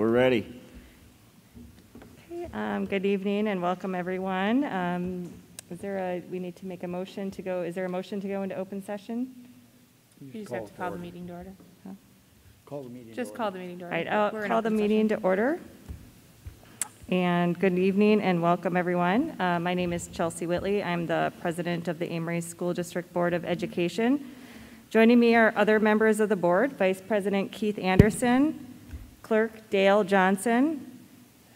We're ready. Okay, um, Good evening and welcome, everyone. Um, Is there a, we need to make a motion to go, is there a motion to go into open session? You just have to call the meeting to order. Call the meeting. Just call the meeting to order. right, I'll We're call the meeting session. to order. And good evening and welcome, everyone. Uh, My name is Chelsea Whitley. I'm the president of the Amery School District Board of Education. Joining me are other members of the board, Vice President Keith Anderson, Clerk Dale Johnson,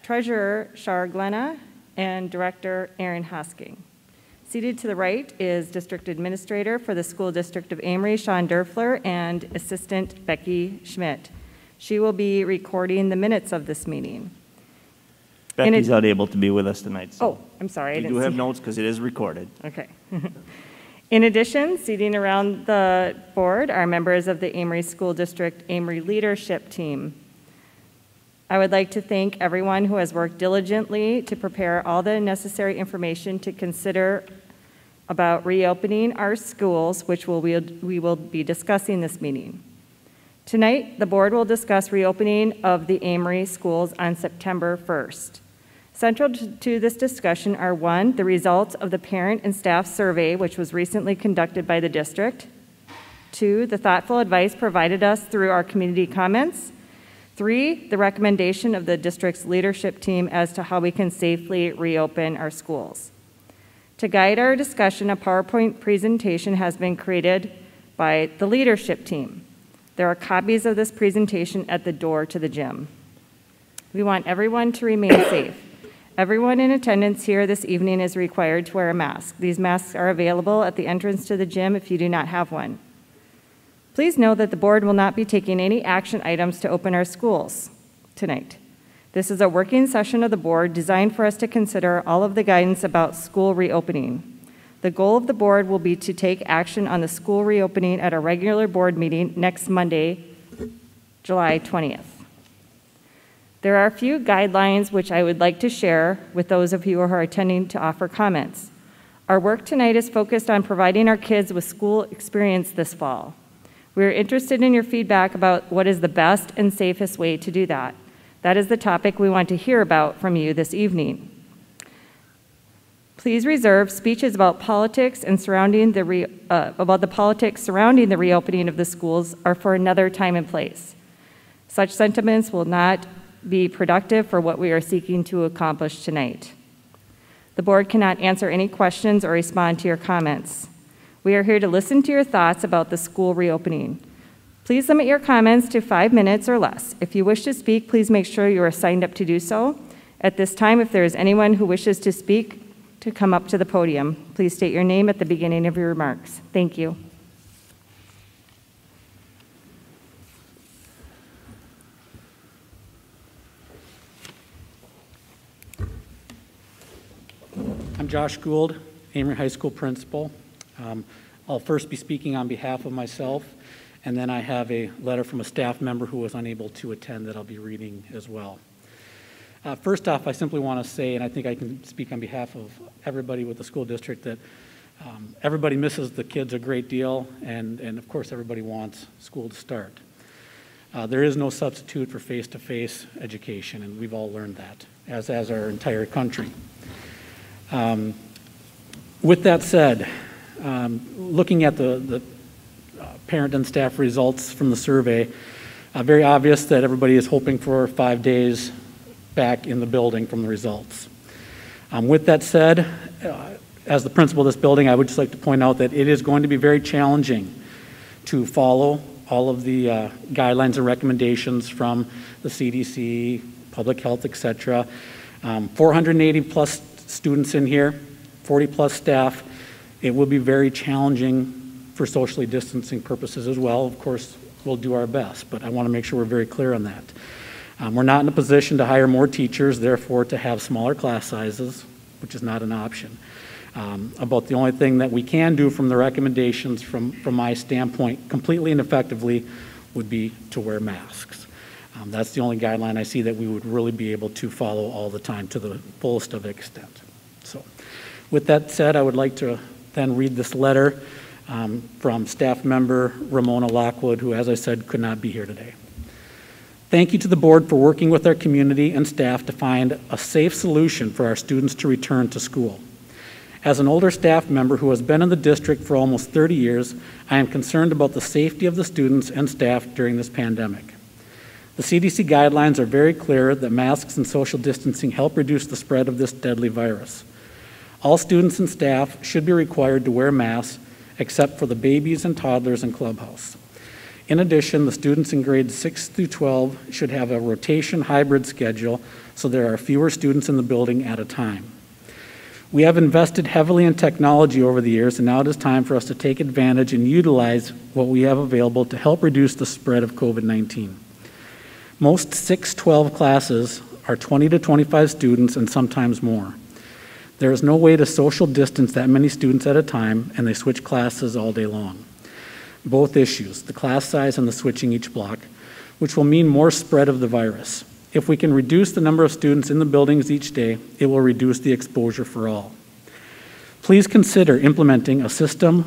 Treasurer Shar Glenna, and Director Aaron Hosking. Seated to the right is District Administrator for the School District of Amery, Sean Derfler, and Assistant Becky Schmidt. She will be recording the minutes of this meeting. In Becky's it- not able to be with us tonight. so Oh, I'm sorry. I We do have notes because it is recorded. Okay. In addition, seating around the board are members of the Amery School District Amery Leadership Team. I would like to thank everyone who has worked diligently to prepare all the necessary information to consider about reopening our schools, which will, we will be discussing this meeting. Tonight, the board will discuss reopening of the Amery schools on September 1st. Central to this discussion are one, the results of the parent and staff survey, which was recently conducted by the district. Two, the thoughtful advice provided us through our community comments. Three, the recommendation of the district's leadership team as to how we can safely reopen our schools. To guide our discussion, a PowerPoint presentation has been created by the leadership team. There are copies of this presentation at the door to the gym. We want everyone to remain safe. Everyone in attendance here this evening is required to wear a mask. These masks are available at the entrance to the gym if you do not have one. Please know that the board will not be taking any action items to open our schools tonight. This is a working session of the board designed for us to consider all of the guidance about school reopening. The goal of the board will be to take action on the school reopening at a regular board meeting next Monday, July 20th. There are a few guidelines which I would like to share with those of you who are attending to offer comments. Our work tonight is focused on providing our kids with school experience this fall. We are interested in your feedback about what is the best and safest way to do that. That is the topic we want to hear about from you this evening. Please reserve speeches about politics and surrounding the re, uh, about the politics surrounding the reopening of the schools are for another time and place. Such sentiments will not be productive for what we are seeking to accomplish tonight. The board cannot answer any questions or respond to your comments. We are here to listen to your thoughts about the school reopening. Please limit your comments to five minutes or less. If you wish to speak, please make sure you are signed up to do so. At this time, if there is anyone who wishes to speak, to come up to the podium. Please state your name at the beginning of your remarks. Thank you. I'm Josh Gould, Amery High School principal. Um, I'll first be speaking on behalf of myself, and then I have a letter from a staff member who was unable to attend that I'll be reading as well. Uh, First off, I simply want to say, and I think I can speak on behalf of everybody with the school district, that um, everybody misses the kids a great deal, and, and of course, everybody wants school to start. Uh, There is no substitute for face-to-face education, and we've all learned that, as has our entire country. Um, With that said, um, looking at the, the uh, parent and staff results from the survey, uh, very obvious that everybody is hoping for five days back in the building from the results. Um, With that said, uh, as the principal of this building, I would just like to point out that it is going to be very challenging to follow all of the uh, guidelines and recommendations from the CDC, public health, et cetera. Um, 480 plus students in here, 40 plus staff. It will be very challenging for socially distancing purposes as well. Of course, we'll do our best, but I want to make sure we're very clear on that. Um, We're not in a position to hire more teachers, therefore to have smaller class sizes, which is not an option. Um, About the only thing that we can do from the recommendations, from, from my standpoint, completely and effectively, would be to wear masks. Um, That's the only guideline I see that we would really be able to follow all the time to the fullest of extent. So, with that said, I would like to then read this letter um, from staff member Ramona Lockwood, who, as I said, could not be here today. Thank you to the board for working with our community and staff to find a safe solution for our students to return to school. As an older staff member who has been in the district for almost 30 years, I am concerned about the safety of the students and staff during this pandemic. The CDC guidelines are very clear that masks and social distancing help reduce the spread of this deadly virus. All students and staff should be required to wear masks except for the babies and toddlers in Clubhouse. In addition, the students in grades 6 through 12 should have a rotation hybrid schedule so there are fewer students in the building at a time. We have invested heavily in technology over the years, and now it is time for us to take advantage and utilize what we have available to help reduce the spread of COVID 19. Most 612 classes are 20 to 25 students and sometimes more. There is no way to social distance that many students at a time, and they switch classes all day long. Both issues, the class size and the switching each block, which will mean more spread of the virus. If we can reduce the number of students in the buildings each day, it will reduce the exposure for all. Please consider implementing a system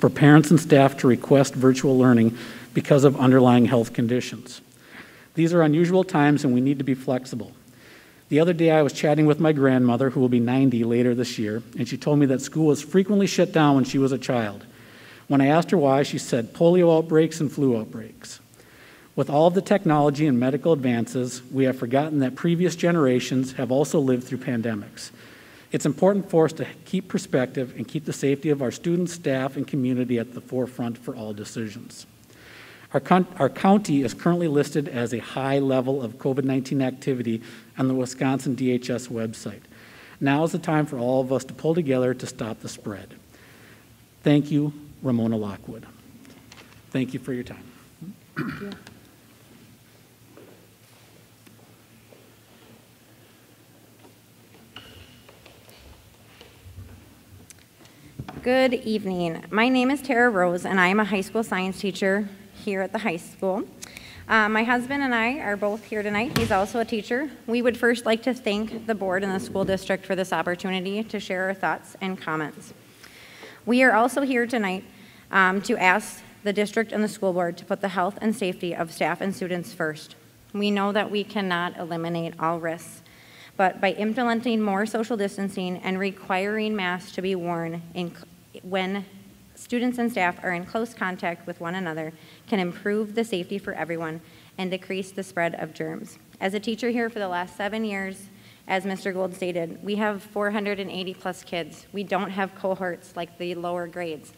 for parents and staff to request virtual learning because of underlying health conditions. These are unusual times and we need to be flexible. The other day I was chatting with my grandmother, who will be 90 later this year, and she told me that school was frequently shut down when she was a child. When I asked her why, she said polio outbreaks and flu outbreaks. With all of the technology and medical advances, we have forgotten that previous generations have also lived through pandemics. It's important for us to keep perspective and keep the safety of our students, staff, and community at the forefront for all decisions. Our, our county is currently listed as a high level of COVID 19 activity on the Wisconsin DHS website. Now is the time for all of us to pull together to stop the spread. Thank you, Ramona Lockwood. Thank you for your time. Good evening. My name is Tara Rose, and I am a high school science teacher here at the high school. Uh, my husband and I are both here tonight. He's also a teacher. We would first like to thank the board and the school district for this opportunity to share our thoughts and comments. We are also here tonight um, to ask the district and the school board to put the health and safety of staff and students first. We know that we cannot eliminate all risks, but by implementing more social distancing and requiring masks to be worn in, when students and staff are in close contact with one another can improve the safety for everyone and decrease the spread of germs. As a teacher here for the last seven years, as Mr. Gold stated, we have 480 plus kids. We don't have cohorts like the lower grades.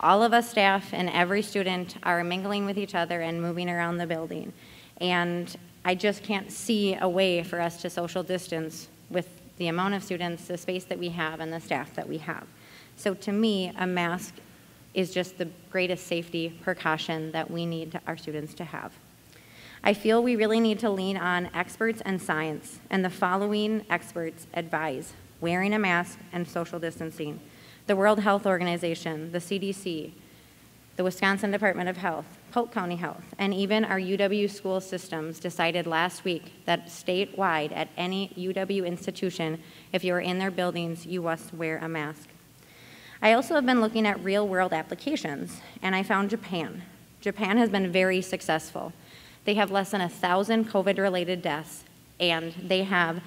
All of us staff and every student are mingling with each other and moving around the building. And I just can't see a way for us to social distance with the amount of students, the space that we have, and the staff that we have. So to me, a mask is just the greatest safety precaution that we need our students to have. I feel we really need to lean on experts and science, and the following experts advise wearing a mask and social distancing. The World Health Organization, the CDC, the Wisconsin Department of Health, Polk County Health, and even our UW school systems decided last week that statewide at any UW institution, if you are in their buildings, you must wear a mask. I also have been looking at real world applications, and I found Japan. Japan has been very successful. They have less than a thousand COVID related deaths, and they have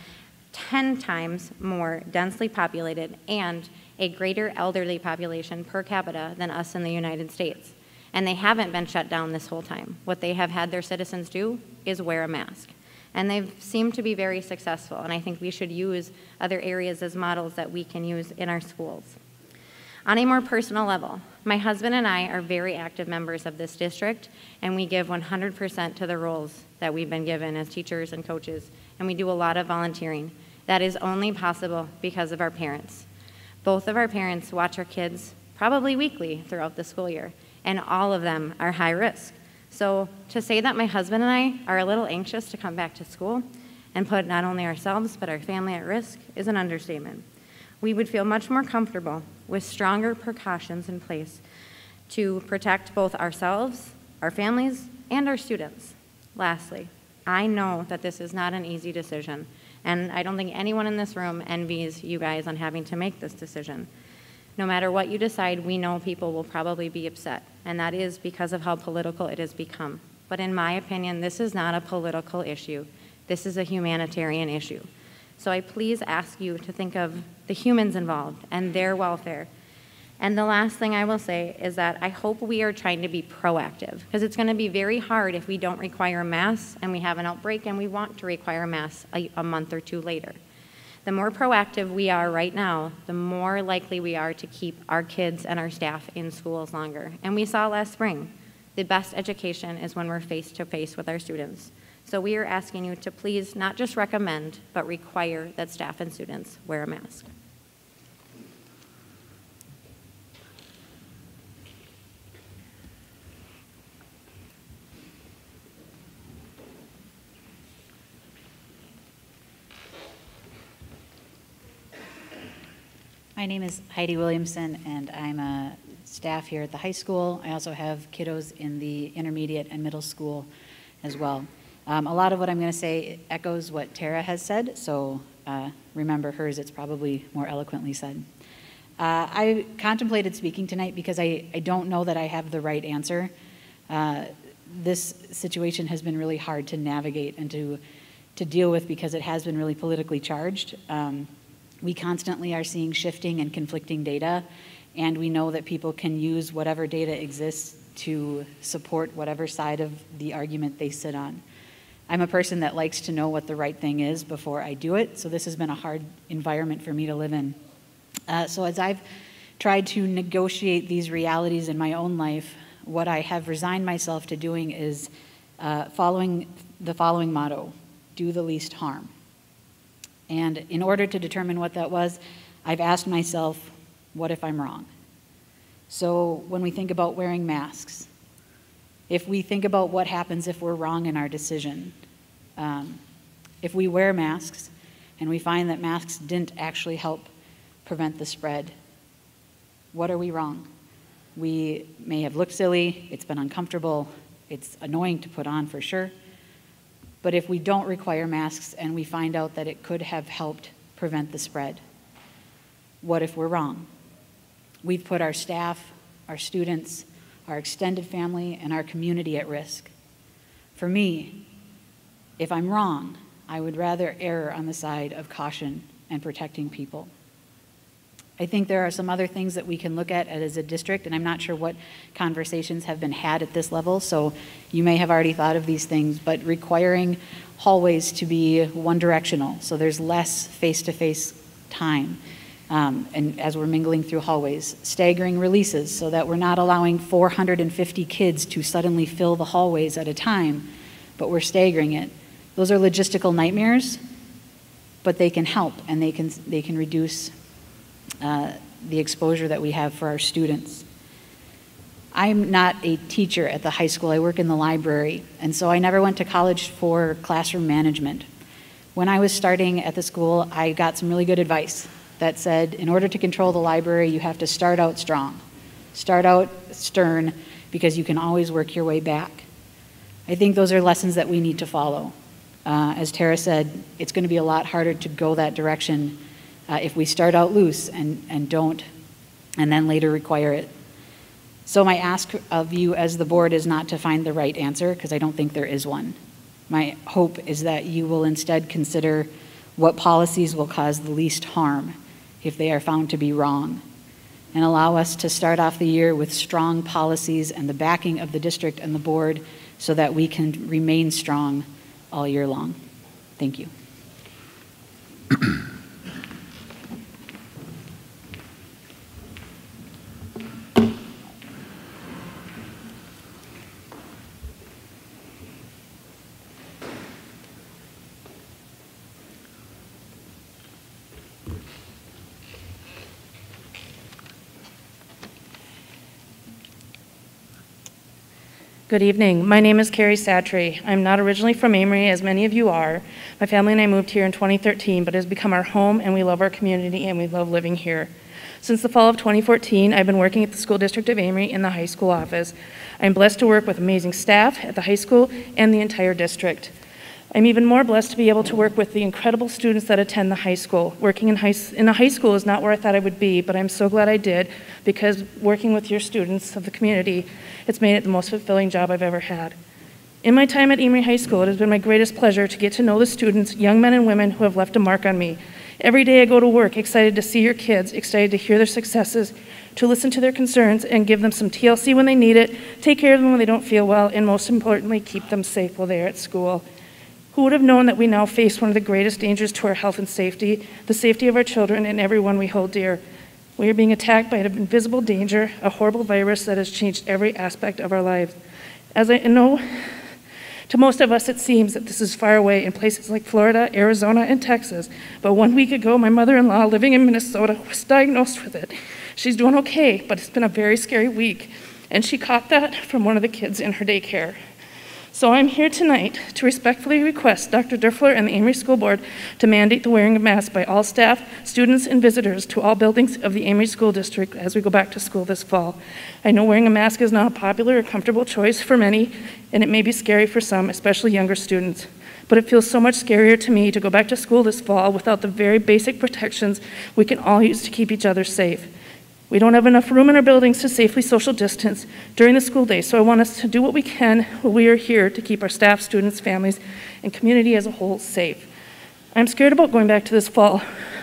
10 times more densely populated and a greater elderly population per capita than us in the United States. And they haven't been shut down this whole time. What they have had their citizens do is wear a mask. And they've seemed to be very successful, and I think we should use other areas as models that we can use in our schools. On a more personal level, my husband and I are very active members of this district, and we give 100% to the roles that we've been given as teachers and coaches, and we do a lot of volunteering. That is only possible because of our parents. Both of our parents watch our kids probably weekly throughout the school year, and all of them are high risk. So to say that my husband and I are a little anxious to come back to school and put not only ourselves but our family at risk is an understatement. We would feel much more comfortable with stronger precautions in place to protect both ourselves, our families, and our students. Lastly, I know that this is not an easy decision, and I don't think anyone in this room envies you guys on having to make this decision. No matter what you decide, we know people will probably be upset, and that is because of how political it has become. But in my opinion, this is not a political issue. This is a humanitarian issue. So I please ask you to think of the humans involved and their welfare. And the last thing I will say is that I hope we are trying to be proactive because it's going to be very hard if we don't require masks and we have an outbreak and we want to require masks a, a month or two later. The more proactive we are right now, the more likely we are to keep our kids and our staff in schools longer. And we saw last spring, the best education is when we're face to face with our students. So we are asking you to please not just recommend, but require that staff and students wear a mask. My name is Heidi Williamson, and I'm a staff here at the high school. I also have kiddos in the intermediate and middle school as well. Um, a lot of what I'm going to say echoes what Tara has said, so uh, remember hers, it's probably more eloquently said. Uh, I contemplated speaking tonight because I, I don't know that I have the right answer. Uh, this situation has been really hard to navigate and to, to deal with because it has been really politically charged. Um, we constantly are seeing shifting and conflicting data, and we know that people can use whatever data exists to support whatever side of the argument they sit on. I'm a person that likes to know what the right thing is before I do it, so this has been a hard environment for me to live in. Uh, so, as I've tried to negotiate these realities in my own life, what I have resigned myself to doing is uh, following the following motto do the least harm. And in order to determine what that was, I've asked myself, what if I'm wrong? So when we think about wearing masks, if we think about what happens if we're wrong in our decision, um, if we wear masks and we find that masks didn't actually help prevent the spread, what are we wrong? We may have looked silly, it's been uncomfortable, it's annoying to put on for sure. But if we don't require masks and we find out that it could have helped prevent the spread, what if we're wrong? We've put our staff, our students, our extended family, and our community at risk. For me, if I'm wrong, I would rather err on the side of caution and protecting people. I think there are some other things that we can look at as a district, and I'm not sure what conversations have been had at this level, so you may have already thought of these things, but requiring hallways to be one directional, so there's less face to face time. Um, and as we're mingling through hallways, staggering releases so that we're not allowing 450 kids to suddenly fill the hallways at a time, but we're staggering it. Those are logistical nightmares, but they can help and they can, they can reduce uh, the exposure that we have for our students. I'm not a teacher at the high school, I work in the library, and so I never went to college for classroom management. When I was starting at the school, I got some really good advice that said, in order to control the library, you have to start out strong. Start out stern because you can always work your way back. I think those are lessons that we need to follow. Uh, as Tara said, it's going to be a lot harder to go that direction uh, if we start out loose and, and don't, and then later require it. So, my ask of you as the board is not to find the right answer, because I don't think there is one. My hope is that you will instead consider what policies will cause the least harm if they are found to be wrong, and allow us to start off the year with strong policies and the backing of the district and the board so that we can remain strong all year long. Thank you. Good evening. My name is Carrie Satry. I'm not originally from Amery, as many of you are. My family and I moved here in 2013, but it has become our home, and we love our community, and we love living here. Since the fall of 2014, I've been working at the School District of Amery in the high school office. I'm blessed to work with amazing staff at the high school and the entire district. I'm even more blessed to be able to work with the incredible students that attend the high school. Working in, high, in a high school is not where I thought I would be, but I'm so glad I did because working with your students of the community, it's made it the most fulfilling job I've ever had. In my time at Amery High School, it has been my greatest pleasure to get to know the students, young men and women who have left a mark on me. Every day I go to work excited to see your kids, excited to hear their successes, to listen to their concerns and give them some TLC when they need it, take care of them when they don't feel well, and most importantly, keep them safe while they are at school. Who would have known that we now face one of the greatest dangers to our health and safety, the safety of our children and everyone we hold dear? We are being attacked by an invisible danger, a horrible virus that has changed every aspect of our lives. As I know, to most of us, it seems that this is far away in places like Florida, Arizona, and Texas. But one week ago, my mother in law, living in Minnesota, was diagnosed with it. She's doing okay, but it's been a very scary week. And she caught that from one of the kids in her daycare. So I'm here tonight to respectfully request Dr. Durfler and the Amery School Board to mandate the wearing of masks by all staff, students, and visitors to all buildings of the Amery School District as we go back to school this fall. I know wearing a mask is not a popular or comfortable choice for many, and it may be scary for some, especially younger students. But it feels so much scarier to me to go back to school this fall without the very basic protections we can all use to keep each other safe. We don't have enough room in our buildings to safely social distance during the school day, so I want us to do what we can while we are here to keep our staff, students, families, and community as a whole safe. I'm scared about going back to this fall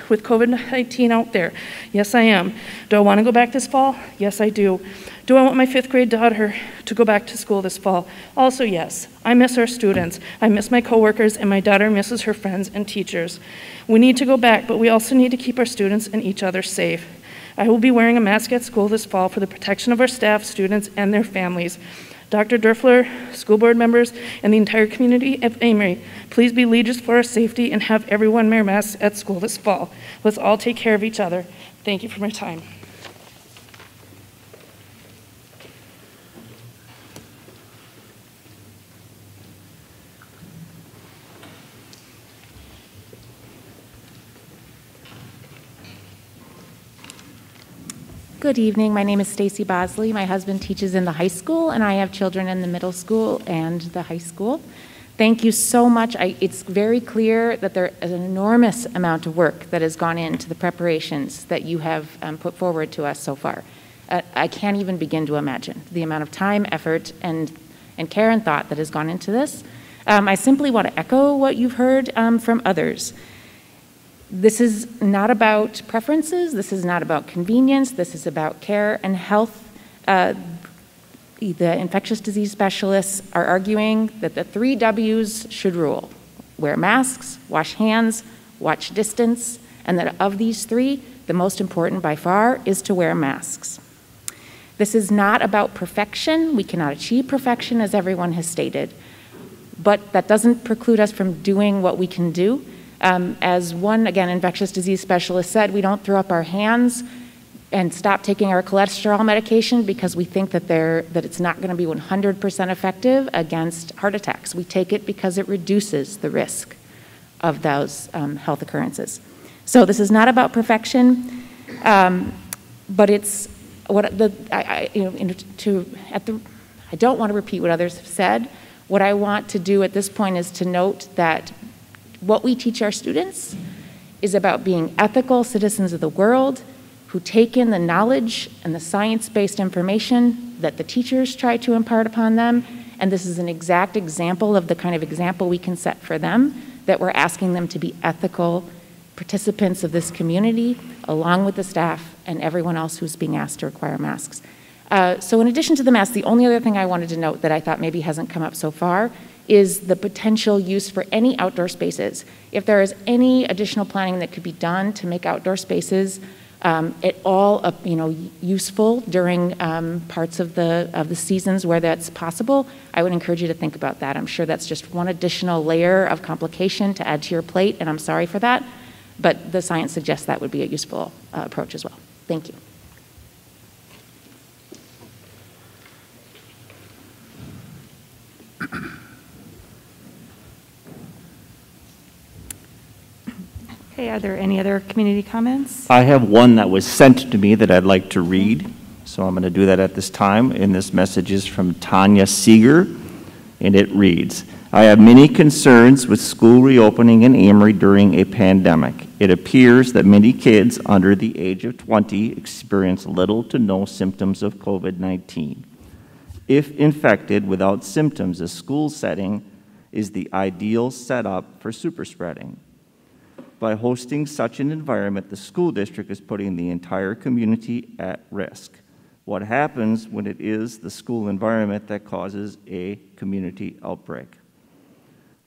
with COVID 19 out there. Yes, I am. Do I want to go back this fall? Yes, I do. Do I want my fifth grade daughter to go back to school this fall? Also, yes. I miss our students. I miss my coworkers, and my daughter misses her friends and teachers. We need to go back, but we also need to keep our students and each other safe. I will be wearing a mask at school this fall for the protection of our staff, students, and their families. Dr. Durfler, school board members, and the entire community of Amery, please be leaders for our safety and have everyone wear masks at school this fall. Let's all take care of each other. Thank you for my time. Good evening. My name is Stacy Bosley. My husband teaches in the high school, and I have children in the middle school and the high school. Thank you so much. I, it's very clear that there is an enormous amount of work that has gone into the preparations that you have um, put forward to us so far. Uh, I can't even begin to imagine the amount of time, effort, and, and care and thought that has gone into this. Um, I simply want to echo what you've heard um, from others. This is not about preferences, this is not about convenience, this is about care and health. Uh, the infectious disease specialists are arguing that the three W's should rule wear masks, wash hands, watch distance, and that of these three, the most important by far is to wear masks. This is not about perfection. We cannot achieve perfection, as everyone has stated. But that doesn't preclude us from doing what we can do. Um, as one, again, infectious disease specialist said, we don't throw up our hands and stop taking our cholesterol medication because we think that, that it's not going to be 100% effective against heart attacks. We take it because it reduces the risk of those um, health occurrences. So this is not about perfection, um, but it's what the I, I, you know to at the I don't want to repeat what others have said. What I want to do at this point is to note that what we teach our students is about being ethical citizens of the world who take in the knowledge and the science based information that the teachers try to impart upon them. And this is an exact example of the kind of example we can set for them that we're asking them to be ethical participants of this community, along with the staff and everyone else who's being asked to require masks. Uh, so, in addition to the masks, the only other thing I wanted to note that I thought maybe hasn't come up so far is the potential use for any outdoor spaces. If there is any additional planning that could be done to make outdoor spaces um, at all, uh, you know, useful during um, parts of the of the seasons where that's possible, I would encourage you to think about that. I'm sure that's just one additional layer of complication to add to your plate, and I'm sorry for that, but the science suggests that would be a useful uh, approach as well. Thank you. Okay, are there any other community comments? I have one that was sent to me that I'd like to read, so I'm going to do that at this time. And this message is from Tanya Seeger, and it reads I have many concerns with school reopening in Amery during a pandemic. It appears that many kids under the age of 20 experience little to no symptoms of COVID 19. If infected without symptoms, a school setting is the ideal setup for superspreading. By hosting such an environment, the school district is putting the entire community at risk. What happens when it is the school environment that causes a community outbreak?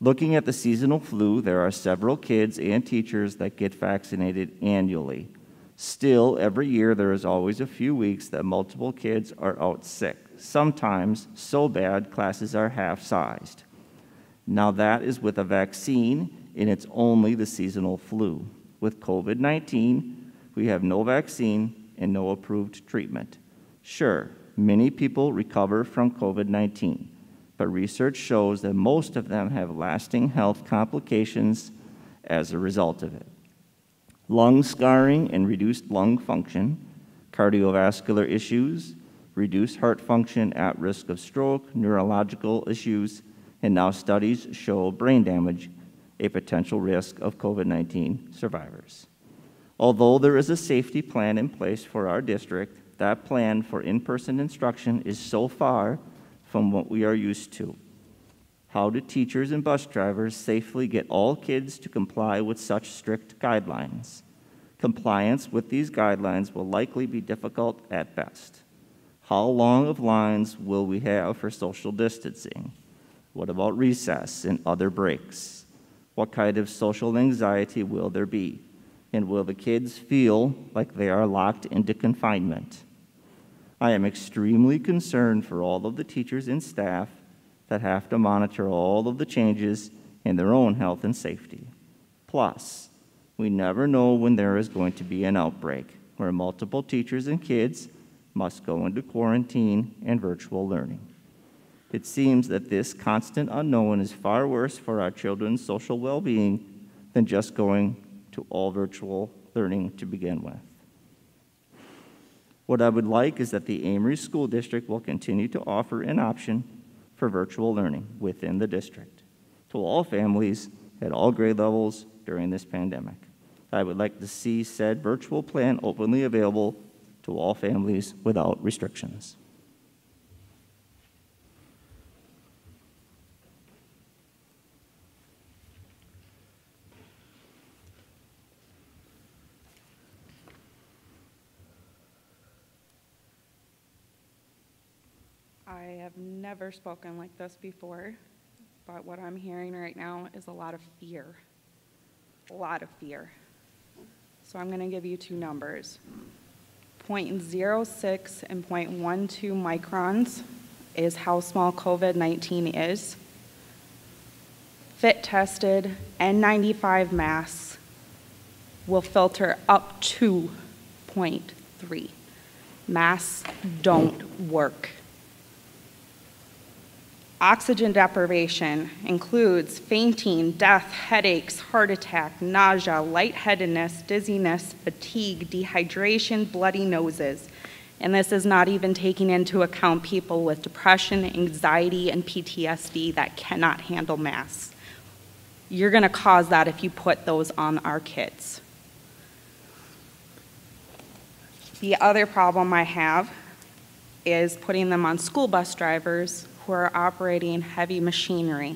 Looking at the seasonal flu, there are several kids and teachers that get vaccinated annually. Still, every year there is always a few weeks that multiple kids are out sick, sometimes so bad classes are half sized. Now, that is with a vaccine, and it's only the seasonal flu. With COVID 19, we have no vaccine and no approved treatment. Sure, many people recover from COVID 19 but research shows that most of them have lasting health complications as a result of it. Lung scarring and reduced lung function, cardiovascular issues, reduced heart function at risk of stroke, neurological issues, and now studies show brain damage, a potential risk of COVID 19 survivors. Although there is a safety plan in place for our district, that plan for in person instruction is so far from what we are used to. How do teachers and bus drivers safely get all kids to comply with such strict guidelines? Compliance with these guidelines will likely be difficult at best. How long of lines will we have for social distancing? What about recess and other breaks? What kind of social anxiety will there be? And will the kids feel like they are locked into confinement? I am extremely concerned for all of the teachers and staff that have to monitor all of the changes in their own health and safety. Plus, we never know when there is going to be an outbreak where multiple teachers and kids must go into quarantine and virtual learning. It seems that this constant unknown is far worse for our children's social well being than just going to all virtual learning to begin with. What I would like is that the Amery School District will continue to offer an option for virtual learning within the district to all families at all grade levels during this pandemic. I would like to see said virtual plan openly available to all families without restrictions. I have never spoken like this before, but what I'm hearing right now is a lot of fear. A lot of fear. So I'm going to give you two numbers 0.06 and 0.12 microns is how small COVID 19 is. Fit tested N95 masks will filter up to 0.3. Masks don't work. Oxygen deprivation includes fainting, death, headaches, heart attack, nausea, lightheadedness, dizziness, fatigue, dehydration, bloody noses. And this is not even taking into account people with depression, anxiety, and PTSD that cannot handle masks. You're going to cause that if you put those on our kids. The other problem I have is putting them on school bus drivers who are operating heavy machinery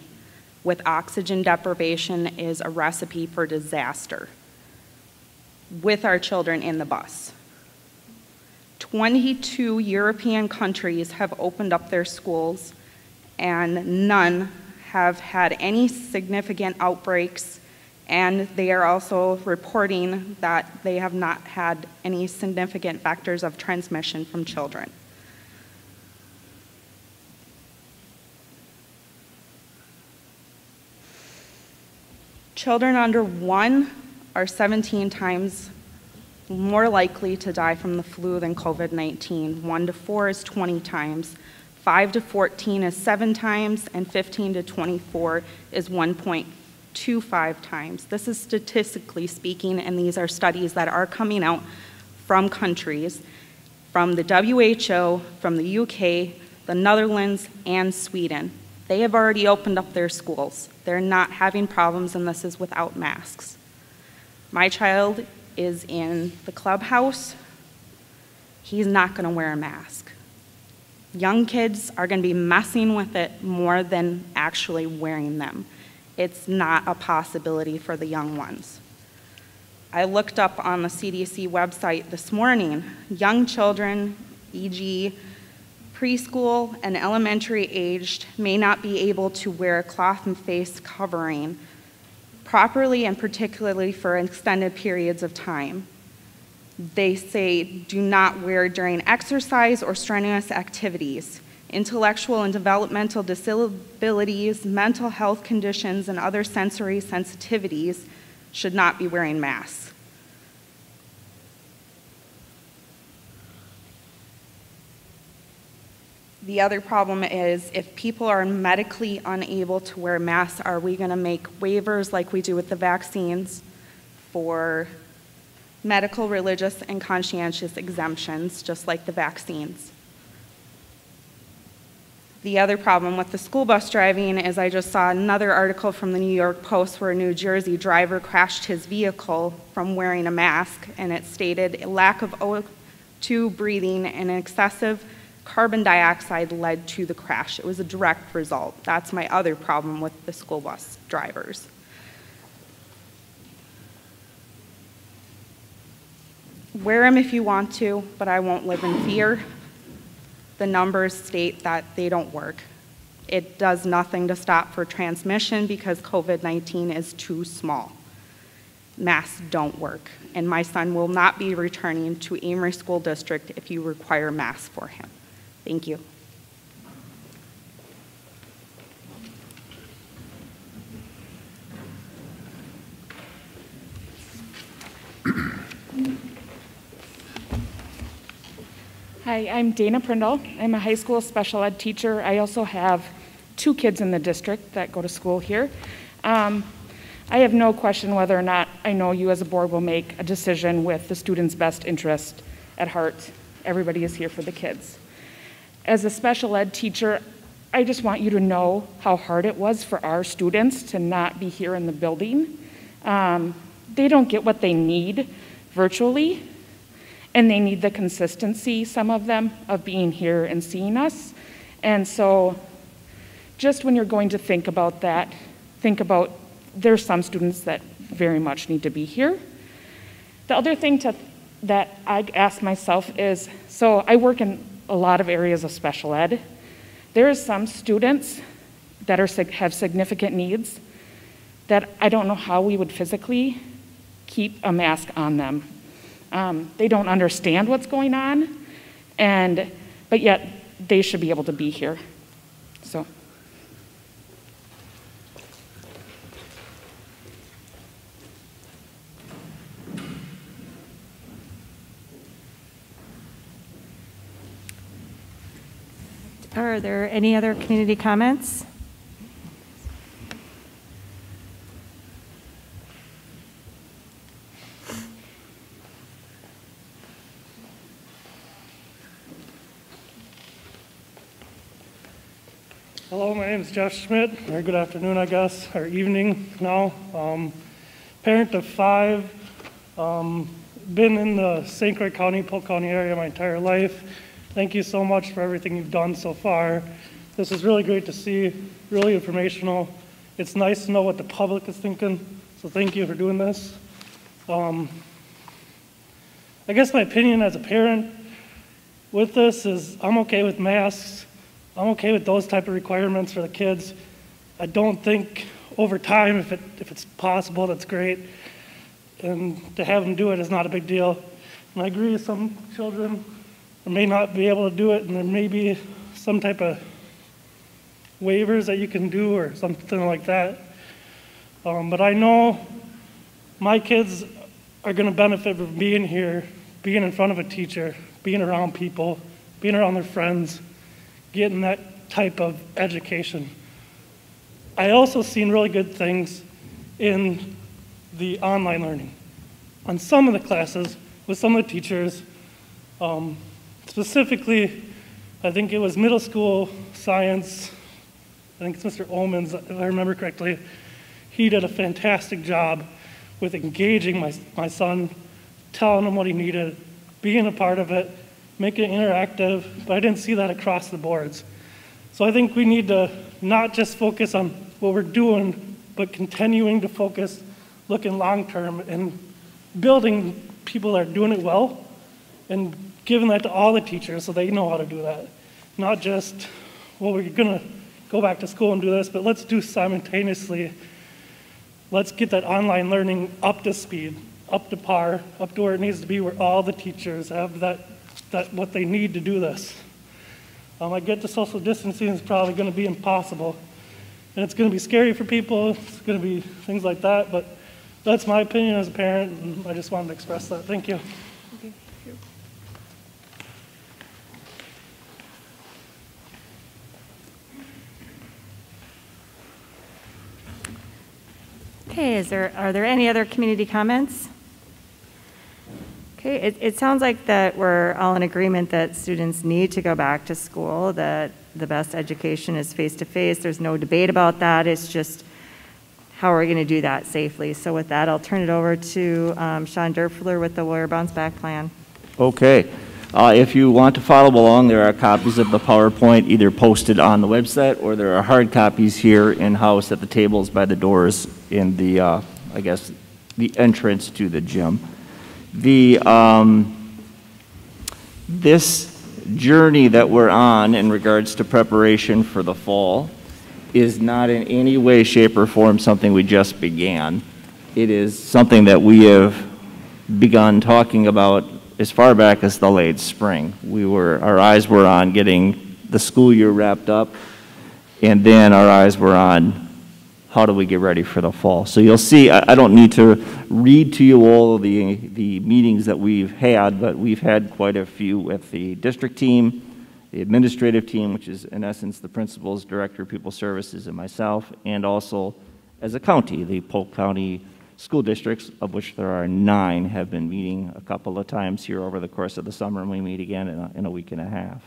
with oxygen deprivation is a recipe for disaster with our children in the bus. 22 European countries have opened up their schools, and none have had any significant outbreaks, and they are also reporting that they have not had any significant factors of transmission from children. Children under one are 17 times more likely to die from the flu than COVID 19. 1 to 4 is 20 times, 5 to 14 is 7 times, and 15 to 24 is 1.25 times. This is statistically speaking, and these are studies that are coming out from countries, from the WHO, from the UK, the Netherlands, and Sweden. They have already opened up their schools. They're not having problems, and this is without masks. My child is in the clubhouse. He's not going to wear a mask. Young kids are going to be messing with it more than actually wearing them. It's not a possibility for the young ones. I looked up on the CDC website this morning, young children, e.g., preschool and elementary aged, may not be able to wear a cloth and face covering properly and particularly for extended periods of time. They say do not wear during exercise or strenuous activities. Intellectual and developmental disabilities, mental health conditions, and other sensory sensitivities should not be wearing masks. The other problem is if people are medically unable to wear masks, are we going to make waivers like we do with the vaccines for medical, religious, and conscientious exemptions, just like the vaccines? The other problem with the school bus driving is I just saw another article from the New York Post where a New Jersey driver crashed his vehicle from wearing a mask, and it stated a lack of O2 breathing and excessive carbon dioxide led to the crash. It was a direct result. That's my other problem with the school bus drivers. Wear them if you want to, but I won't live in fear. The numbers state that they don't work. It does nothing to stop for transmission because COVID 19 is too small. Masks don't work, and my son will not be returning to Amery School District if you require masks for him. Thank you. Hi, I'm Dana Prindle. I'm a high school special ed teacher. I also have two kids in the district that go to school here. Um, I have no question whether or not I know you as a board will make a decision with the student's best interest at heart. Everybody is here for the kids. As a special ed teacher, I just want you to know how hard it was for our students to not be here in the building. Um, they don't get what they need virtually, and they need the consistency, some of them, of being here and seeing us. And so, just when you're going to think about that, think about there's some students that very much need to be here. The other thing to, that I ask myself is so I work in a lot of areas of special ed. There are some students that are, have significant needs that I don't know how we would physically keep a mask on them. Um, they don't understand what's going on, and, but yet they should be able to be here. So. Are there any other community comments? Hello, my name is Josh Schmidt, or good afternoon, I guess, or evening now. Um, parent of five, um, been in the St. Croix County, Polk County area my entire life. Thank you so much for everything you've done so far. This is really great to see, really informational. It's nice to know what the public is thinking, so thank you for doing this. Um, I guess my opinion as a parent with this is I'm okay with masks. I'm okay with those type of requirements for the kids. I don't think over time, if, it, if it's possible, that's great. And to have them do it is not a big deal. And I agree with some children may not be able to do it, and there may be some type of waivers that you can do or something like that. Um, but I know my kids are going to benefit from being here, being in front of a teacher, being around people, being around their friends, getting that type of education. I also seen really good things in the online learning. On some of the classes, with some of the teachers, um, Specifically, I think it was middle school science. I think it's Mr. Omens, if I remember correctly. He did a fantastic job with engaging my, my son, telling him what he needed, being a part of it, making it interactive, but I didn't see that across the boards. So I think we need to not just focus on what we're doing, but continuing to focus, looking long term, and building people that are doing it well, and giving that to all the teachers so they know how to do that. Not just, well, we're going to go back to school and do this, but let's do simultaneously. Let's get that online learning up to speed, up to par, up to where it needs to be, where all the teachers have that, that what they need to do this. Um, I get the social distancing is probably going to be impossible, and it's going to be scary for people. It's going to be things like that, but that's my opinion as a parent, and I just wanted to express that. Thank you. Okay, is there, are there any other community comments? Okay, it, it sounds like that we're all in agreement that students need to go back to school, that the best education is face-to-face. There's no debate about that. It's just how are we going to do that safely? So with that, I'll turn it over to um, Sean Derfler with the Warrior Bounce Back Plan. Okay. Uh, If you want to follow along, there are copies of the PowerPoint either posted on the website or there are hard copies here in-house at the tables by the doors in the, uh, I guess, the entrance to the gym. The, um, this journey that we're on in regards to preparation for the fall is not in any way, shape, or form something we just began. It is something that we have begun talking about as far back as the late spring. We were, our eyes were on getting the school year wrapped up, and then our eyes were on how do we get ready for the fall. So you'll see, I, I don't need to read to you all the, the meetings that we've had, but we've had quite a few with the district team, the administrative team, which is in essence the principals, director of people services, and myself, and also as a county, the Polk County school districts, of which there are nine, have been meeting a couple of times here over the course of the summer, and we meet again in a, in a week and a half.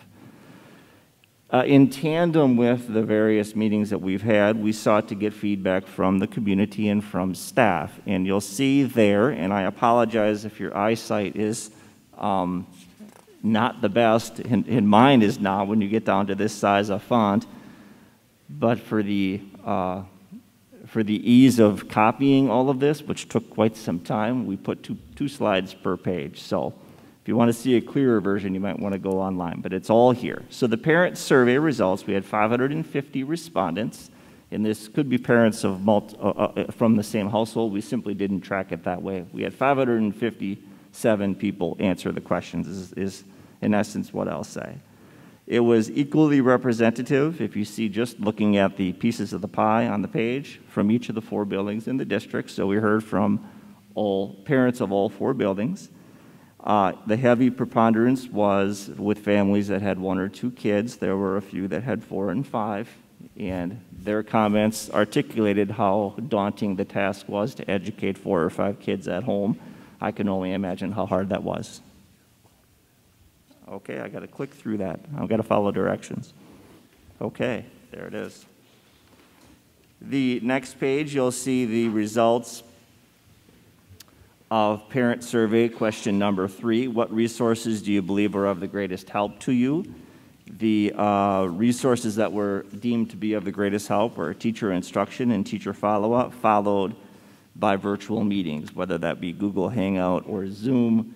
Uh, in tandem with the various meetings that we've had, we sought to get feedback from the community and from staff. And you'll see there, and I apologize if your eyesight is um, not the best, and, and, mine is not when you get down to this size of font, but for the uh, for the ease of copying all of this, which took quite some time, we put two, two slides per page. So if you want to see a clearer version, you might want to go online, but it's all here. So the parent survey results, we had 550 respondents, and this could be parents of multi, uh, uh, from the same household. We simply didn't track it that way. We had 557 people answer the questions, is, is in essence what I'll say. It was equally representative, if you see just looking at the pieces of the pie on the page, from each of the four buildings in the district. So we heard from all parents of all four buildings. Uh, the heavy preponderance was with families that had one or two kids. There were a few that had four and five, and their comments articulated how daunting the task was to educate four or five kids at home. I can only imagine how hard that was. Okay, I got to click through that. I've got to follow directions. Okay, there it is. The next page, you'll see the results of parent survey question number three. What resources do you believe are of the greatest help to you? The uh, resources that were deemed to be of the greatest help were teacher instruction and teacher follow-up, followed by virtual meetings, whether that be Google Hangout or Zoom,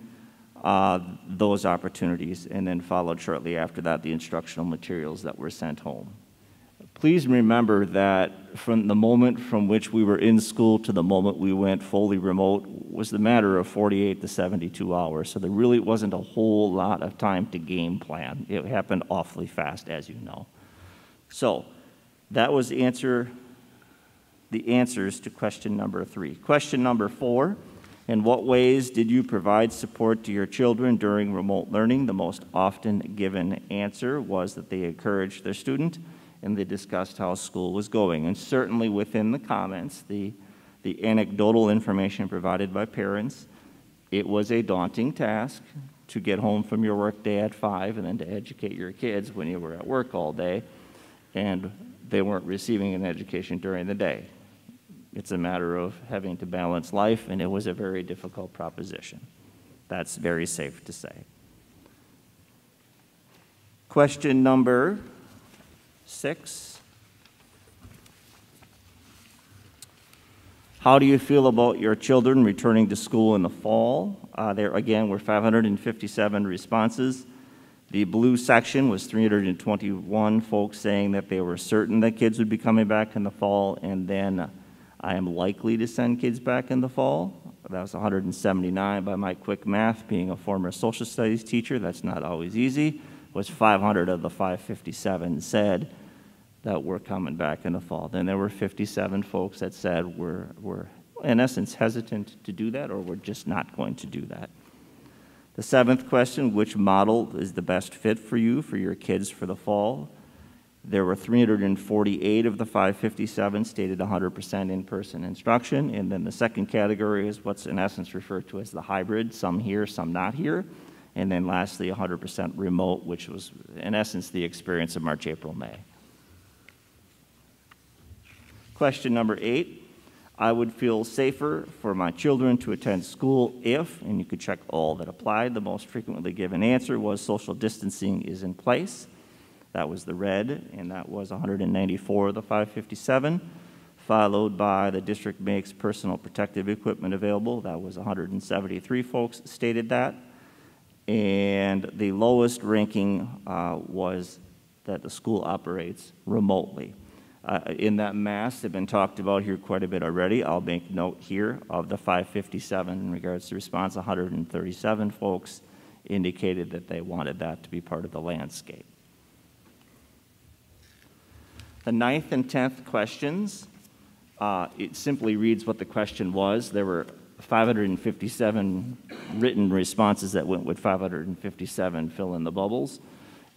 uh, those opportunities, and then followed shortly after that the instructional materials that were sent home. Please remember that from the moment from which we were in school to the moment we went fully remote was the matter of 48 to 72 hours. So there really wasn't a whole lot of time to game plan. It happened awfully fast, as you know. So that was the answer, the answers to question number three. Question number four, in what ways did you provide support to your children during remote learning? The most often given answer was that they encouraged their student and they discussed how school was going. And certainly within the comments, the, the anecdotal information provided by parents, it was a daunting task to get home from your work day at 5 and then to educate your kids when you were at work all day, and they weren't receiving an education during the day. It's a matter of having to balance life, and it was a very difficult proposition. That's very safe to say. Question number six. How do you feel about your children returning to school in the fall? Uh, There, again, were 557 responses. The blue section was 321 folks saying that they were certain that kids would be coming back in the fall, and then I am likely to send kids back in the fall. That was 179 by my quick math, being a former social studies teacher, that's not always easy, was 500 of the 557 said that we're coming back in the fall. Then there were 57 folks that said we're, we're in essence hesitant to do that or we're just not going to do that. The seventh question, which model is the best fit for you, for your kids for the fall? There were 348 of the 557 stated 100% in-person instruction. And then the second category is what's in essence referred to as the hybrid, some here, some not here. And then lastly, 100% remote, which was in essence the experience of March, April, May. Question number eight. I would feel safer for my children to attend school if, and you could check all that applied, the most frequently given answer was social distancing is in place. That was the red, and that was 194 of the 557, followed by the district makes personal protective equipment available. That was 173 folks stated that. And the lowest ranking uh, was that the school operates remotely. Uh, in that mass, they've been talked about here quite a bit already. I'll make note here of the 557 in regards to response. 137 folks indicated that they wanted that to be part of the landscape. The ninth and tenth questions, uh, it simply reads what the question was. There were 557 written responses that went with 557 fill in the bubbles.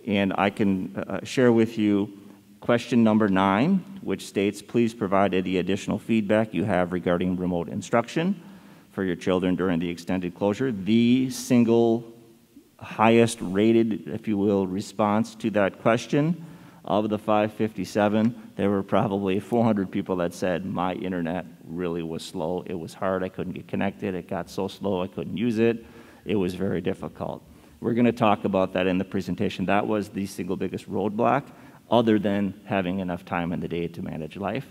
And I can uh, share with you question number nine, which states, please provide any additional feedback you have regarding remote instruction for your children during the extended closure. The single highest rated, if you will, response to that question of the 557, there were probably 400 people that said, my internet really was slow. It was hard. I couldn't get connected. It got so slow I couldn't use it. It was very difficult. We're going to talk about that in the presentation. That was the single biggest roadblock other than having enough time in the day to manage life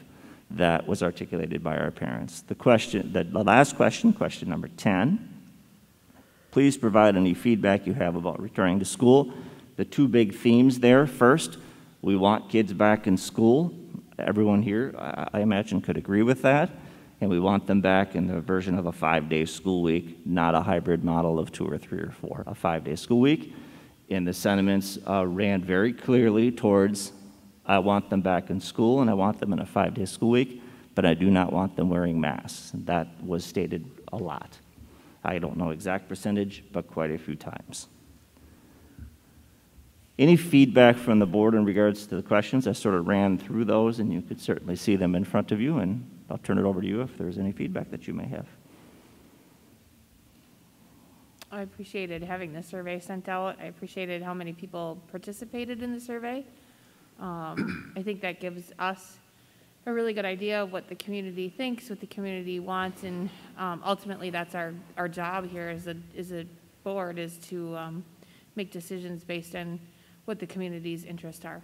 that was articulated by our parents. The question, the, last question, question number 10, please provide any feedback you have about returning to school. The two big themes there. First, we want kids back in school. Everyone here, I, imagine, could agree with that. And we want them back in the version of a five day school week, not a hybrid model of two or three or four, a five day school week and the sentiments uh, ran very clearly towards I want them back in school and I want them in a five day school week, but I do not want them wearing masks. That was stated a lot. I don't know exact percentage, but quite a few times. Any feedback from the board in regards to the questions? I sort of ran through those, and you could certainly see them in front of you, and I'll turn it over to you if there's any feedback that you may have. I appreciated having the survey sent out. I appreciated how many people participated in the survey. Um, I think that gives us a really good idea of what the community thinks, what the community wants, and um, ultimately that's our, our job here as a, as a board is to um, make decisions based on what the community's interests are.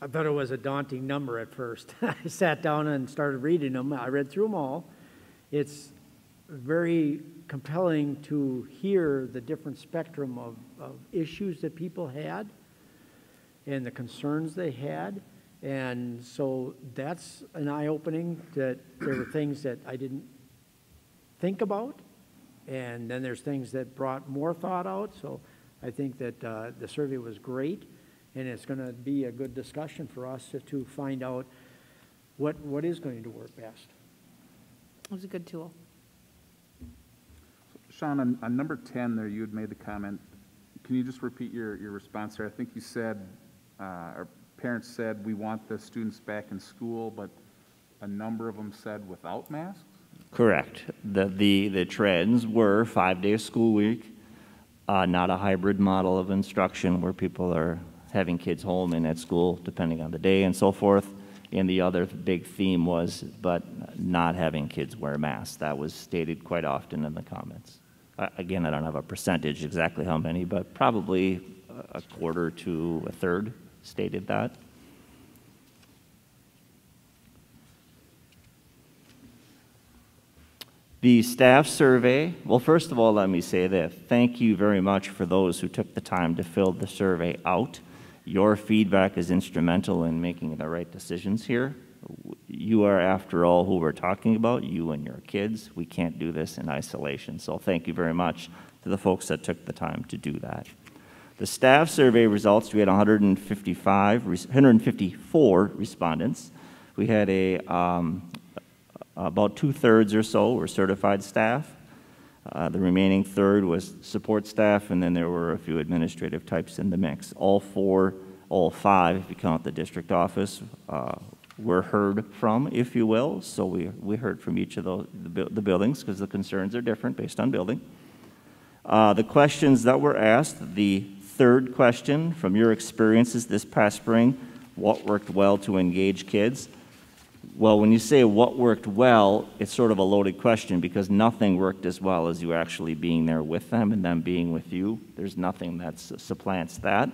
I thought it was a daunting number at first. I sat down and started reading them. I read through them all. It's very compelling to hear the different spectrum of, of issues that people had and the concerns they had. And so that's an eye opening that there were things that I didn't think about. And then there's things that brought more thought out. So I think that uh, the survey was great and it's going to be a good discussion for us to, to find out what, what is going to work best. It was a good tool. Sean, on, on number 10 there, you had made the comment. Can you just repeat your, your response there? I think you said, uh, our parents said, we want the students back in school, but a number of them said without masks? Correct. The, the, the trends were five day school week, uh, not a hybrid model of instruction where people are having kids home and at school, depending on the day and so forth. And the other big theme was, but not having kids wear masks. That was stated quite often in the comments. Uh, Again, I don't have a percentage exactly how many, but probably a quarter to a third stated that. The staff survey, well, first of all, let me say that thank you very much for those who took the time to fill the survey out. Your feedback is instrumental in making the right decisions here. You are, after all, who we're talking about, you and your kids. We can't do this in isolation. So thank you very much to the folks that took the time to do that. The staff survey results, we had 155, 154 respondents. We had a, um, about two-thirds or so were certified staff. Uh, the remaining third was support staff, and then there were a few administrative types in the mix. All four, all five, if you count the district office, uh, were heard from, if you will. So we, we heard from each of the, the buildings because the concerns are different based on building. Uh, the questions that were asked, the third question from your experiences this past spring, what worked well to engage kids? Well, when you say what worked well, it's sort of a loaded question because nothing worked as well as you actually being there with them and them being with you. There's nothing that supplants that.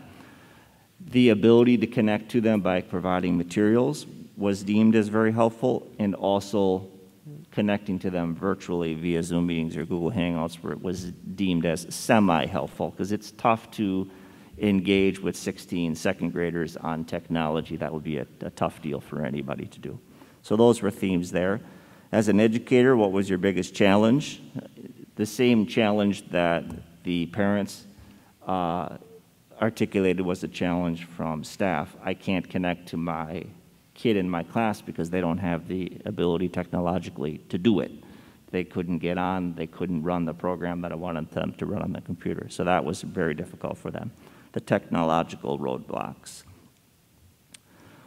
The ability to connect to them by providing materials was deemed as very helpful, and also connecting to them virtually via Zoom meetings or Google Hangouts was deemed as semi-helpful because it's tough to engage with 16 second graders on technology. That would be a, a tough deal for anybody to do. So those were themes there. As an educator, what was your biggest challenge? The same challenge that the parents uh, articulated was a challenge from staff. I can't connect to my kid in my class because they don't have the ability technologically to do it. They couldn't get on, they couldn't run the program that I wanted them to run on the computer. So that was very difficult for them. The technological roadblocks.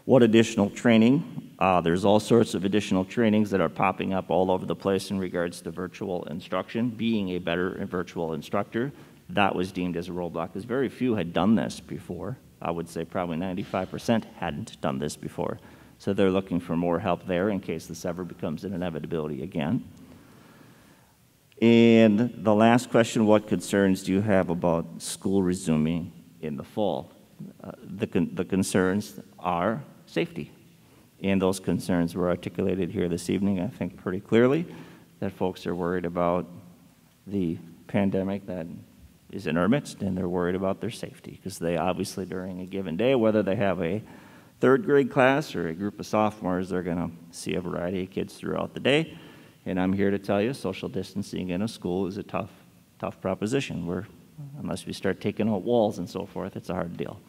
What additional training? Uh, there's all sorts of additional trainings that are popping up all over the place in regards to virtual instruction, being a better virtual instructor. That was deemed as a roadblock because very few had done this before. I would say probably 95% hadn't done this before. So they're looking for more help there in case this ever becomes an inevitability again. And the last question what concerns do you have about school resuming in the fall? Uh, the, con- the concerns are safety. And those concerns were articulated here this evening, I think, pretty clearly that folks are worried about the pandemic that is in our midst and they're worried about their safety because they obviously, during a given day, whether they have a third grade class or a group of sophomores, they're going to see a variety of kids throughout the day. And I'm here to tell you social distancing in a school is a tough, tough proposition. We're, unless we start taking out walls and so forth, it's a hard deal.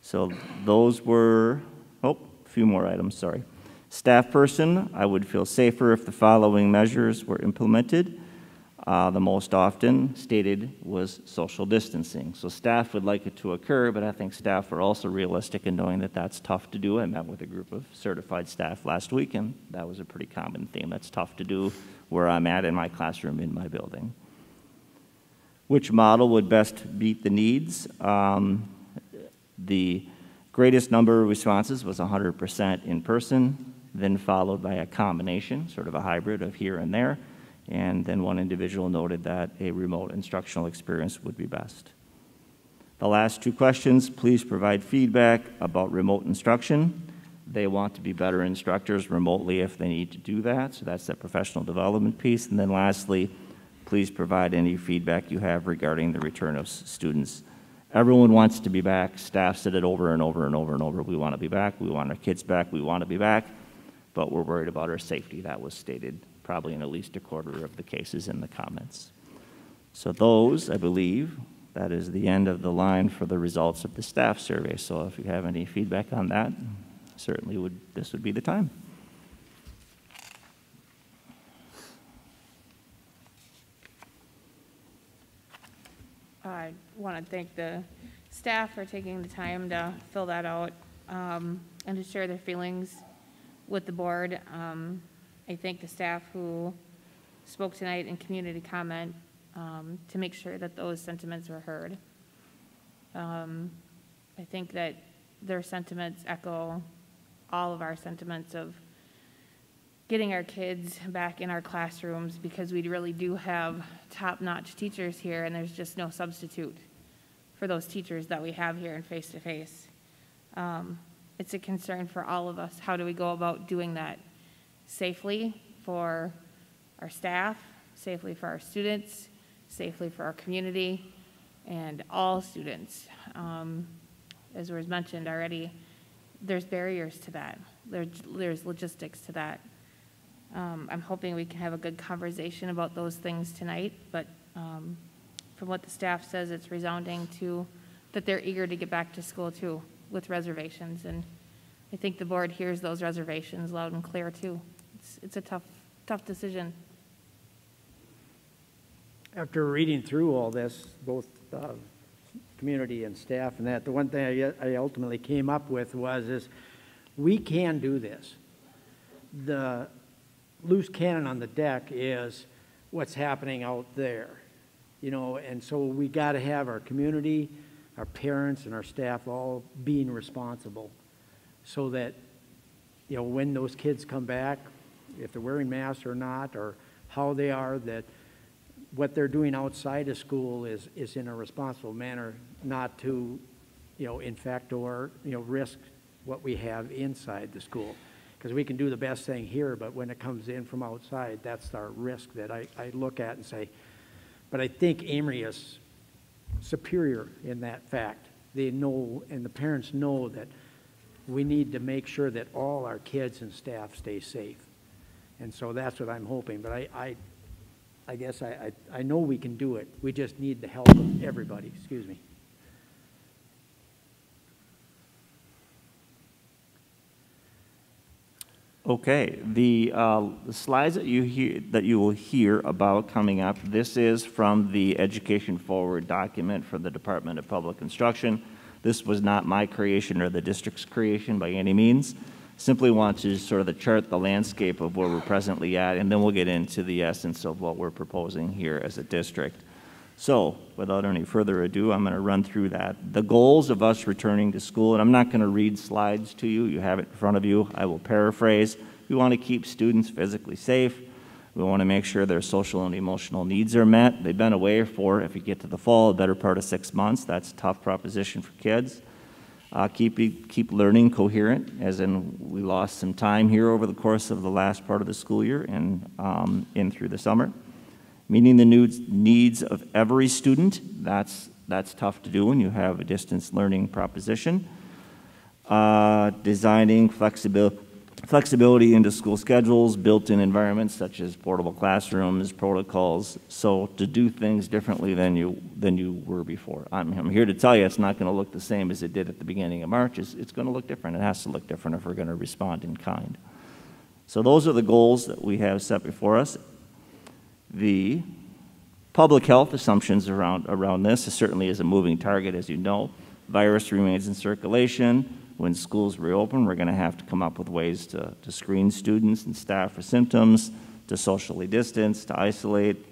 So those were, few more items, sorry. Staff person, I would feel safer if the following measures were implemented. Uh, the most often stated was social distancing. So staff would like it to occur, but I think staff are also realistic in knowing that that's tough to do. I met with a group of certified staff last week, and that was a pretty common theme. That's tough to do where I'm at in my classroom in my building. Which model would best meet the needs? Um, the greatest number of responses was 100% in person, then followed by a combination, sort of a hybrid of here and there. And then one individual noted that a remote instructional experience would be best. The last two questions, please provide feedback about remote instruction. They want to be better instructors remotely if they need to do that, so that's that professional development piece. And then lastly, please provide any feedback you have regarding the return of students. Everyone wants to be back. Staff said it over and over and over and over. We want to be back. We want our kids back. We want to be back. But we're worried about our safety. That was stated probably in at least a quarter of the cases in the comments. So those, I believe, that is the end of the line for the results of the staff survey. So if you have any feedback on that, certainly would this would be the time. I want to thank the staff for taking the time to fill that out um, and to share their feelings with the board. Um, I thank the staff who spoke tonight in community comment um, to make sure that those sentiments were heard. Um, I think that their sentiments echo all of our sentiments of getting our kids back in our classrooms because we really do have top-notch teachers here, and there's just no substitute for those teachers that we have here in face-to-face. Um, It's a concern for all of us. How do we go about doing that safely for our staff, safely for our students, safely for our community, and all students? Um, As was mentioned already, there's barriers to that. There's, there's logistics to that. Um, I'm hoping we can have a good conversation about those things tonight, but um, from what the staff says, it's resounding to, that they're eager to get back to school too, with reservations. And I think the board hears those reservations loud and clear too. It's, it's a tough, tough decision. After reading through all this, both uh, community and staff and that, the one thing I I ultimately came up with was is, we can do this. The loose cannon on the deck is what's happening out there, you know, and so we got to have our community, our parents, and our staff all being responsible so that, you know, when those kids come back, if they're wearing masks or not, or how they are, that what they're doing outside of school is, is in a responsible manner, not to, you know, infect or, you know, risk what we have inside the school. Because we can do the best thing here, but when it comes in from outside, that's our risk that I, I look at and say, but I think Amery is superior in that fact. They know, and the parents know that we need to make sure that all our kids and staff stay safe. And so that's what I'm hoping, but I, I, I guess I, I, I know we can do it. We just need the help of everybody, excuse me. Okay, the uh, the slides that you hear, that you will hear about coming up, this is from the Education Forward document for the Department of Public Instruction. This was not my creation or the district's creation by any means. Simply want to sort of chart the landscape of where we're presently at, and then we'll get into the essence of what we're proposing here as a district. So, without any further ado, I'm going to run through that. The goals of us returning to school, and I'm not going to read slides to you, you have it in front of you. I will paraphrase. We want to keep students physically safe. We want to make sure their social and emotional needs are met. They've been away for, if you get to the fall, a better part of six months. That's a tough proposition for kids. Uh, keep, keep learning coherent, as in we lost some time here over the course of the last part of the school year and um, in through the summer meeting the needs, needs of every student. That's, that's tough to do when you have a distance learning proposition. Uh, designing flexibility, flexibility into school schedules, built-in environments such as portable classrooms, protocols, so to do things differently than you, than you were before. I'm, I'm here to tell you it's not going to look the same as it did at the beginning of March. It's, it's going to look different. It has to look different if we're going to respond in kind. So those are the goals that we have set before us the public health assumptions around, around this is certainly is a moving target, as you know. Virus remains in circulation. When schools reopen, we're going to have to come up with ways to, to screen students and staff for symptoms, to socially distance, to isolate,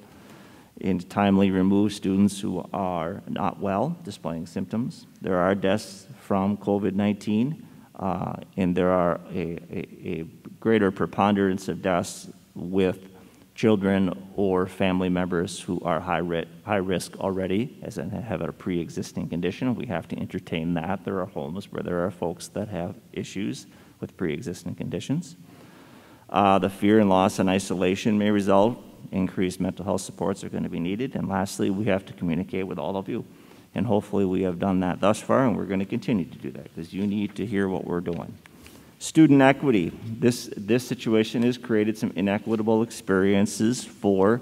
and timely remove students who are not well, displaying symptoms. There are deaths from COVID-19, uh, and there are a, a, a greater preponderance of deaths with children or family members who are high, ri- high risk already, as in have a pre existing condition. We have to entertain that. There are homes where there are folks that have issues with pre existing conditions. Uh, the fear and loss and isolation may result. Increased mental health supports are going to be needed. And lastly, we have to communicate with all of you. And hopefully, we have done that thus far, and we're going to continue to do that because you need to hear what we're doing. Student equity. This, this situation has created some inequitable experiences for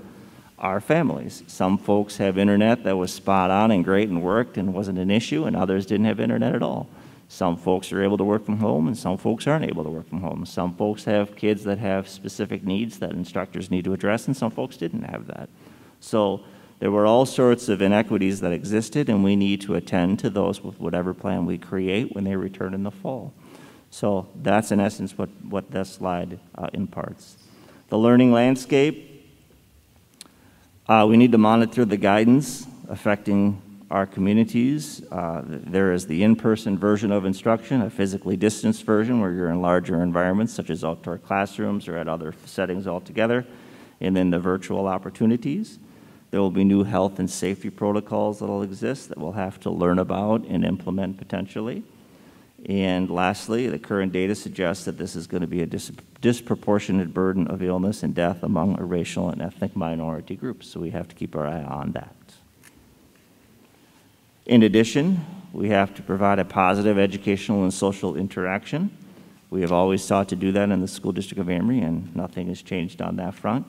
our families. Some folks have internet that was spot on and great and worked and wasn't an issue, and others didn't have internet at all. Some folks are able to work from home, and some folks aren't able to work from home. Some folks have kids that have specific needs that instructors need to address, and some folks didn't have that. So there were all sorts of inequities that existed, and we need to attend to those with whatever plan we create when they return in the fall. So that's in essence what, what this slide uh, imparts. The learning landscape, uh, we need to monitor the guidance affecting our communities, uh, there is the in-person version of instruction, a physically distanced version where you're in larger environments such as outdoor classrooms or at other settings altogether, and then the virtual opportunities. There will be new health and safety protocols that will exist that we'll have to learn about and implement potentially. And lastly, the current data suggests that this is going to be a dis disproportionate burden of illness and death among racial and ethnic minority groups, so we have to keep our eye on that. In addition, we have to provide a positive educational and social interaction. We have always sought to do that in the School District of Amery, and nothing has changed on that front.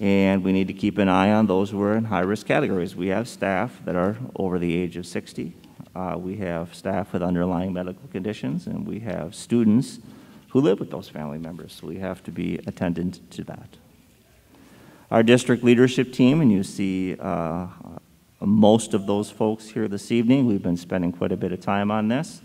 And we need to keep an eye on those who are in high-risk categories. We have staff that are over the age of 60. Uh, we have staff with underlying medical conditions, and we have students who live with those family members. So we have to be attendant to that. Our district leadership team, and you see uh, most of those folks here this evening. We've been spending quite a bit of time on this.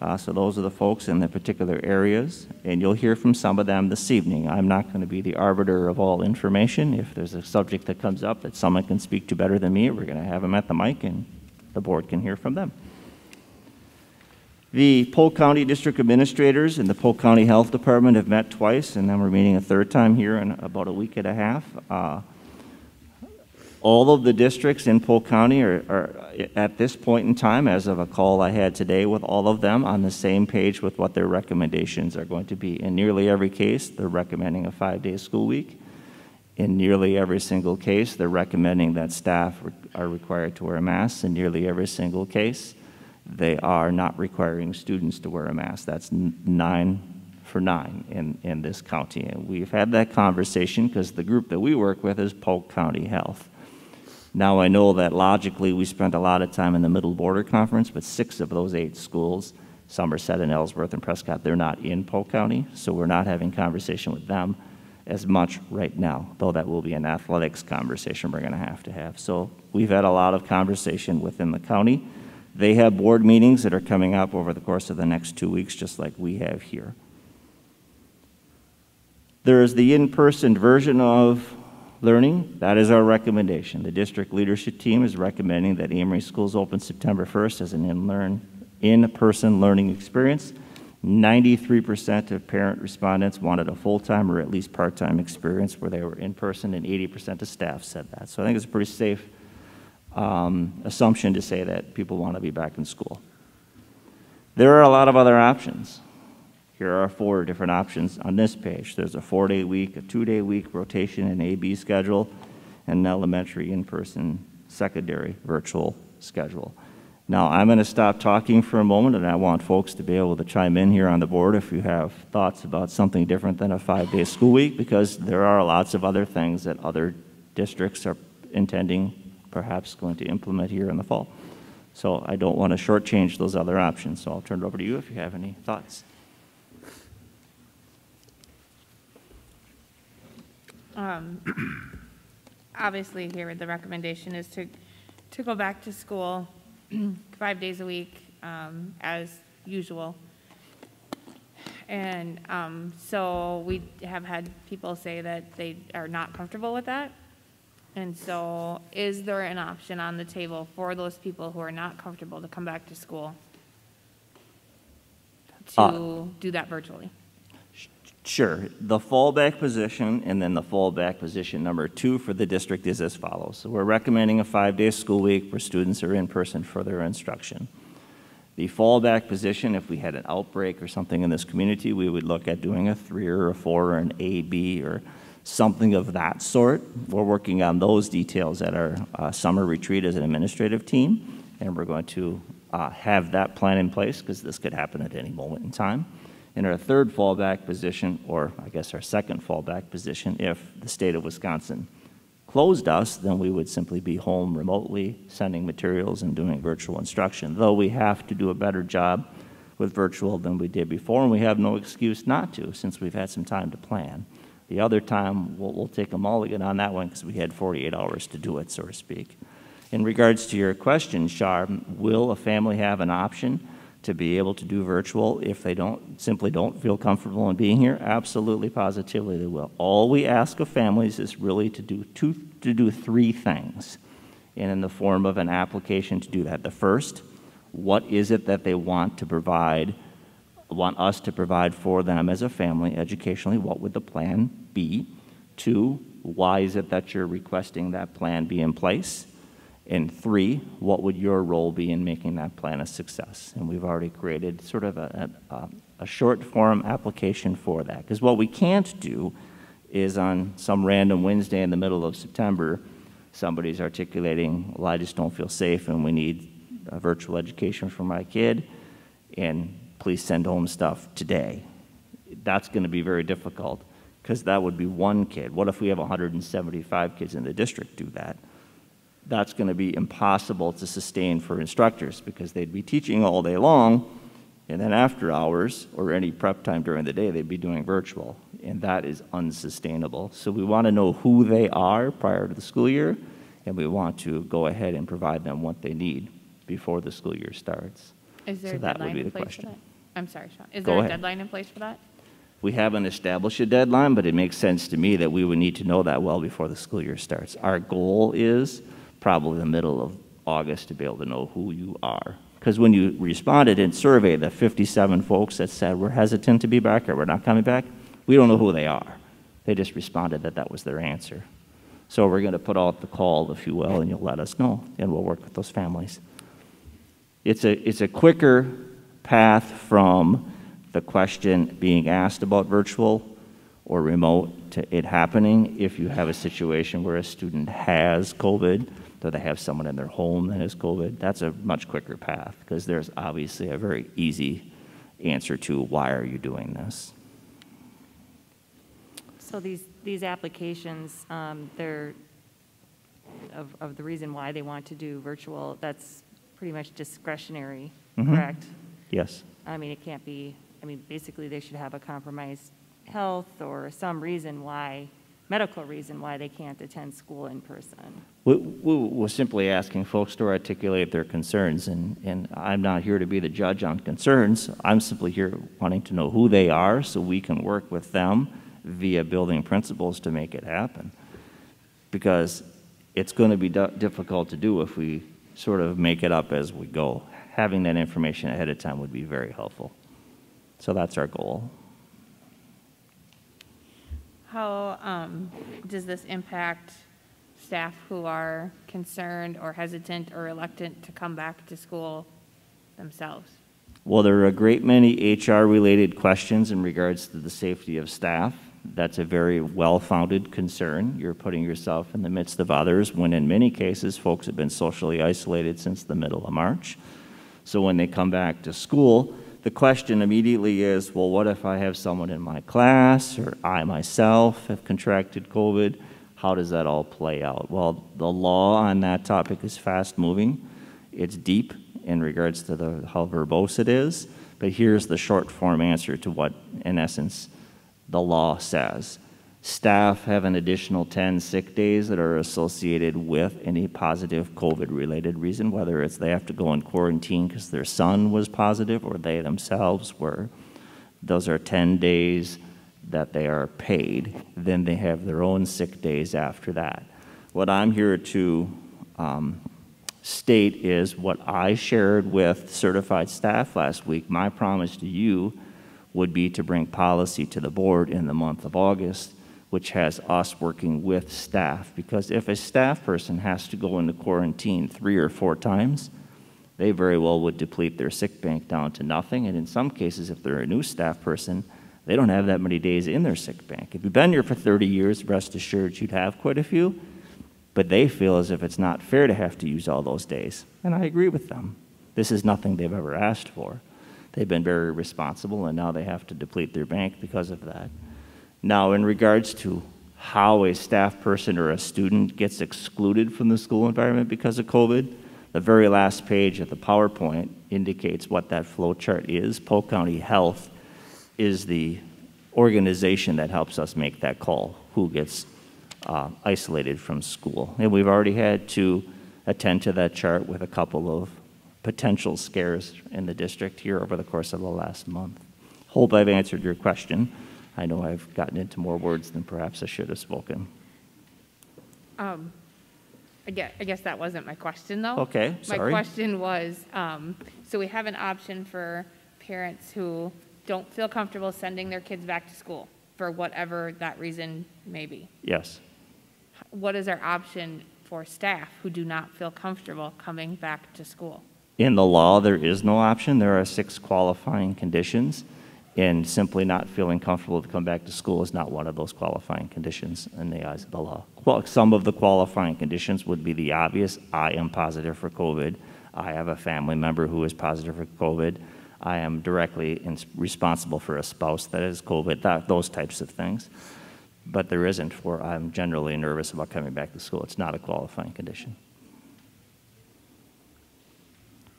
Uh, so those are the folks in the particular areas, and you'll hear from some of them this evening. I'm not going to be the arbiter of all information. If there's a subject that comes up that someone can speak to better than me, we're going to have them at the mic, and the board can hear from them. The Polk County District Administrators and the Polk County Health Department have met twice, and then we're meeting a third time here in about a week and a half. Uh, all of the districts in Polk County are, are, at this point in time, as of a call I had today with all of them, on the same page with what their recommendations are going to be. In nearly every case, they're recommending a five-day school week. In nearly every single case, they're recommending that staff are required to wear a mask. In nearly every single case, they are not requiring students to wear a mask. That's nine for nine in, in this county. And we've had that conversation because the group that we work with is Polk County Health. Now I know that logically we spent a lot of time in the Middle Border Conference, but six of those eight schools, Somerset and Ellsworth and Prescott, they're not in Polk County, so we're not having conversation with them as much right now, though that will be an athletics conversation we're going to have to have. So we've had a lot of conversation within the county. They have board meetings that are coming up over the course of the next two weeks, just like we have here. There is the in-person version of learning, that is our recommendation. The district leadership team is recommending that Amery Schools open September 1st as an in-learn, in-person learning experience. 93% of parent respondents wanted a full-time or at least part-time experience where they were in person, and 80% of staff said that. So I think it's a pretty safe um, assumption to say that people want to be back in school. There are a lot of other options. Here are four different options on this page. There's a four-day week, a two-day week rotation and A-B schedule, and an elementary in-person, secondary virtual schedule. Now, I'm going to stop talking for a moment, and I want folks to be able to chime in here on the board if you have thoughts about something different than a five-day school week, because there are lots of other things that other districts are intending, perhaps going to implement here in the fall. So I don't want to shortchange those other options, so I'll turn it over to you if you have any thoughts. Um, obviously, here the recommendation is to, to go back to school five days a week um, as usual. And um, so we have had people say that they are not comfortable with that. And so, is there an option on the table for those people who are not comfortable to come back to school to uh, do that virtually? Sure. The fallback position and then the fallback position number two for the district is as follows. So we're recommending a five-day school week where students are in person for their instruction. The fallback position, if we had an outbreak or something in this community, we would look at doing a three or a four or an A, B or something of that sort. We're working on those details at our uh, summer retreat as an administrative team, and we're going to uh, have that plan in place because this could happen at any moment in time. In our third fallback position, or I guess our second fallback position, if the state of Wisconsin closed us, then we would simply be home remotely sending materials and doing virtual instruction, though we have to do a better job with virtual than we did before, and we have no excuse not to since we've had some time to plan. The other time, we'll, we'll take a mulligan on that one because we had 48 hours to do it, so to speak. In regards to your question, Shar, will a family have an option to be able to do virtual if they don't simply don't feel comfortable in being here? Absolutely, positively, they will. All we ask of families is really to do two, to do three things. and in the form of an application to do that. The first, what is it that they want to provide, want us to provide for them as a family educationally? What would the plan be? Two, why is it that you're requesting that plan be in place? And three, what would your role be in making that plan a success? And we've already created sort of a, a, a short form application for that. Because what we can't do is on some random Wednesday in the middle of September, somebody's articulating, well, I just don't feel safe and we need a virtual education for my kid, and please send home stuff today. That's going to be very difficult because that would be one kid. What if we have 175 kids in the district do that? That's going to be impossible to sustain for instructors because they'd be teaching all day long, and then after hours or any prep time during the day, they'd be doing virtual, and that is unsustainable. So we want to know who they are prior to the school year, and we want to go ahead and provide them what they need before the school year starts. Is there So a that would deadline be in the place for question. that? I'm sorry, Sean. Is Go there a ahead. deadline in place for that? We haven't established a deadline, but it makes sense to me that we would need to know that well before the school year starts. Our goal is probably the middle of August to be able to know who you are. Because when you responded in survey, the 57 folks that said we're hesitant to be back or we're not coming back, we don't know who they are. They just responded that that was their answer. So we're going to put out the call, if you will, and you'll let us know, and we'll work with those families. It's a, it's a quicker path from the question being asked about virtual or remote to it happening if you have a situation where a student has COVID, or they have someone in their home that has COVID. That's a much quicker path because there's obviously a very easy answer to why are you doing this? So these, these applications, um, they're, of, of the reason why they want to do virtual, that's pretty much discretionary, Mhm. correct? Yes. I mean, it can't be, I mean, basically, they should have a compromised health or some reason why, medical reason why they can't attend school in person. We, we, we're simply asking folks to articulate their concerns, and, and I'm not here to be the judge on concerns. I'm simply here wanting to know who they are so we can work with them via building principals to make it happen. Because it's going to be difficult to do if we sort of make it up as we go. Having that information ahead of time would be very helpful. So that's our goal. How um, does this impact staff who are concerned or hesitant or reluctant to come back to school themselves? Well, there are a great many HR-related questions in regards to the safety of staff. That's a very well-founded concern. You're putting yourself in the midst of others when in many cases, folks have been socially isolated since the middle of March. So when they come back to school, the question immediately is, well, what if I have someone in my class or I myself have contracted COVID? How does that all play out? Well, the law on that topic is fast-moving. It's deep in regards to the, how verbose it is, but here's the short form answer to what, in essence, the law says. Staff have an additional 10 sick days that are associated with any positive COVID related reason, whether it's they have to go in quarantine because their son was positive or they themselves were. Those are 10 days that they are paid. Then they have their own sick days after that. What I'm here to um, state is what I shared with certified staff last week. My promise to you would be to bring policy to the board in the month of August, which has us working with staff. Because if a staff person has to go into quarantine three or four times, they very well would deplete their sick bank down to nothing. And in some cases, if they're a new staff person, they don't have that many days in their sick bank. If you've been here for 30 years, rest assured you'd have quite a few. But they feel as if it's not fair to have to use all those days. And I agree with them. This is nothing they've ever asked for. They've been very responsible, and now they have to deplete their bank because of that. Now, in regards to how a staff person or a student gets excluded from the school environment because of COVID, the very last page of the PowerPoint indicates what that flow chart is. Polk County Health is the organization that helps us make that call, who gets uh, isolated from school. And we've already had to attend to that chart with a couple of potential scares in the district here over the course of the last month. Hope I've answered your question. I know I've gotten into more words than perhaps I should have spoken. Um, I guess, I guess that wasn't my question, though. Okay, sorry. My question was, um, so we have an option for parents who don't feel comfortable sending their kids back to school for whatever that reason may be. Yes. What is our option for staff who do not feel comfortable coming back to school? In the law, there is no option. There are six qualifying conditions, and simply not feeling comfortable to come back to school is not one of those qualifying conditions in the eyes of the law. Well, some of the qualifying conditions would be the obvious, I am positive for COVID. I have a family member who is positive for COVID. I am directly ins- responsible for a spouse that is COVID, that, those types of things. But there isn't for, I'm generally nervous about coming back to school. It's not a qualifying condition.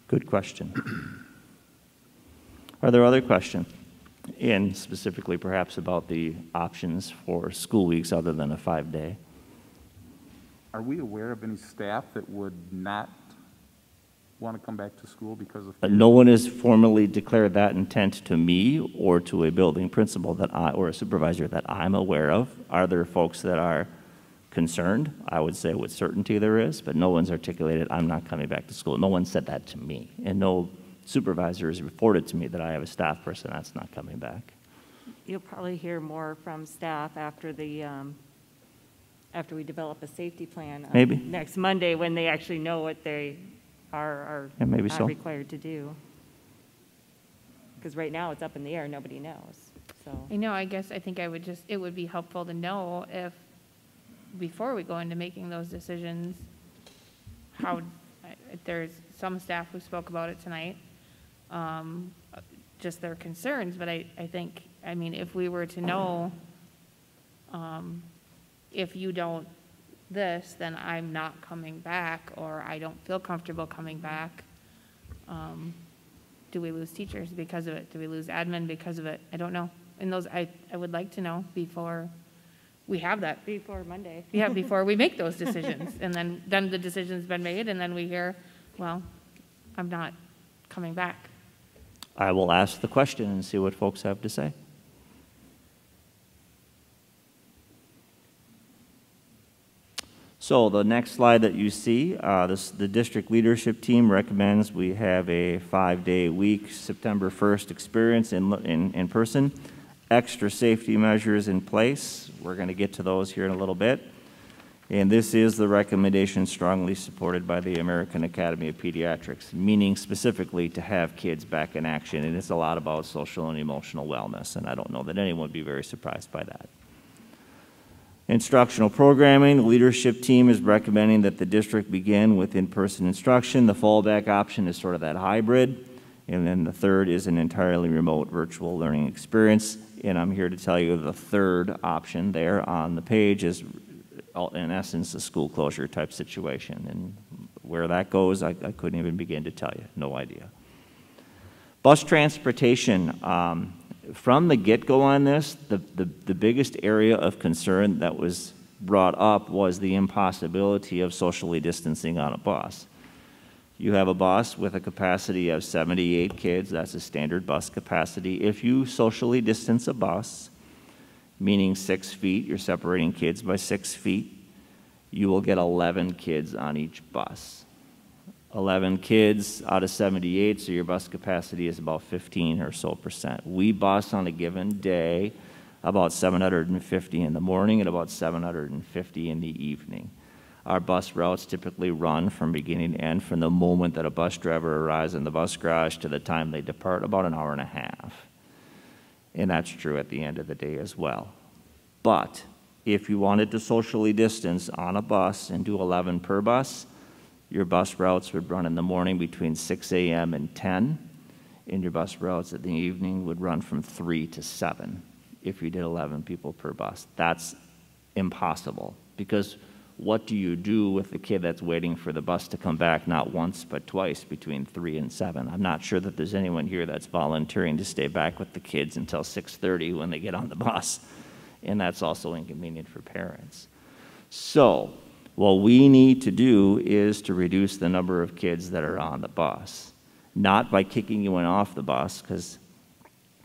Good question. Are there other questions? And specifically perhaps about the options for school weeks other than a five-day? Are we aware of any staff that would not want to come back to school because of? Uh, No one has formally declared that intent to me or to a building principal that I, or a supervisor that I'm aware of. Are there folks that are concerned? I would say with certainty there is, but no one's articulated, I'm not coming back to school. No one said that to me. And no supervisor has reported to me that I have a staff person that's not coming back. You'll probably hear more from staff after the, um, after we develop a safety plan. on Maybe. Next Monday, when they actually know what they are, are Yeah, maybe not so. required to do. Because right now, it's up in the air, nobody knows, so. I know, I guess I think I would just, it would be helpful to know if, before we go into making those decisions, how, I- there's some staff who spoke about it tonight, um, just their concerns, but I, I think, I mean, if we were to know, um, if you don't this, then I'm not coming back, or I don't feel comfortable coming back, um, do we lose teachers because of it? Do we lose admin because of it? I don't know. And those, I, I would like to know before we have that. Before Monday. Yeah, before we make those decisions. And then, then the decision's been made, and then we hear, well, I'm not coming back. I will ask the question and see what folks have to say. So the next slide that you see, uh, this, the district leadership team recommends we have a five-day week, September 1st experience in, in, in person. Extra safety measures in place. We're going to get to those here in a little bit. And this is the recommendation strongly supported by the American Academy of Pediatrics, meaning specifically to have kids back in action. And it's a lot about social and emotional wellness, and I don't know that anyone would be very surprised by that. Instructional programming, the leadership team is recommending that the district begin with in-person instruction. The fallback option is sort of that hybrid. And then the third is an entirely remote virtual learning experience. And I'm here to tell you the third option there on the page is, in essence, a school closure type situation. And where that goes, I, I couldn't even begin to tell you. No idea. Bus transportation, um, from the get-go on this, the, the, the biggest area of concern that was brought up was the impossibility of socially distancing on a bus. You have a bus with a capacity of 78 kids, that's a standard bus capacity. If you socially distance a bus, meaning six feet, you're separating kids by six feet, you will get 11 kids on each bus. 11 kids out of 78, so your bus capacity is about 15 or so percent. We bus on a given day about 750 in the morning and about 750 in the evening. Our bus routes typically run from beginning to end from the moment that a bus driver arrives in the bus garage to the time they depart, about an hour and a half. And that's true at the end of the day as well. But if you wanted to socially distance on a bus and do 11 per bus, your bus routes would run in the morning between 6 a.m. and 10, and your bus routes in the evening would run from 3 to 7 if you did 11 people per bus. That's impossible because what do you do with the kid that's waiting for the bus to come back not once but twice between 3 and 7? I'm not sure that there's anyone here that's volunteering to stay back with the kids until 6:30 when they get on the bus. And that's also inconvenient for parents. So, what we need to do is to reduce the number of kids that are on the bus. Not by kicking anyone off the bus, because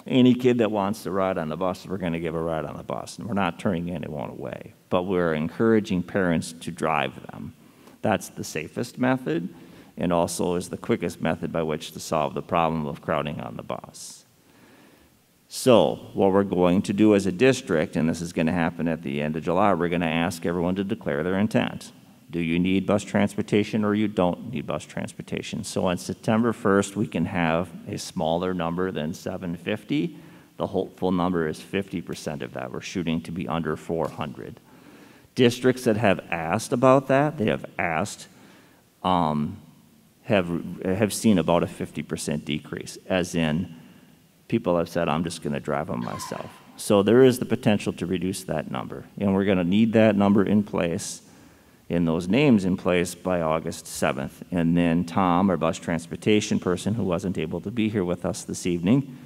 any kid that wants to ride on the bus, we're going to give a ride on the bus. And we're not turning anyone away, but we're encouraging parents to drive them. That's the safest method and also is the quickest method by which to solve the problem of crowding on the bus. So, what we're going to do as a district, and this is going to happen at the end of July, we're going to ask everyone to declare their intent. Do you need bus transportation or you don't need bus transportation? So on September 1st, we can have a smaller number than 750. The hopeful number is 50% of that. We're shooting to be under 400. Districts that have asked about that, they have asked, um, have, have seen about a 50% decrease, as in people have said, I'm just going to drive them myself. So there is the potential to reduce that number. And we're going to need that number in place, in those names in place by August 7th. And then Tom, our bus transportation person who wasn't able to be here with us this evening,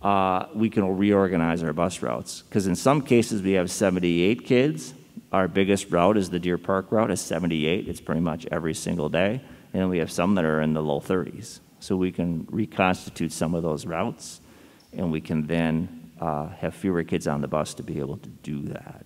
uh, we can reorganize our bus routes. Because in some cases we have 78 kids. Our biggest route is the Deer Park route, is 78. It's pretty much every single day. And we have some that are in the low 30s. So we can reconstitute some of those routes, and we can then uh, have fewer kids on the bus to be able to do that.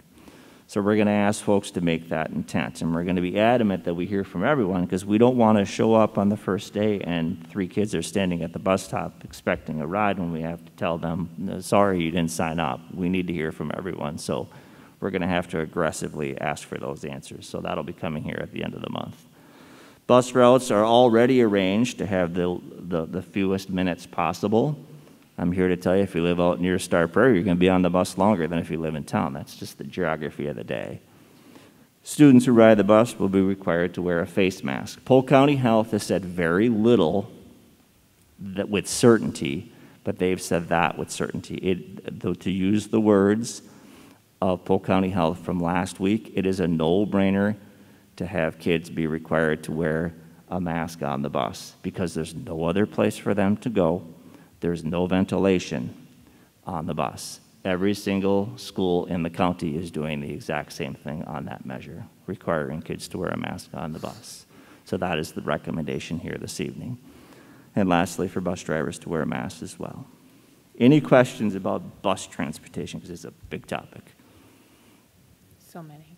So we're going to ask folks to make that intent, and we're going to be adamant that we hear from everyone because we don't want to show up on the first day and three kids are standing at the bus stop expecting a ride when we have to tell them, sorry, you didn't sign up. We need to hear from everyone. So we're going to have to aggressively ask for those answers. So that'll be coming here at the end of the month. Bus routes are already arranged to have the, the, the, fewest minutes possible. I'm here to tell you if you live out near Star Prairie, you're going to be on the bus longer than if you live in town. That's just the geography of the day. Students who ride the bus will be required to wear a face mask. Polk County Health has said very little that with certainty, but they've said that with certainty. It, though, to use the words of Polk County Health from last week, it is a no-brainer to have kids be required to wear a mask on the bus because there's no other place for them to go. There's no ventilation on the bus. Every single school in the county is doing the exact same thing on that measure, requiring kids to wear a mask on the bus. So that is the recommendation here this evening. And lastly, for bus drivers to wear a mask as well. Any questions about bus transportation? Because it's a big topic. So many.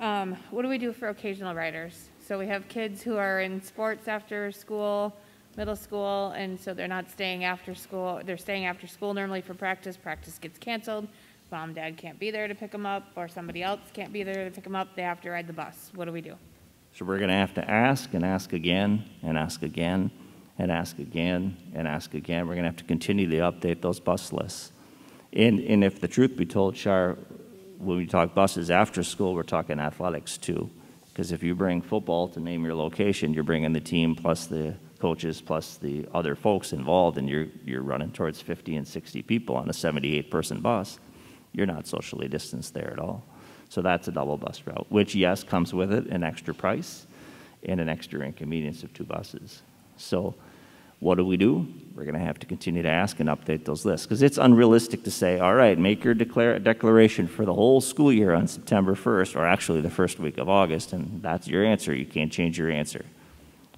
Um, what do we do for occasional riders? So we have kids who are in sports after school, middle school, and so they're not staying after school. They're staying after school normally for practice. Practice gets canceled. Mom, dad can't be there to pick them up, or somebody else can't be there to pick them up. They have to ride the bus. What do we do? So we're going to have to ask and ask again and ask again and ask again and ask again. We're going to have to continue to update those bus lists. And, and if the truth be told, Char, when we talk buses after school, we're talking athletics too. Because if you bring football to name your location, you're bringing the team plus the coaches plus the other folks involved, and you're, you're running towards 50 and 60 people on a 78 person bus. You're not socially distanced there at all. So that's a double bus route, which, yes, comes with it an extra price and an extra inconvenience of two buses. So what do we do? We're going to have to continue to ask and update those lists because it's unrealistic to say, all right, make your declaration for the whole school year on September 1st, or actually the first week of August, and that's your answer. You can't change your answer.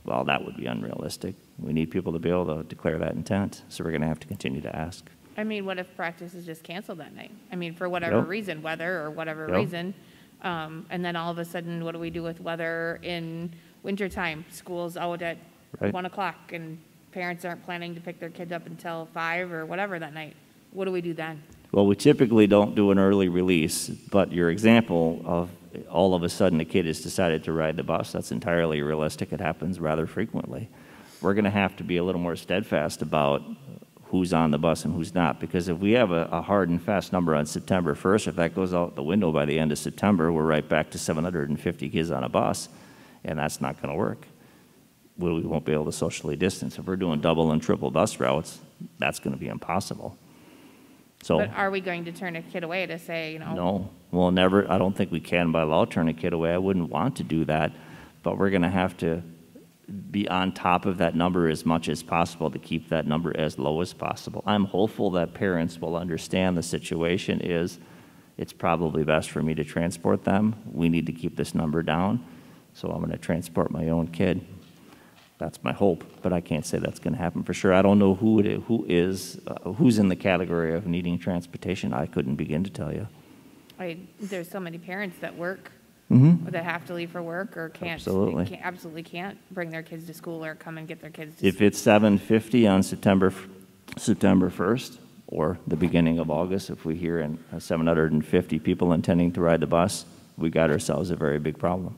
Well, that would be unrealistic. We need people to be able to declare that intent, so we're going to have to continue to ask. I mean, what if practice is just canceled that night? I mean, for whatever Yep. reason, weather or whatever Yep. reason. Um, and then all of a sudden, what do we do with weather in wintertime? School's out at Right. one o'clock and parents aren't planning to pick their kids up until five or whatever that night. What do we do then? Well, we typically don't do an early release, but your example of all of a sudden a kid has decided to ride the bus, that's entirely realistic. It happens rather frequently. We're going to have to be a little more steadfast about who's on the bus and who's not, because if we have a, a hard and fast number on September 1st, if that goes out the window by the end of September, we're right back to 750 kids on a bus, and that's not going to work. We we won't be able to socially distance. If we're doing double and triple bus routes, that's going to be impossible. So. But are we going to turn a kid away to say, you know? No, we'll never, I don't think we can by law turn a kid away. I wouldn't want to do that, but we're going to have to be on top of that number as much as possible to keep that number as low as possible. I'm hopeful that parents will understand the situation is it's probably best for me to transport them. We need to keep this number down, so I'm going to transport my own kid. That's my hope, but I can't say that's going to happen for sure. I don't know who it is, who is, uh, who's in the category of needing transportation. I couldn't begin to tell you. I, there's so many parents that work Mhm. that have to leave for work or can't, Absolutely. can't- absolutely can't bring their kids to school or come and get their kids to If it's 7:50 on September, September 1st, or the beginning of August, if we hear in- uh, 750 people intending to ride the bus, we got ourselves a very big problem.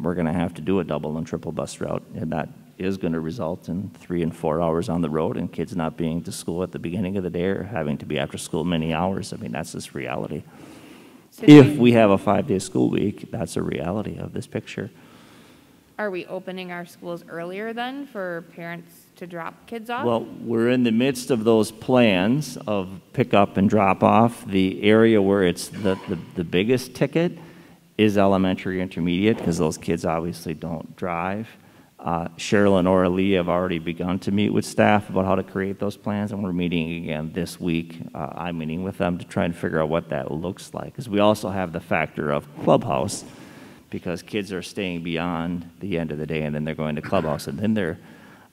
We're going to have to do a double and triple bus route, and that is going to result in three and four hours on the road and kids not being to school at the beginning of the day or having to be after school many hours. I mean, that's just reality. So If we have a five-day school week, that's a reality of this picture. Are we opening our schools earlier then for parents to drop kids off? Well, we're in the midst of those plans of pick up and drop off. The area where it's the, the, the biggest ticket is elementary intermediate because those kids obviously don't drive. Uh, Cheryl and Aura Lee have already begun to meet with staff about how to create those plans, and we're meeting again this week. Uh, I'm meeting with them to try and figure out what that looks like. Because we also have the factor of clubhouse, because kids are staying beyond the end of the day and then they're going to clubhouse and then they're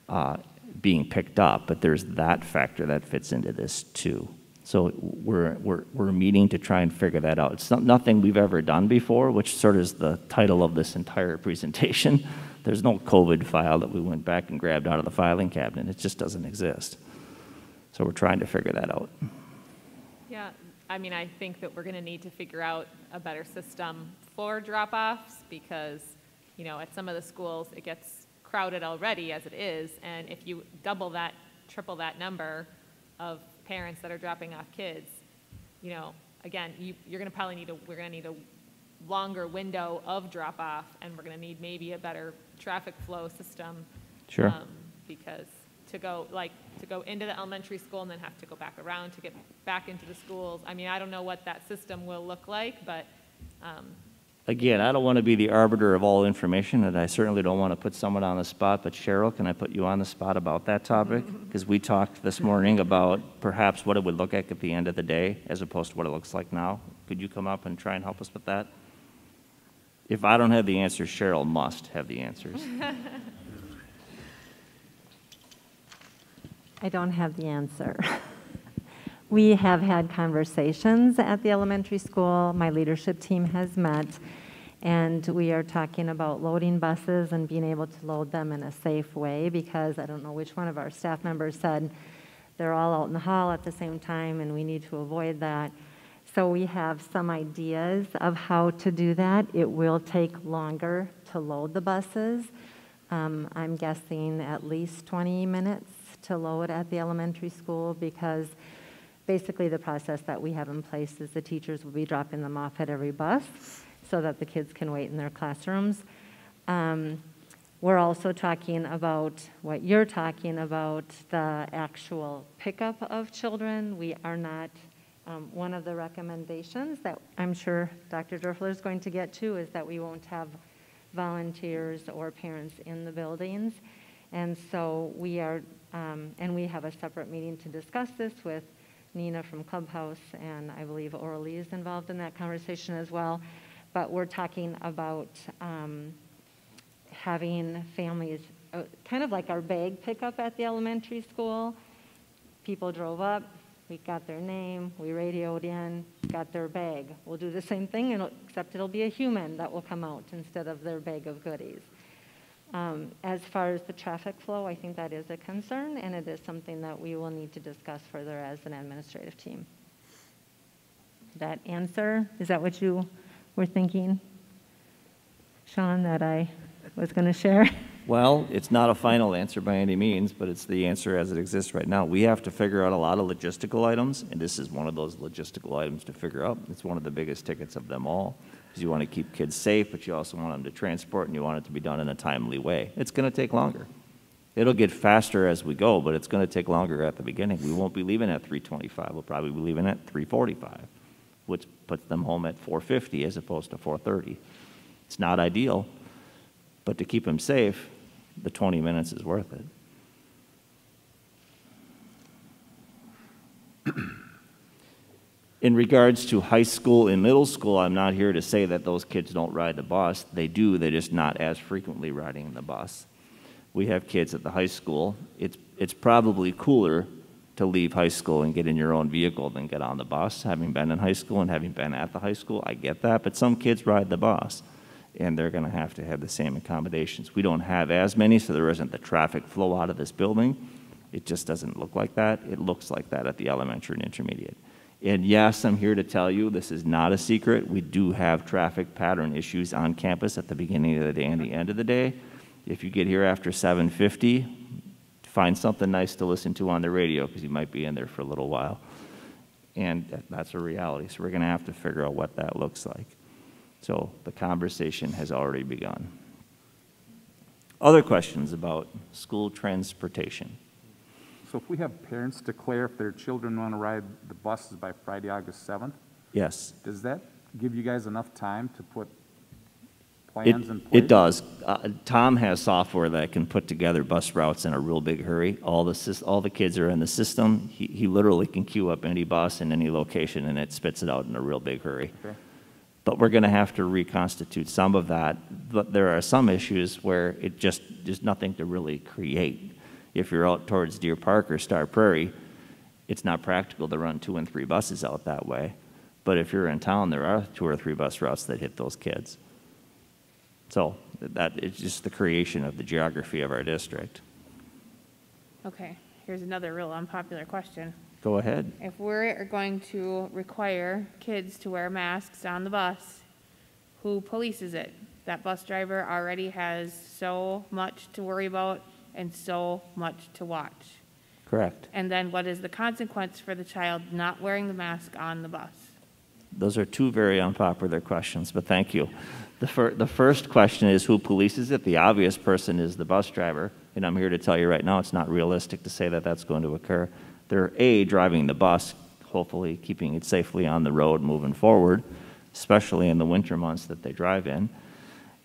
uh, being picked up. But there's that factor that fits into this too. So we're, we're, we're meeting to try and figure that out. It's not, nothing we've ever done before, which sort of is the title of this entire presentation. There's no COVID file that we went back and grabbed out of the filing cabinet. It just doesn't exist. So we're trying to figure that out. Yeah, I mean, I think that we're going to need to figure out a better system for drop-offs because, you know, at some of the schools, it gets crowded already as it is. And if you double that, triple that number of parents that are dropping off kids, you know, again, you, you're going to probably need a, we're going to need a longer window of drop-off and we're going to need maybe a better traffic flow system. Sure. um, Because to go, like, to go into the elementary school and then have to go back around to get back into the schools. I mean, I don't know what that system will look like, but, um, Again, I don't want to be the arbiter of all information, and I certainly don't want to put someone on the spot, but Cheryl, can I put you on the spot about that topic? Because we talked this morning about perhaps what it would look like at the end of the day as opposed to what it looks like now. Could you come up and try and help us with that? If I don't have the answers, Cheryl must have the answers. I don't have the answer. We have had conversations at the elementary school. My leadership team has met, and we are talking about loading buses and being able to load them in a safe way because I don't know which one of our staff members said they're all out in the hall at the same time, and we need to avoid that. So we have some ideas of how to do that. It will take longer to load the buses. Um, I'm guessing at least 20 minutes to load at the elementary school because basically the process that we have in place is the teachers will be dropping them off at every bus so that the kids can wait in their classrooms. Um, we're also talking about what you're talking about, the actual pickup of children. We are not, um, one of the recommendations that I'm sure Dr. Dorfler is going to get to is that we won't have volunteers or parents in the buildings. And so we are, um, and we have a separate meeting to discuss this with Nina from Clubhouse, and I believe Orly is involved in that conversation as well. But we're talking about um, having families, uh, kind of like our bag pickup at the elementary school. People drove up, we got their name, we radioed in, got their bag. We'll do the same thing, except it'll be a human that will come out instead of their bag of goodies. Um, As far as the traffic flow, I think that is a concern, and it is something that we will need to discuss further as an administrative team. That answer, is that what you were thinking, Sean, that I was going to share? Well, it's not a final answer by any means, but it's the answer as it exists right now. We have to figure out a lot of logistical items, and this is one of those logistical items to figure out. It's one of the biggest tickets of them all, because you want to keep kids safe, but you also want them to transport, and you want it to be done in a timely way. It's going to take longer. It'll get faster as we go, but it's going to take longer at the beginning. We won't be leaving at 3:25. We'll probably be leaving at 3:45, which puts them home at 4:50 as opposed to 4:30. It's not ideal, but to keep them safe, the 20 minutes is worth it. In regards to high school and middle school, I'm not here to say that those kids don't ride the bus. They do, they're just not as frequently riding the bus. We have kids at the high school. It's, it's probably cooler to leave high school and get in your own vehicle than get on the bus. Having been in high school and having been at the high school, I get that, but some kids ride the bus. And they're going to have to have the same accommodations. We don't have as many, so there isn't the traffic flow out of this building. It just doesn't look like that. It looks like that at the elementary and intermediate. And yes, I'm here to tell you, this is not a secret. We do have traffic pattern issues on campus at the beginning of the day and the end of the day. If you get here after 7:50, find something nice to listen to on the radio because you might be in there for a little while. And that's a reality. So we're going to have to figure out what that looks like. So the conversation has already begun. Other questions about school transportation? So if we have parents declare if their children want to ride the buses by Friday, August 7th, Yes. does that give you guys enough time to put It, plans in place? it does. Uh, Tom has software that can put together bus routes in a real big hurry. All the, all the kids are in the system. He, he literally can queue up any bus in any location and it spits it out in a real big hurry. Okay. But we're going to have to reconstitute some of that. But there are some issues where it just, there's nothing to really create. If you're out towards Deer Park or Star Prairie, it's not practical to run two and three buses out that way. But if you're in town, there are two or three bus routes that hit those kids. So that is just the creation of the geography of our district. Okay, here's another real unpopular question. Go ahead. If we're going to require kids to wear masks on the bus, who polices it? That bus driver already has so much to worry about and so much to watch. Correct. And then what is the consequence for the child not wearing the mask on the bus? Those are two very unpopular questions, but thank you. The, fir- the first question is who polices it? The obvious person is the bus driver, and I'm here to tell you right now it's not realistic to say that that's going to occur. They're A, driving the bus, hopefully keeping it safely on the road moving forward, especially in the winter months that they drive in.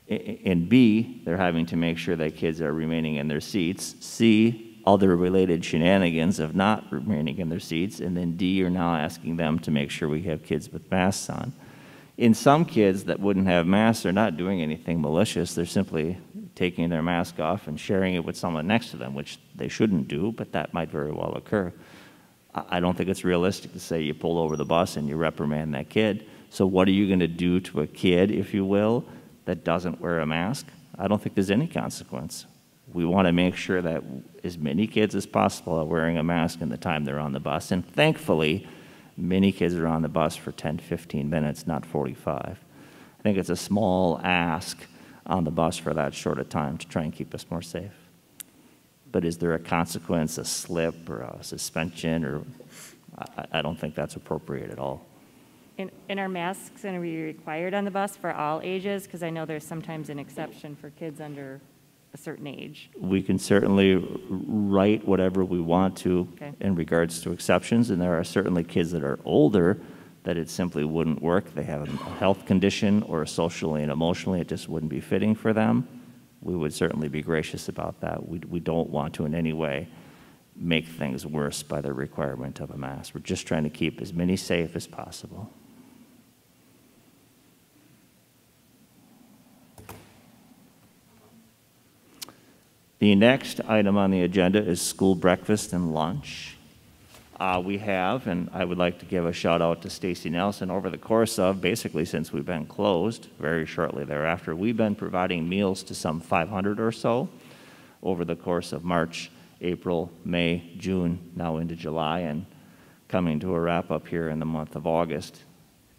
And B, they're having to make sure that kids are remaining in their seats. C, other related shenanigans of not remaining in their seats. And then D, you're now asking them to make sure we have kids with masks on. In some kids that wouldn't have masks, they're not doing anything malicious. They're simply taking their mask off and sharing it with someone next to them, which they shouldn't do, but that might very well occur. I don't think it's realistic to say you pull over the bus and you reprimand that kid. So, what are you going to do to a kid, if you will, that doesn't wear a mask? I don't think there's any consequence. We want to make sure that as many kids as possible are wearing a mask in the time they're on the bus. And thankfully, many kids are on the bus for 10, 15 minutes, not 45. I think it's a small ask on the bus for that short a time to try and keep us more safe. But is there a consequence, a slip or a suspension, or I, I don't think that's appropriate at all. And, and are masks going to be required on the bus for all ages? Because I know there's sometimes an exception for kids under a certain age. We can certainly write whatever we want to Okay. in regards to exceptions, and there are certainly kids that are older that it simply wouldn't work. They have a health condition or socially and emotionally, it just wouldn't be fitting for them. We would certainly be gracious about that. We, we don't want to in any way make things worse by the requirement of a mask. We're just trying to keep as many safe as possible. The next item on the agenda is school breakfast and lunch. Uh, we have, and I would like to give a shout out to Stacy Nelson. Over the course of basically since we've been closed, very shortly thereafter, we've been providing meals to some 500 or so over the course of March, April, May, June, now into July, and coming to a wrap up here in the month of August.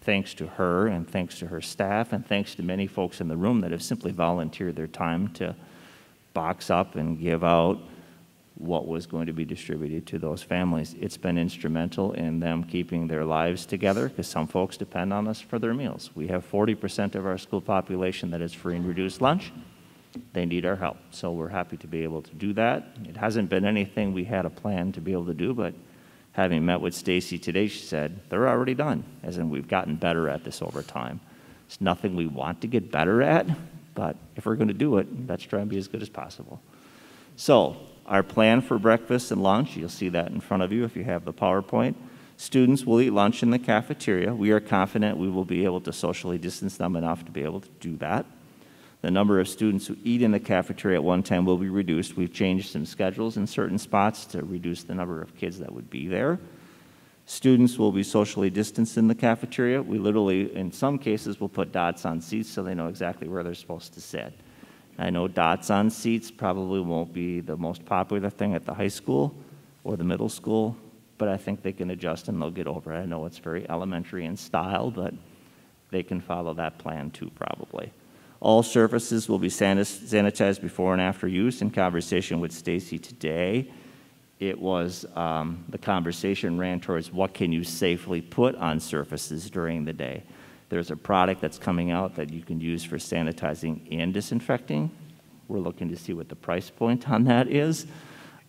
Thanks to her, and thanks to her staff, and thanks to many folks in the room that have simply volunteered their time to box up and give out what was going to be distributed to those families. It's been instrumental in them keeping their lives together because some folks depend on us for their meals. We have 40% of our school population that is free and reduced lunch. They need our help. So we're happy to be able to do that. It hasn't been anything we had a plan to be able to do, but having met with Stacy today, she said, they're already done, as in we've gotten better at this over time. It's nothing we want to get better at, but if we're going to do it, let's try and be as good as possible. So, our plan for breakfast and lunch, you'll see that in front of you if you have the PowerPoint. Students will eat lunch in the cafeteria. We are confident we will be able to socially distance them enough to be able to do that. The number of students who eat in the cafeteria at one time will be reduced. We've changed some schedules in certain spots to reduce the number of kids that would be there. Students will be socially distanced in the cafeteria. We literally, in some cases, will put dots on seats so they know exactly where they're supposed to sit. I know dots on seats probably won't be the most popular thing at the high school or the middle school, but I think they can adjust and they'll get over it. I know it's very elementary in style, but they can follow that plan too, probably. All surfaces will be sanitized before and after use. In conversation with Stacy today, it was um, the conversation ran towards what can you safely put on surfaces during the day. There's a product that's coming out that you can use for sanitizing and disinfecting. We're looking to see what the price point on that is.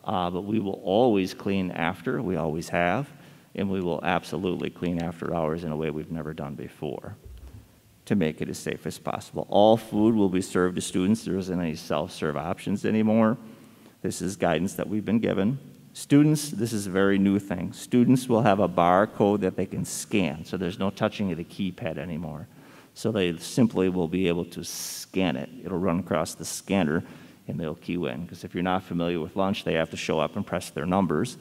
Uh, but we will always clean after, we always have, and we will absolutely clean after hours in a way we've never done before to make it as safe as possible. All food will be served to students. There isn't any self serve options anymore. This is guidance that we've been given. Students, this is a very new thing. Students will have a barcode that they can scan, so there's no touching of the keypad anymore. So they simply will be able to scan it. It'll run across the scanner and they'll key in. Because if you're not familiar with lunch, they have to show up and press their numbers.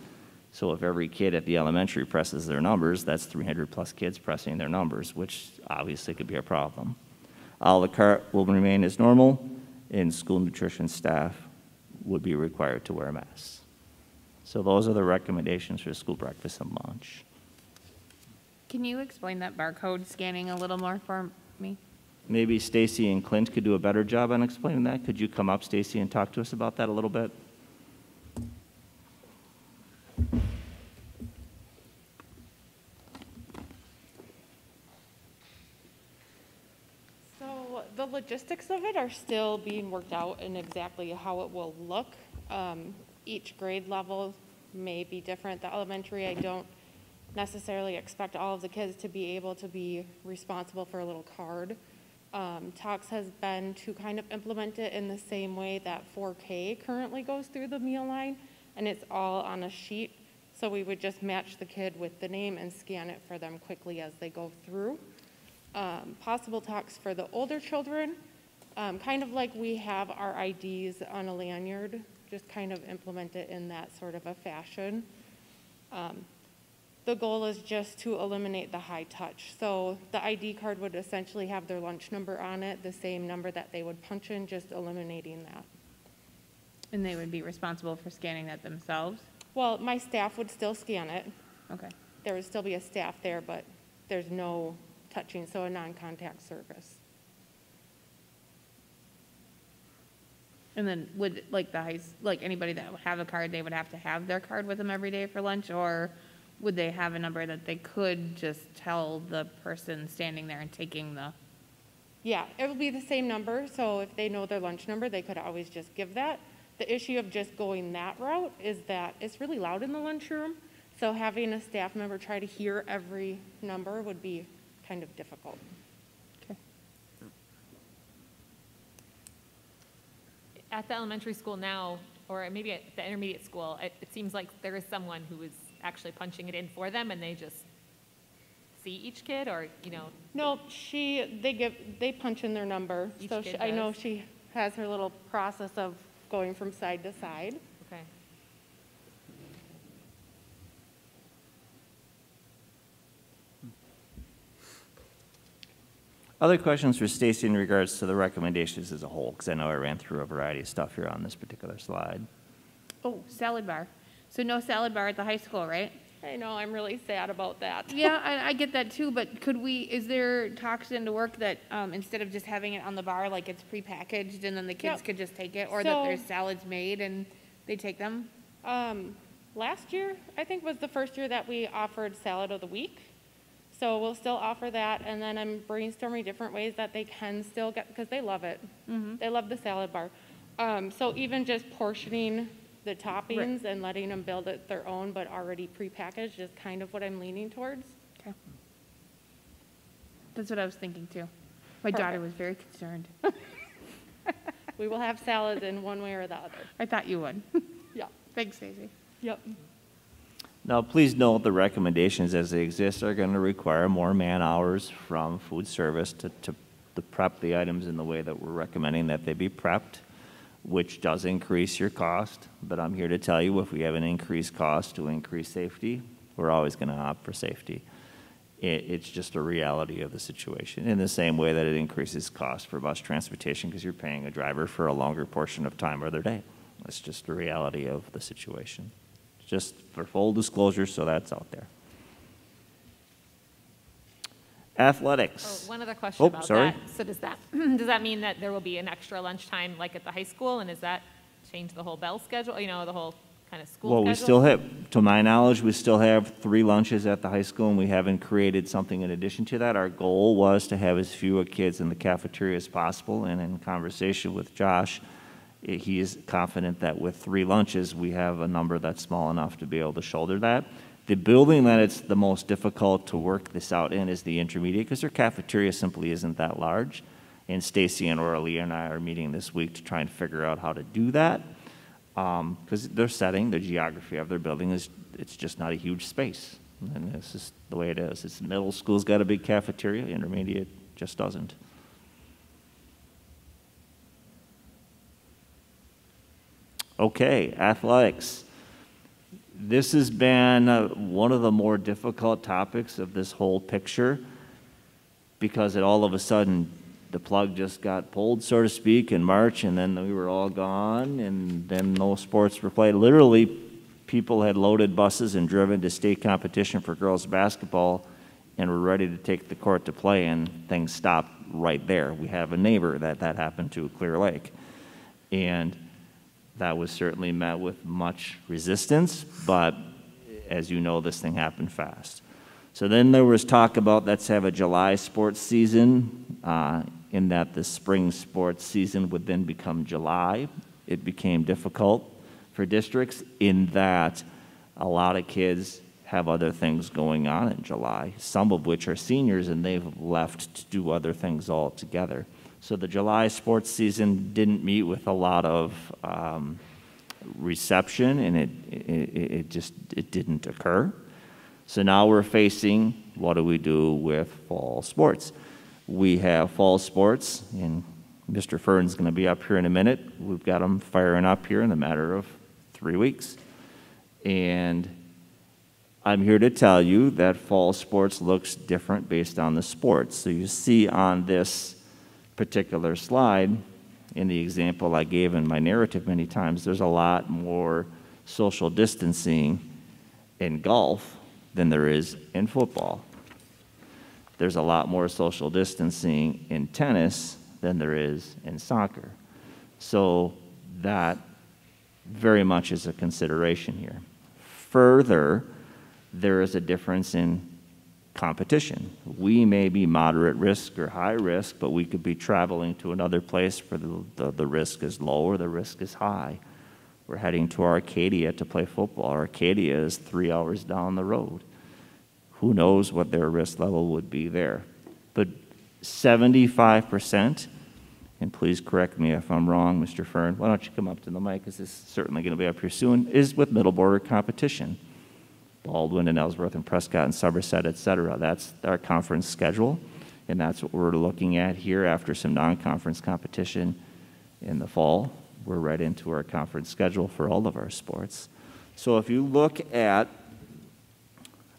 So if every kid at the elementary presses their numbers, that's 300 plus kids pressing their numbers, which obviously could be a problem. A la carte will remain as normal, and school nutrition staff would be required to wear masks. So those are the recommendations for school breakfast and lunch. Can you explain that barcode scanning a little more for me? Maybe Stacy and Clint could do a better job on explaining that. Could you come up, Stacy, and talk to us about that a little bit? So the logistics of it are still being worked out and exactly how it will look. Um, Each grade level may be different. The elementary, I don't necessarily expect all of the kids to be able to be responsible for a little card. Um, Talks has been to kind of implement it in the same way that 4K currently goes through the meal line, and it's all on a sheet. So we would just match the kid with the name and scan it for them quickly as they go through. Um, Possible talks for the older children, um, kind of like we have our IDs on a lanyard, just kind of implement it in that sort of a fashion. Um, the goal is just to eliminate the high touch. So the ID card would essentially have their lunch number on it, the same number that they would punch in, just eliminating that. And they would be responsible for scanning that themselves? Well, my staff would still scan it. Okay. There would still be a staff there, but there's no touching, so a non-contact service. And then would, like the high, like anybody that would have a card, they would have to have their card with them every day for lunch? Or would they have a number that they could just tell the person standing there and taking the? Yeah, it would be the same number, so if they know their lunch number, they could always just give that. The issue of just going that route is that it's really loud in the lunchroom, so having a staff member try to hear every number would be kind of difficult. At the elementary school now, or maybe at the intermediate school, it, it seems like there is someone who is actually punching it in for them and they just see each kid or, you know, No, she, they give, they punch in their number, Each so she- I know she has her little process of going from side to side. Other questions for Stacy in regards to the recommendations as a whole? Because I know I ran through a variety of stuff here on this particular slide. Oh, salad bar. So no salad bar at the high school, right? I know, I'm really sad about that. Yeah, I, I get that too, but could we, is there talks into work that, um, instead of just having it on the bar, like it's prepackaged and then the kids Yep. could just take it? Or that there's salads made and they take them? Um, last year, I think was the first year that we offered salad of the week. So we'll still offer that, and then I'm brainstorming different ways that they can still get, because they love it. They love the salad bar. Um, so even just portioning the toppings and letting them build it their own, but already prepackaged is kind of what I'm leaning towards. Okay. That's what I was thinking too. My daughter was very concerned. We will have salads in one way or the other. I thought you would. Yeah. Thanks, Stacy. Yep. Now, please note the recommendations as they exist are going to require more man-hours from food service to, to, to prep the items in the way that we're recommending that they be prepped, which does increase your cost. But I'm here to tell you, if we have an increased cost to increase safety, We're always going to opt for safety. It, it's just a reality of the situation. In the same way that it increases cost for bus transportation because you're paying a driver for a longer portion of time of their day. It's just a reality of the situation. Just for full disclosure, so that's out there. Athletics. Oh, one other question Oh, about sorry. that. So does that, does that mean that there will be an extra lunchtime like at the high school? And does that change the whole bell schedule, you know, the whole kind of school Well, schedule? we still have, to my knowledge, we still have three lunches at the high school, and we haven't created something in addition to that. Our goal was to have as few kids in the cafeteria as possible, and in conversation with Josh, he is confident that with three lunches, we have a number that's small enough to be able to shoulder that. The building that it's the most difficult to work this out in is the intermediate, because their cafeteria simply isn't that large. And Stacy and Orly and I are meeting this week to try and figure out how to do that um, because their setting, the geography of their building is, it's just not a huge space. And this is the way it is. It's middle school's got a big cafeteria, intermediate just doesn't. Okay, athletics. This has been uh, one of the more difficult topics of this whole picture because it all of a sudden the plug just got pulled, so to speak, in March, and then we were all gone, and then no sports were played. Literally, people had loaded buses and driven to state competition for girls basketball and were ready to take the court to play, and things stopped right there. We have a neighbor that that happened to, Clear Lake. And that was certainly met with much resistance, but as you know, this thing happened fast. So then there was talk about let's have a July sports season, uh, in that the spring sports season would then become July. It became difficult for districts in that a lot of kids have other things going on in July, some of which are seniors and they've left to do other things altogether. So the July sports season didn't meet with a lot of um, reception and it, it, it just it didn't occur. So now we're facing what do we do with fall sports? We have fall sports, and Mr. Fern's going to be up here in a minute. We've got them firing up here in a matter of three weeks. And I'm here to tell you that fall sports looks different based on the sports. So you see on this particular slide, in the example I gave in my narrative many times, there's a lot more social distancing in golf than there is in football. There's a lot more social distancing in tennis than there is in soccer. So that very much is a consideration here. Further, there is a difference in competition. We may be moderate risk or high risk, but we could be traveling to another place where the, the, the risk is low or the risk is high. We're heading to Arcadia to play football. Arcadia is three hours down the road. Who knows what their risk level would be there? But 75%, and please correct me if I'm wrong, Mr. Fern, why don't you come up to the mic, because this is certainly going to be up here soon, is with middle border competition. Baldwin and Ellsworth and Prescott and Somerset, et cetera. That's our conference schedule, and that's what we're looking at here after some non-conference competition in the fall. We're right into our conference schedule for all of our sports. So if you look at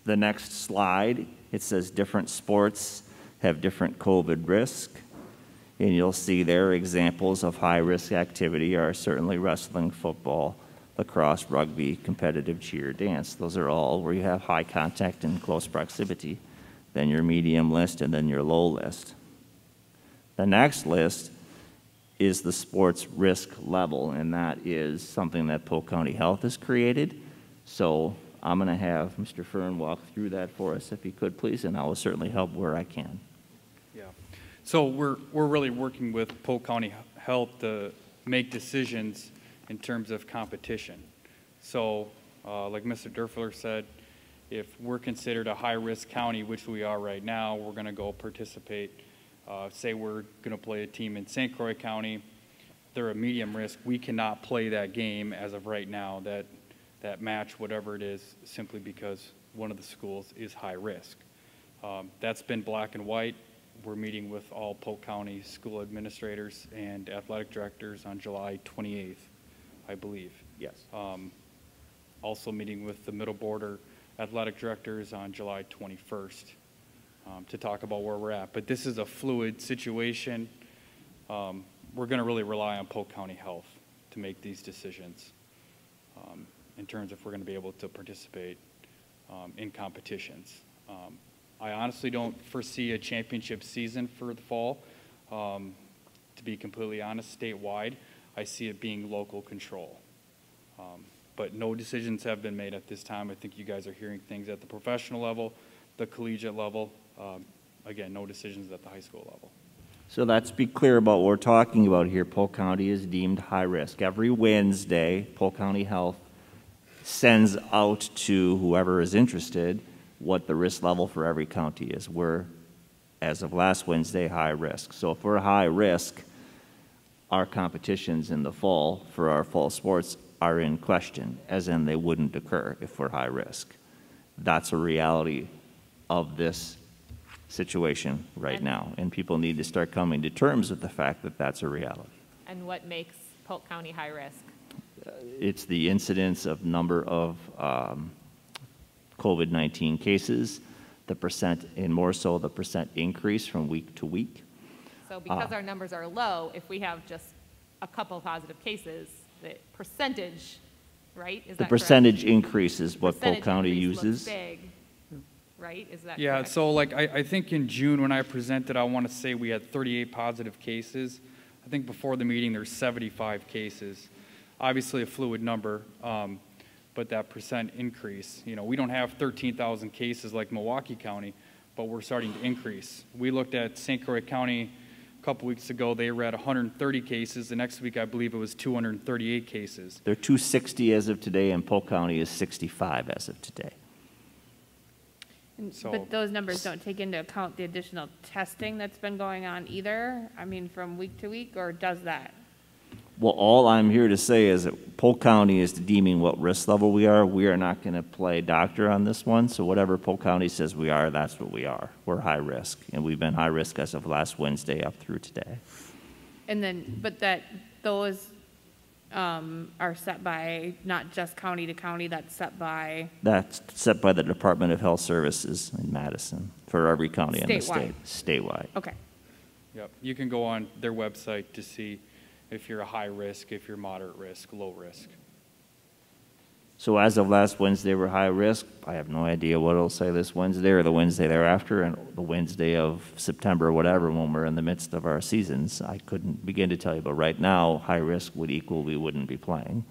the next slide, it says different sports have different COVID risk. And you'll see there examples of high risk activity are certainly wrestling, football, lacrosse, rugby, competitive cheer, dance. Those are all where you have high contact and close proximity. Then your medium list and then your low list. The next list is the sports risk level, and that is something that Polk County Health has created. So I'm going to have Mr. Fern walk through that for us, if he could, please, and I will certainly help where I can. Yeah. So we're, we're really working with Polk County Health to make decisions in terms of competition. So, uh, like Mr. Dorfler said, if we're considered a high-risk county, which we are right now, we're going to go participate. Uh, say we're going to play a team in St. Croix County, they're a medium risk. We cannot play that game as of right now, that, that match, whatever it is, simply because one of the schools is high risk. Um, that's been black and white. We're meeting with all Polk County school administrators and athletic directors on July 28th, I believe. Yes. Um, also meeting with the middle border athletic directors on July 21st um, to talk about where we're at. But this is a fluid situation. Um, We're going to really rely on Polk County Health to make these decisions um, in terms of if we're going to be able to participate um, in competitions. Um, I honestly don't foresee a championship season for the fall. Um, To be completely honest, statewide, I see it being local control. Um, But no decisions have been made at this time. I think you guys are hearing things at the professional level, the collegiate level. Um, Again, no decisions at the high school level. So let's be clear about what we're talking about here. Polk County is deemed high risk. Every Wednesday, Polk County Health sends out to whoever is interested what the risk level for every county is. We're, as of last Wednesday, high risk. So if we're high risk, our competitions in the fall for our fall sports are in question, as in they wouldn't occur if we're high risk. That's a reality of this situation right now, and people need to start coming to terms with the fact that that's a reality. And what makes Polk County high risk? It's the incidence of number of um, COVID-19 cases, the percent, and more so the percent increase from week to week. So because Uh, our numbers are low, if we have just a couple positive cases, the percentage, right? Is The that correct? percentage increase is what Polk County uses. big, right? Is that Yeah, correct? so like, I, I think in June when I presented, I want to say we had 38 positive cases. I think before the meeting, there's 75 cases. Obviously a fluid number, um, but that percent increase, you know, we don't have 13,000 cases like Milwaukee County, but we're starting to increase. We looked at St. Croix County a couple weeks ago, they were at 130 cases. The next week, I believe it was 238 cases. They're 260 as of today, and Polk County is 65 as of today. And- So- But those numbers don't take into account the additional testing that's been going on either? I mean, from week to week, or does that? Well, all I'm here to say is that Polk County is deeming what risk level we are. We are not going to play doctor on this one, so whatever Polk County says we are, that's what we are. We're high risk, and we've been high risk as of last Wednesday up through today. And then, but that, those um, are set by, not just county to county, that's set by, That's set by the Department of Health Services in Madison for every county in the state. Statewide. okay. Yep, you can go on their website to see if you're a high risk, if you're moderate risk, low risk. So as of last Wednesday, we're high risk. I have no idea what it'll say this Wednesday or the Wednesday thereafter, and the Wednesday of September, or whatever, when we're in the midst of our seasons. I couldn't begin to tell you, but right now, high risk would equal we wouldn't be playing.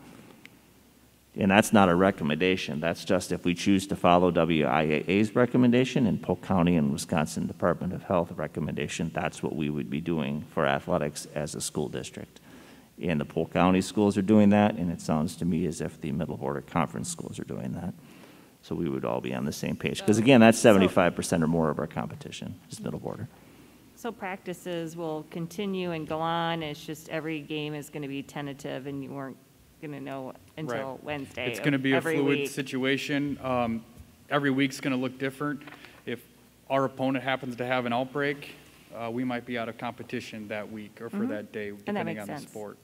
And that's not a recommendation. That's just if we choose to follow WIAA's recommendation and Polk County and Wisconsin Department of Health recommendation, that's what we would be doing for athletics as a school district. And the Polk County schools are doing that, and it sounds to me as if the Middle Border Conference schools are doing that. So we would all be on the same page. Because again, that's seventy-five percent or more of our competition, is Middle Border. So practices will continue and go on, it's just every game is going to be tentative, and you weren't going to know until Right. Wednesday It's going to be a fluid week. situation. Um, Every week's going to look different. If our opponent happens to have an outbreak, uh, we might be out of competition that week or for Mhm. that day, And that depending makes on the sport.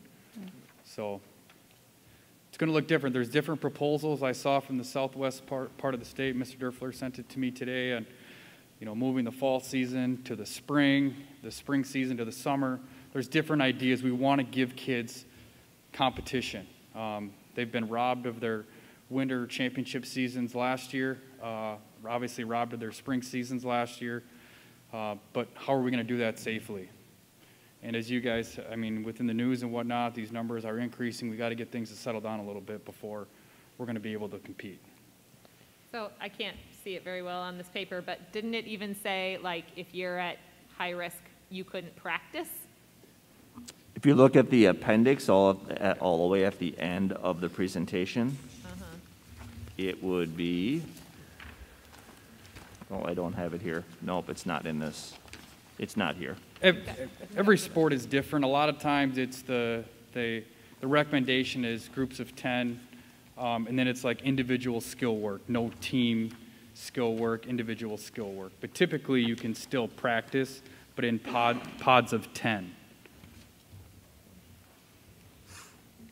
So it's going to look different. There's different proposals I saw from the southwest part, part of the state. Mr. Dorfler sent it to me today and, you know, moving the fall season to the spring, the spring season to the summer. There's different ideas. We want to give kids competition. Um, they've been robbed of their winter championship seasons last year, uh, obviously robbed of their spring seasons last year. Uh, but how are we going to do that safely? And as you guys, I mean, within the news and whatnot, these numbers are increasing. We got to get things to settle down a little bit before we're going to be able to compete. So I can't see it very well on this paper, but didn't it even say, like, if you're at high risk, you couldn't practice? If you look at the appendix, all, of- at- all the way at the end of the presentation, uh-huh. it would be, oh, I don't have it here. Nope, it's not in this. It's not here. Ev- Every sport is different. A lot of times it's the, the, the recommendation is groups of 10, um, and then it's like individual skill work, no team skill work, individual skill work. But typically you can still practice, but in pod, pods of 10.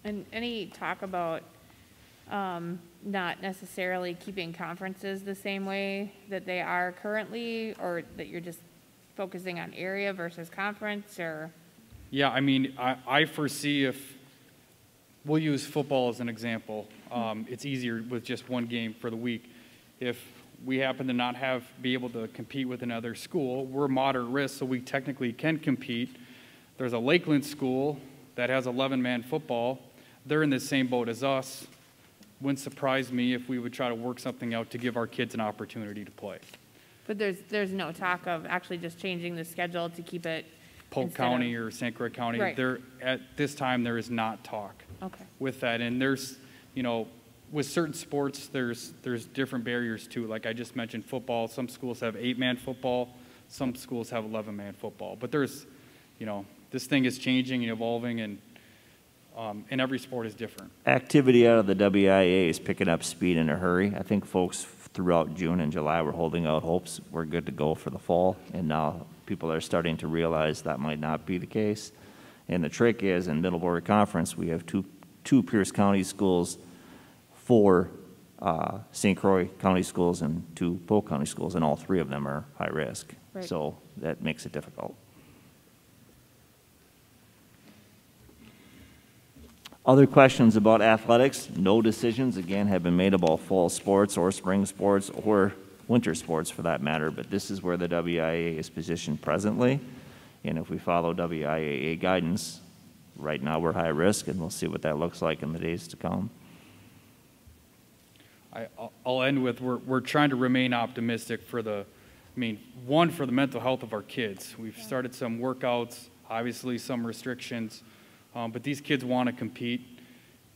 And any talk about um, not necessarily keeping conferences the same way that they are currently, or that you're just focusing on area versus conference, or? Yeah, I mean, I, I foresee if, we'll use football as an example. Um, it's easier with just one game for the week. If we happen to not have, be able to compete with another school, we're moderate risk, so we technically can compete. There's a Lakeland school that has 11-man football. They're in the same boat as us. Wouldn't surprise me if we would try to work something out to give our kids an opportunity to play. But there's, there's no talk of actually just changing the schedule to keep it Polk instead of- County or St. Croix County, Right. there, at this time, there is not talk. Okay. With that, and there's, you know, with certain sports, there's, there's different barriers too. Like I just mentioned, football, some schools have eight-man football, some schools have 11-man football. But there's, you know, this thing is changing and evolving, and, um, and every sport is different. Activity out of the WIAA is picking up speed in a hurry. I think folks throughout June and July we were holding out hopes we're good to go for the fall, and now people are starting to realize that might not be the case. And the trick is, in Middle Border Conference, we have two, two Pierce County schools, four uh, St. Croix County schools, and two Polk County schools, and all three of them are high risk. Right. So that makes it difficult. Other questions about athletics? No decisions, again, have been made about fall sports or spring sports or winter sports for that matter, but this is where the WIAA is positioned presently. And if we follow WIAA guidance, right now we're high risk, and we'll see what that looks like in the days to come. I, I'll- I'll end with, we're, we're trying to remain optimistic for the, I mean, one, for the mental health of our kids. We've started some workouts, obviously some restrictions, um, but these kids want to compete.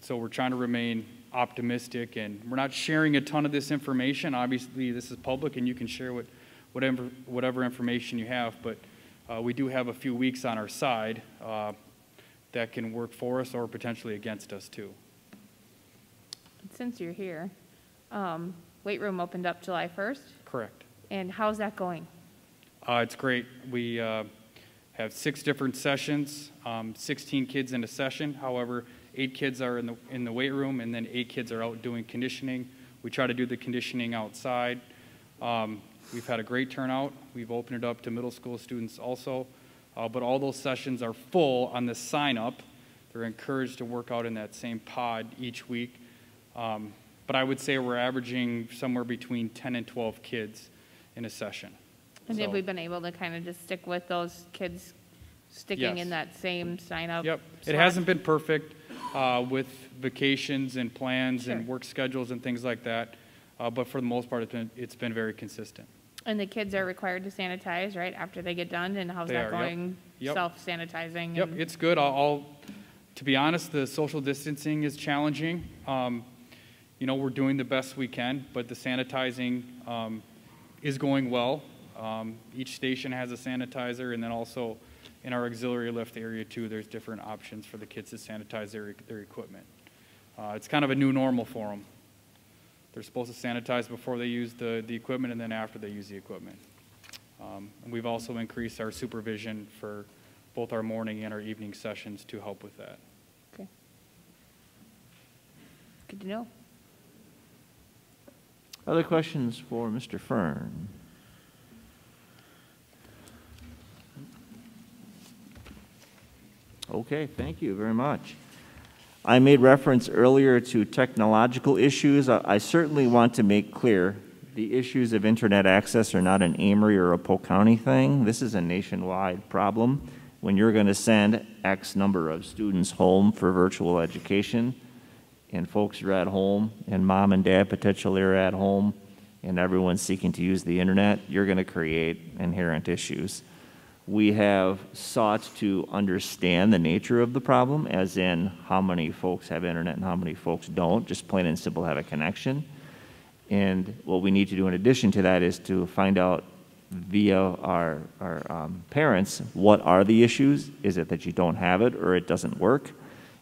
So we're trying to remain optimistic, and we're not sharing a ton of this information. Obviously, this is public, and you can share what, whatever, whatever information you have, but uh, we do have a few weeks on our side uh, that can work for us or potentially against us, too. Since you're here, um, weight room opened up July 1st, Correct. and how's that going? Uh, it's great. We uh, have six different sessions, um, 16 kids in a session. However, eight kids are in the, in the weight room, and then eight kids are out doing conditioning. We try to do the conditioning outside. Um, we've had a great turnout. We've opened it up to middle school students also. Uh, but all those sessions are full on the sign up. They're encouraged to work out in that same pod each week. Um, but I would say we're averaging somewhere between 10 and 12 kids in a session. And have So- we been able to kind of just stick with those kids sticking Yes. in that same sign-up? Yep. It slot? hasn't been perfect uh, with vacations and plans and Sure. work schedules and things like that, uh, but for the most part, it's been, it's been very consistent. And the kids are required to sanitize, right, after they get done, and how's They that are, yep. going? Yep. Self-sanitizing? Yep, and- it's good. I'll- I'll, to be honest, the social distancing is challenging. Um, You know, we're doing the best we can, but the sanitizing um, is going well. Um, Each station has a sanitizer, and then also in our auxiliary lift area too, there's different options for the kids to sanitize their, their equipment. Uh, It's kind of a new normal for them. They're supposed to sanitize before they use the, the equipment and then after they use the equipment. Um, And we've also increased our supervision for both our morning and our evening sessions to help with that. Okay. Good to know. Other questions for Mr. Fern? Okay, thank you very much. I made reference earlier to technological issues. I certainly want to make clear the issues of internet access are not an Amery or a Polk County thing. This is a nationwide problem. When you're going to send X number of students home for virtual education, and folks are at home, and mom and dad potentially are at home, and everyone's seeking to use the internet, you're going to create inherent issues. We have sought to understand the nature of the problem, as in how many folks have internet and how many folks don't, just plain and simple have a connection. And what we need to do in addition to that is to find out via our, our um, parents, what are the issues? Is it that you don't have it or it doesn't work?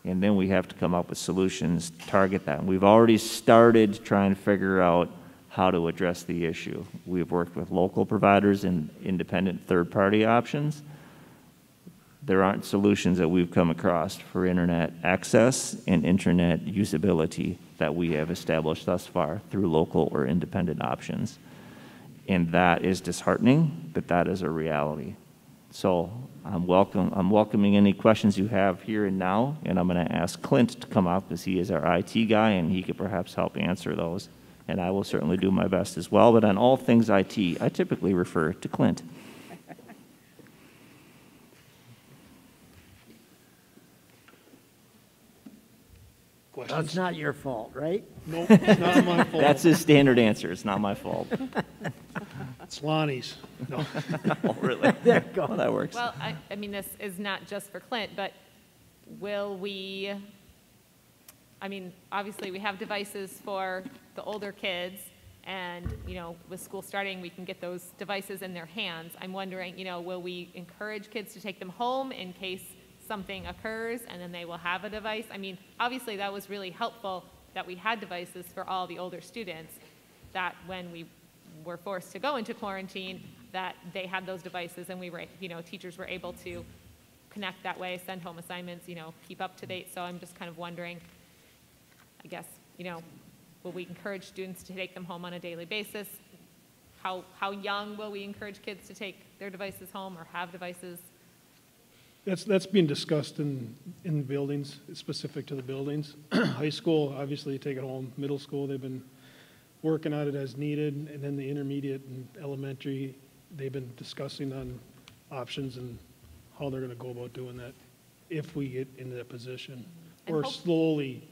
And then we have to come up with solutions, target that. We've already started trying to figure out how to address the issue. We've worked with local providers and independent third-party options. there aren't solutions that we've come across for internet access and internet usability that we have established thus far through local or independent options. And that is disheartening, but that is a reality. So I'm welcome, I'm welcoming any questions you have here and now, and I'm going to ask Clint to come up because he is our IT guy and he could perhaps help answer those. And I will certainly do my best as well. But on all things IT, I typically refer to Clint. That's not your fault, right? Nope, it's not my fault. That's his standard answer. It's not my fault. It's Lonnie's. No. Oh, really? There you go. Well, that works. Well, I, I mean, this is not just for Clint, but will we, I mean, obviously, we have devices for the older kids, and, you know, with school starting, we can get those devices in their hands. I'm wondering, you know, will we encourage kids to take them home in case something occurs, and then they will have a device? I mean, obviously, that was really helpful that we had devices for all the older students, that when we were forced to go into quarantine, that they had those devices and we were, you know, teachers were able to connect that way, send home assignments, you know, keep up to date. So I'm just kind of wondering, I guess, you know, will we encourage students to take them home on a daily basis? How, how young will we encourage kids to take their devices home or have devices? That's, that's being discussed in, in buildings, specific to the buildings. High school, obviously, you take it home. Middle school, they've been working on it as needed. And then the intermediate and elementary, they've been discussing on options and how they're gonna go about doing that if we get into that position. And Or slowly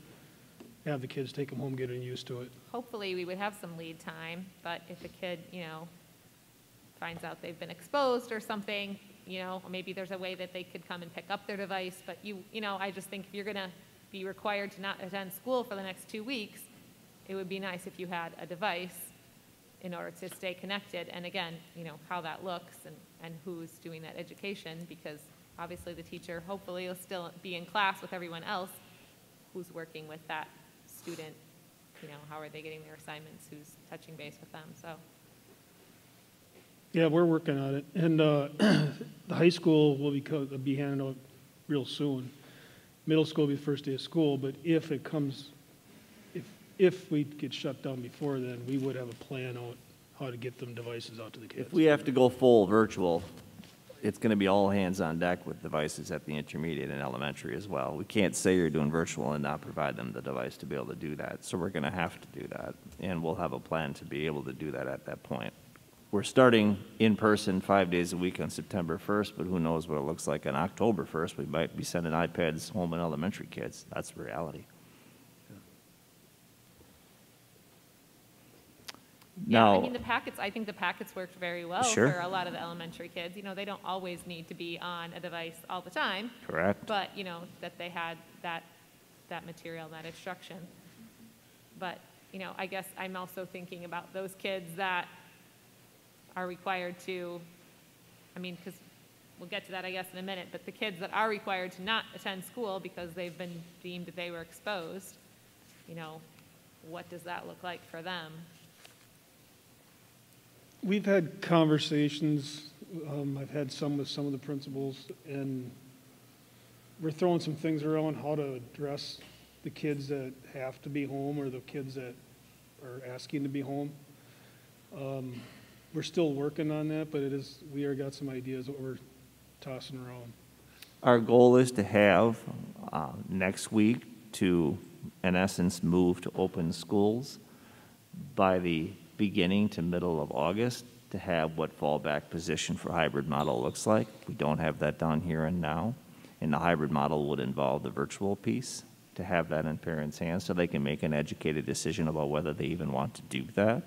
have the kids take them home, getting used to it. Hopefully, we would have some lead time, but if a kid, you know, finds out they've been exposed or something, you know, maybe there's a way that they could come and pick up their device, but you, you know, I just think if you're gonna be required to not attend school for the next two weeks, it would be nice if you had a device in order to stay connected, and again, you know, how that looks and, and who's doing that education, because obviously the teacher hopefully will still be in class with everyone else who's working with that student, you know, how are they getting their assignments, who's touching base with them, so. Yeah, we're working on it. And uh, the high school will be, co- be handed out real soon. Middle school will be the first day of school, but if it comes, if, if we get shut down before then, we would have a plan out how to get them devices out to the kids. If we have to go full virtual, it's going to be all hands on deck with devices at the intermediate and elementary as well. We can't say you're doing virtual and not provide them the device to be able to do that. So we're going to have to do that, and we'll have a plan to be able to do that at that point. We're starting in person five days a week on September 1st, but who knows what it looks like on October 1st. We might be sending iPads home in elementary kids. That's reality. Yeah, I mean, the packets, I think the packets worked very well Sure. for a lot of the elementary kids. You know, they don't always need to be on a device all the time. Correct. But, you know, that they had that, that material, that instruction. But, you know, I guess I'm also thinking about those kids that are required to, I mean, because we'll get to that, I guess, in a minute, but the kids that are required to not attend school because they've been deemed that they were exposed, you know, what does that look like for them? We've had conversations, um, I've had some with some of the principals, and we're throwing some things around how to address the kids that have to be home or the kids that are asking to be home. Um, we're still working on that, but it is, we are got some ideas what we're tossing around. Our goal is to have, uh, next week, to, in essence, move to open schools by the beginning to middle of August to have what fallback position for hybrid model looks like. We don't have that done here and now. And the hybrid model would involve the virtual piece, to have that in parents' hands so they can make an educated decision about whether they even want to do that.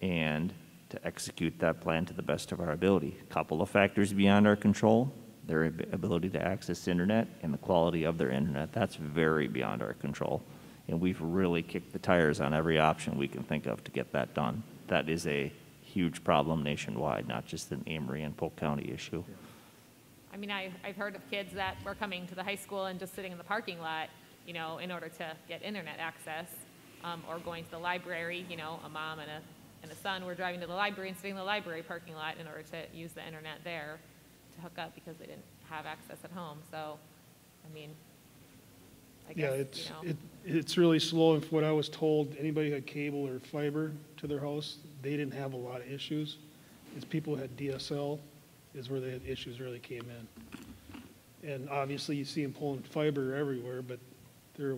And to execute that plan to the best of our ability. A Couple of factors beyond our control, their ability to access internet and the quality of their internet. That's very beyond our control. And we've really kicked the tires on every option we can think of to get that done. That is a huge problem nationwide, not just an Amery and Polk County issue. I mean, I, I've heard of kids that were coming to the high school and just sitting in the parking lot, you know, in order to get internet access, um, or going to the library, you know, a mom and a, and a son were driving to the library and sitting in the library parking lot in order to use the internet there. to hook up because they didn't have access at home. So, I mean, I Yeah, guess, it's, you know. it, it's really slow. If what I was told, anybody who had cable or fiber to their house, they didn't have a lot of issues. It's people who had DSL is where the issues really came in. And obviously, you see them pulling fiber everywhere, but they're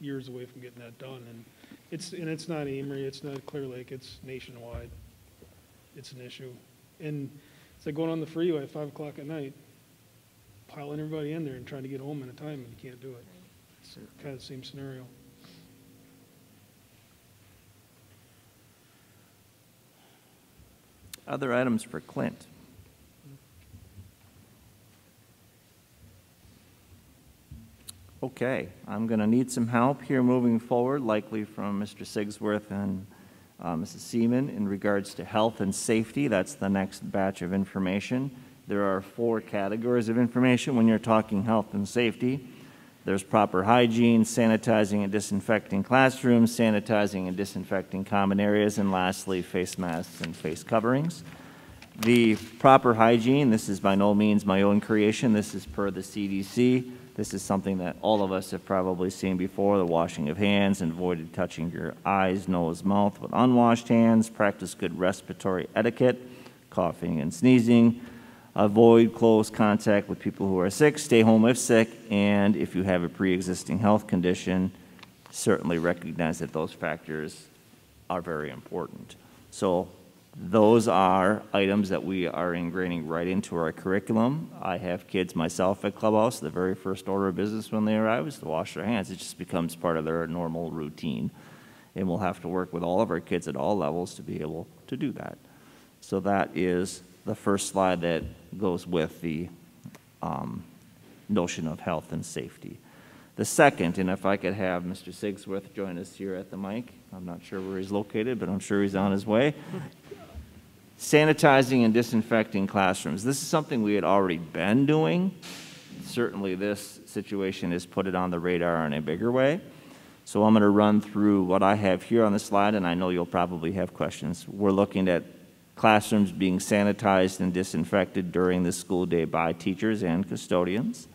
years away from getting that done. And it's, and it's not Amery, it's not Clear Lake, it's nationwide. It's an issue. And it's like going on the freeway at five o'clock at night, piling everybody in there and trying to get home in a time, and you can't do it. It's kind of the same scenario. Other items for Clint? Okay, I'm going to need some help here moving forward, likely from Mr. Sigsworth and uh, Mrs. Seaman in regards to health and safety. That's the next batch of information. There are four categories of information when you're talking health and safety. There's proper hygiene, sanitizing and disinfecting classrooms, sanitizing and disinfecting common areas, and lastly, face masks and face coverings. The proper hygiene, this is by no means my own creation. This is per the CDC. This is something that all of us have probably seen before, the washing of hands and avoided touching your eyes, nose, mouth with unwashed hands, practice good respiratory etiquette, coughing and sneezing, avoid close contact with people who are sick, stay home if sick, and if you have a pre-existing health condition, certainly recognize that those factors are very important. So those are items that we are ingraining right into our curriculum. I have kids myself at Clubhouse. The very first order of business when they arrive is to wash their hands. It just becomes part of their normal routine. And we'll have to work with all of our kids at all levels to be able to do that. So that is the first slide that goes with the um, notion of health and safety. The second, and if I could have Mr. Sigsworth join us here at the mic, I'm not sure where he's located, but I'm sure he's on his way. Sanitizing and disinfecting classrooms. This is something we had already been doing. Certainly, this situation has put it on the radar in a bigger way. So I'm going to run through what I have here on the slide, and I know you'll probably have questions. We're looking at classrooms being sanitized and disinfected during the school day by teachers and custodians,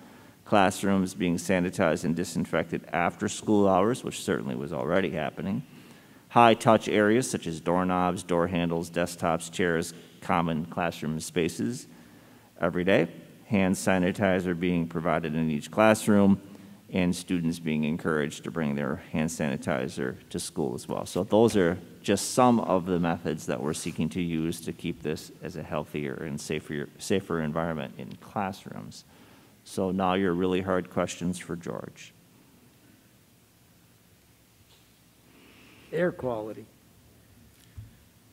classrooms being sanitized and disinfected after school hours, which certainly was already happening, high-touch areas such as doorknobs, door handles, desktops, chairs, common classroom spaces every day, hand sanitizer being provided in each classroom, and students being encouraged to bring their hand sanitizer to school as well. So those are just some of the methods that we're seeking to use to keep this as a healthier and safer, safer environment in classrooms. So now your really hard questions for George. Air quality.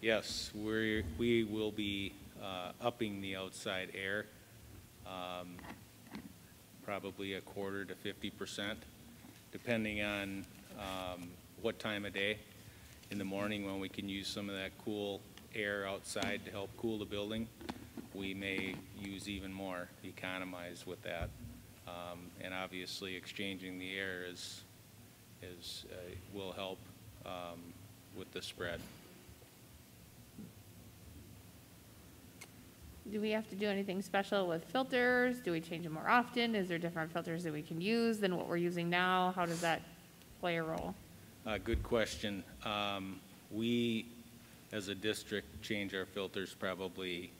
Yes, we we will be uh, upping the outside air, um, probably a quarter to 50 percent, depending on um, what time of day. In the morning, when we can use some of that cool air outside to help cool the building, we may use even more, economize with that. Um, and obviously, exchanging the air is is uh, will help um, with the spread. Do we have to do anything special with filters? Do we change them more often? Is there different filters that we can use than what we're using now? How does that play a role? Uh, good question. Um, we, as a district, change our filters probably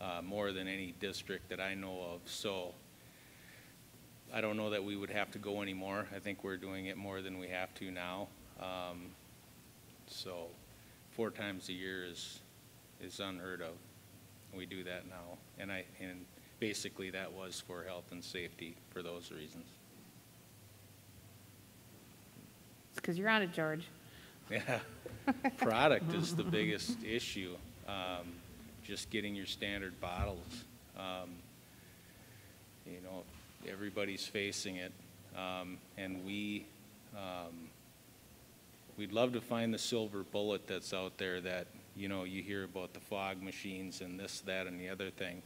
uh, more than any district that I know of. So I don't know that we would have to go anymore. I think we're doing it more than we have to now. Um, so four times a year is is unheard of. We do that now, and I and basically that was for health and safety for those reasons. It's because you're on it, George. Yeah, product is the biggest issue. Um, just getting your standard bottles. Um, you know, everybody's facing it, um, and we um, we'd love to find the silver bullet that's out there that you know you hear about the fog machines and this, that, and the other thing.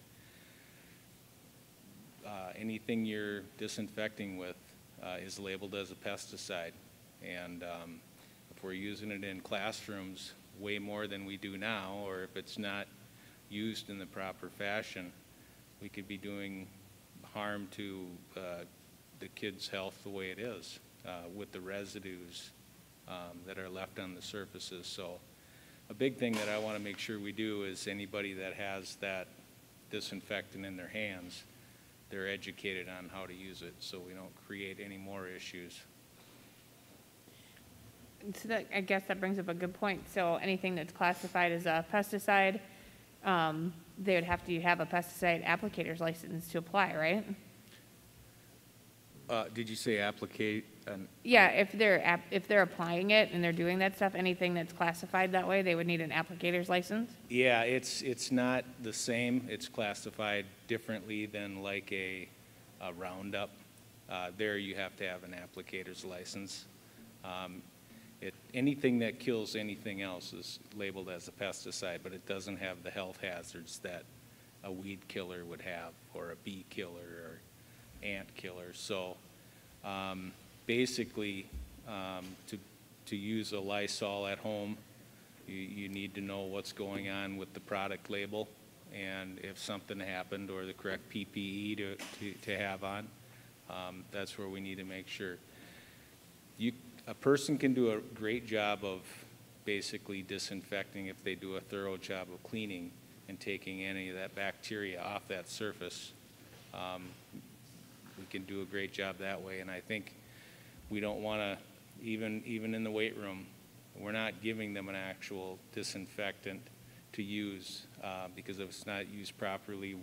Uh, anything you're disinfecting with uh, is labeled as a pesticide, and um, if we're using it in classrooms way more than we do now, or if it's not used in the proper fashion, we could be doing harm to uh, the kids' health the way it is uh, with the residues um, that are left on the surfaces. So a big thing that I want to make sure we do is anybody that has that disinfectant in their hands, they're educated on how to use it so we don't create any more issues. So that, I guess that brings up a good point. So anything that's classified as a pesticide, um, they would have to have a pesticide applicator's license to apply, right? Uh, Did you say applicate, an- Yeah, if they're, app- if they're applying it and they're doing that stuff, anything that's classified that way, they would need an applicator's license? Yeah, it's, it's not the same. It's classified differently than like a, a Roundup. Uh, there you have to have an applicator's license. Um, it, anything that kills anything else is labeled as a pesticide, but it doesn't have the health hazards that a weed killer would have, or a bee killer, or ant killer. So, um, basically, um, to, to use a Lysol at home, you, you need to know what's going on with the product label and if something happened or the correct PPE to, to, to have on. Um, that's where we need to make sure. You, a person can do a great job of basically disinfecting if they do a thorough job of cleaning and taking any of that bacteria off that surface. Um, we can do a great job that way, and I think we don't want to, even, even in the weight room, we're not giving them an actual disinfectant to use, uh, because if it's not used properly,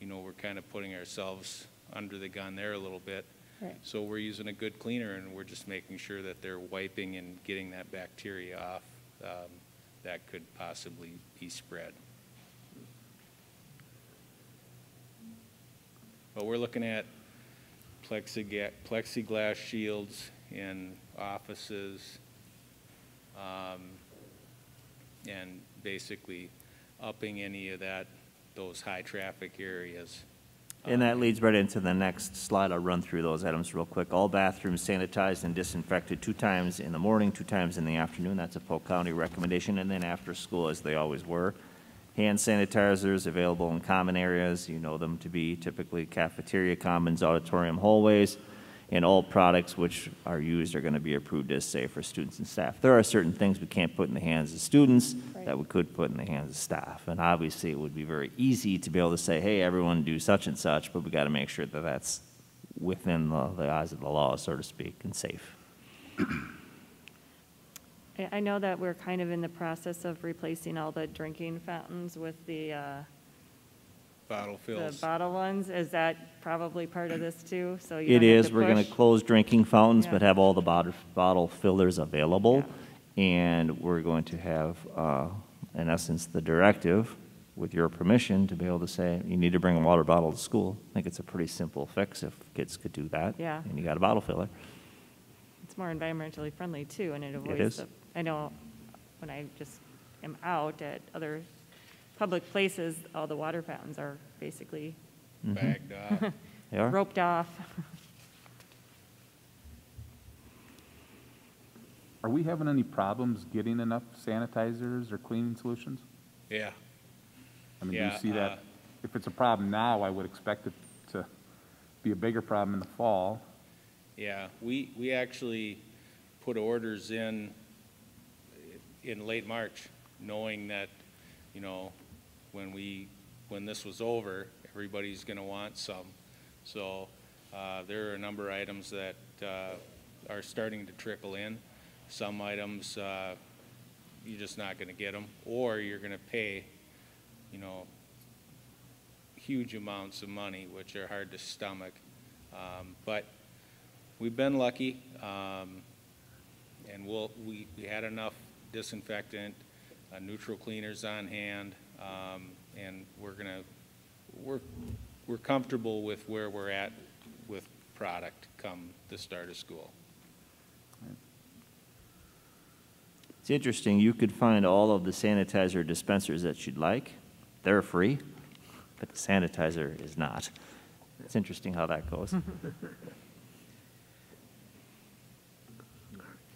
you know, we're kind of putting ourselves under the gun there a little bit. Right. So we're using a good cleaner, and we're just making sure that they're wiping and getting that bacteria off um, that could possibly be spread. But we're looking at plexiglass, shields in offices, um, and basically upping any of that, those high-traffic areas. And that leads right into the next slide. I'll run through those items real quick. All bathrooms sanitized and disinfected two times in the morning, two times in the afternoon. That's a Polk County recommendation, and then after school, as they always were. Hand sanitizers available in common areas. You know them to be typically cafeteria commons, auditorium hallways, and all products which are used are going to be approved as safe for students and staff. There are certain things we can't put in the hands of students that we could put in the hands of staff. And obviously, it would be very easy to be able to say, hey, everyone do such and such, but we got to make sure that that's within the, the eyes of the law, so to speak, and safe. I- I know that we're kind of in the process of replacing all the drinking fountains with the, uh, Bottle the fills. bottle ones. Is that probably part of this too? So you It don't have is, to we're going push? to close drinking fountains, Yeah. but have all the bottle, bottle fillers available. And we're going to have, uh, in essence, the directive, with your permission, to be able to say, you need to bring a water bottle to school. I think it's a pretty simple fix if kids could do that. Yeah. And you got a bottle filler. It's more environmentally friendly too, and it avoids is. the, I know when I just am out at other public places, all the water fountains are basically. Bagged off. They are. roped off. Are we having any problems getting enough sanitizers or cleaning solutions? Yeah. I mean, do you see uh, that? If it's a problem now, I would expect it to be a bigger problem in the fall. Yeah, we, we actually put orders in, in late March, knowing that, you know, when we, when this was over, everybody's gonna want some. So, uh, there are a number of items that, uh, are starting to trickle in. Some items, uh, you're just not gonna get them, or you're gonna pay, you know, huge amounts of money, which are hard to stomach. Um, but we've been lucky, um, and we'll, we, we had enough disinfectant, uh, neutral cleaners on hand, um, and we're gonna, we're, we're comfortable with where we're at with product come the start of school. It's interesting, you could find all of the sanitizer dispensers that you'd like. They're free, but the sanitizer is not. It's interesting how that goes.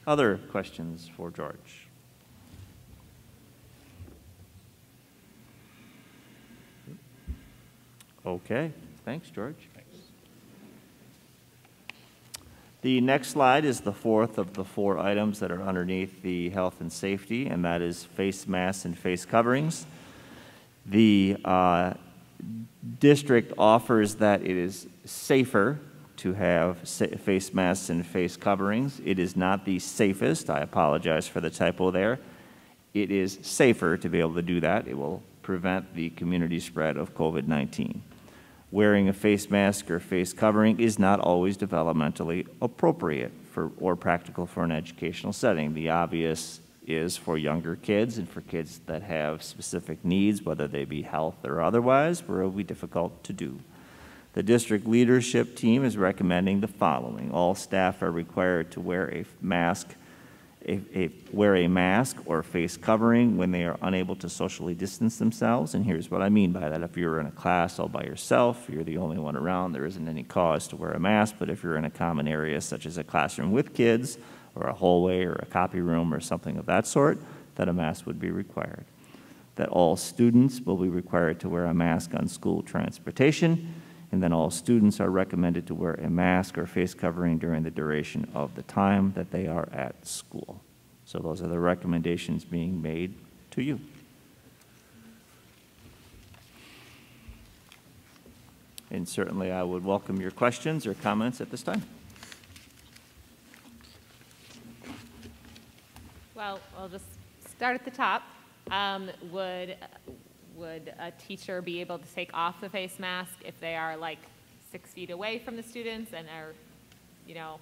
Other questions for George? Okay, thanks, George. Thanks. The next slide is the fourth of the four items that are underneath the health and safety, and that is face masks and face coverings. The uh, district offers that it is safer to have face masks and face coverings. It is not the safest. I apologize for the typo there. It is safer to be able to do that. It will prevent the community spread of COVID 19. Wearing a face mask or face covering is not always developmentally appropriate for, or practical for an educational setting. The obvious is for younger kids and for kids that have specific needs, whether they be health or otherwise, where it will be difficult to do. The district leadership team is recommending the following. All staff are required to wear a mask a, a, wear a mask or face covering when they are unable to socially distance themselves. And here's what I mean by that. If you're in a class all by yourself, you're the only one around, there isn't any cause to wear a mask. But if you're in a common area, such as a classroom with kids, or a hallway, or a copy room, or something of that sort, that a mask would be required. That all students will be required to wear a mask on school transportation and then all students are recommended to wear a mask or face covering during the duration of the time that they are at school. So those are the recommendations being made to you. And certainly I would welcome your questions or comments at this time. Well, I'll just start at the top. Um, would would a teacher be able to take off the face mask if they are like six feet away from the students and are, you know,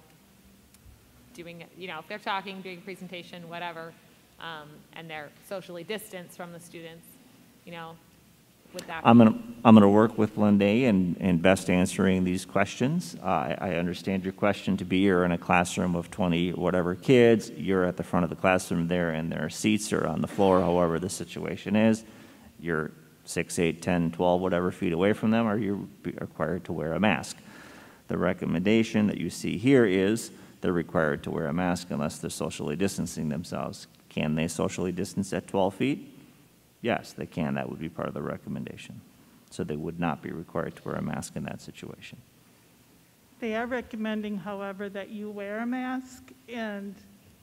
doing, you know, if they're talking, doing a presentation, whatever, um, and they're socially distanced from the students, you know, would that I'm to, I'm to work with Linda in, in best answering these questions. I, I understand your question to be, you're in a classroom of 20 whatever kids, you're at the front of the classroom there, and their seats are on the floor, however the situation is. You're six, eight, 10, 12, whatever feet away from them, or you're required to wear a mask. The recommendation that you see here is they're required to wear a mask unless they're socially distancing themselves. Can they socially distance at 12 feet? Yes, they can. That would be part of the recommendation. So they would not be required to wear a mask in that situation. They are recommending, however, that you wear a mask, and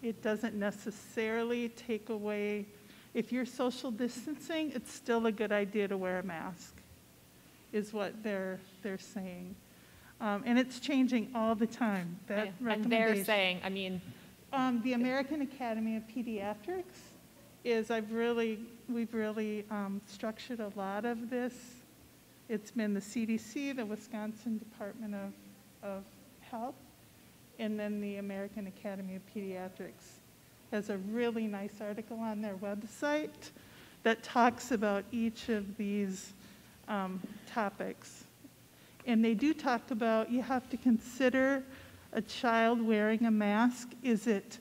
it doesn't necessarily take away, if you're social distancing, it's still a good idea to wear a mask, is what they're, they're saying. Um, And it's changing all the time, that And they're saying, I mean, Um, the American Academy of Pediatrics is, I've really, we've really um, structured a lot of this. It's been the CDC, the Wisconsin Department of, of Health, and then the American Academy of Pediatrics has a really nice article on their website that talks about each of these um, topics. And they do talk about, you have to consider a child wearing a mask. Is it,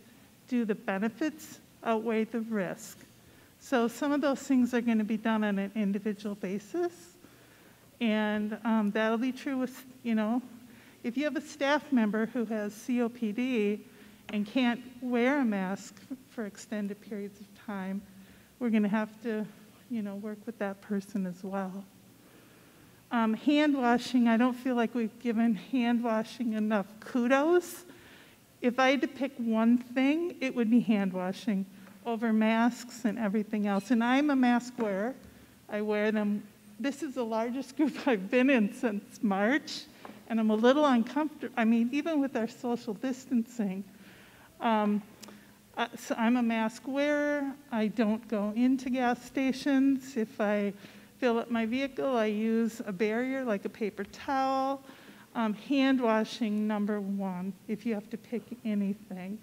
do the benefits outweigh the risk? So some of those things are going to be done on an individual basis. And um, that'll be true with, you know, if you have a staff member who has COPD and can't wear a mask for extended periods of time, we're going to have to, you know, work with that person as well. Um, hand washing, I don't feel like we've given hand washing enough kudos. If I had to pick one thing, it would be hand washing over masks and everything else. And I'm a mask wearer. I wear them. This is the largest group I've been in since March, and I'm a little uncomfortable. I mean, even with our social distancing. Um, uh, so I'm a mask wearer. I don't go into gas stations. If I fill up my vehicle, I use a barrier like a paper towel. Um, hand washing, number one, if you have to pick anything.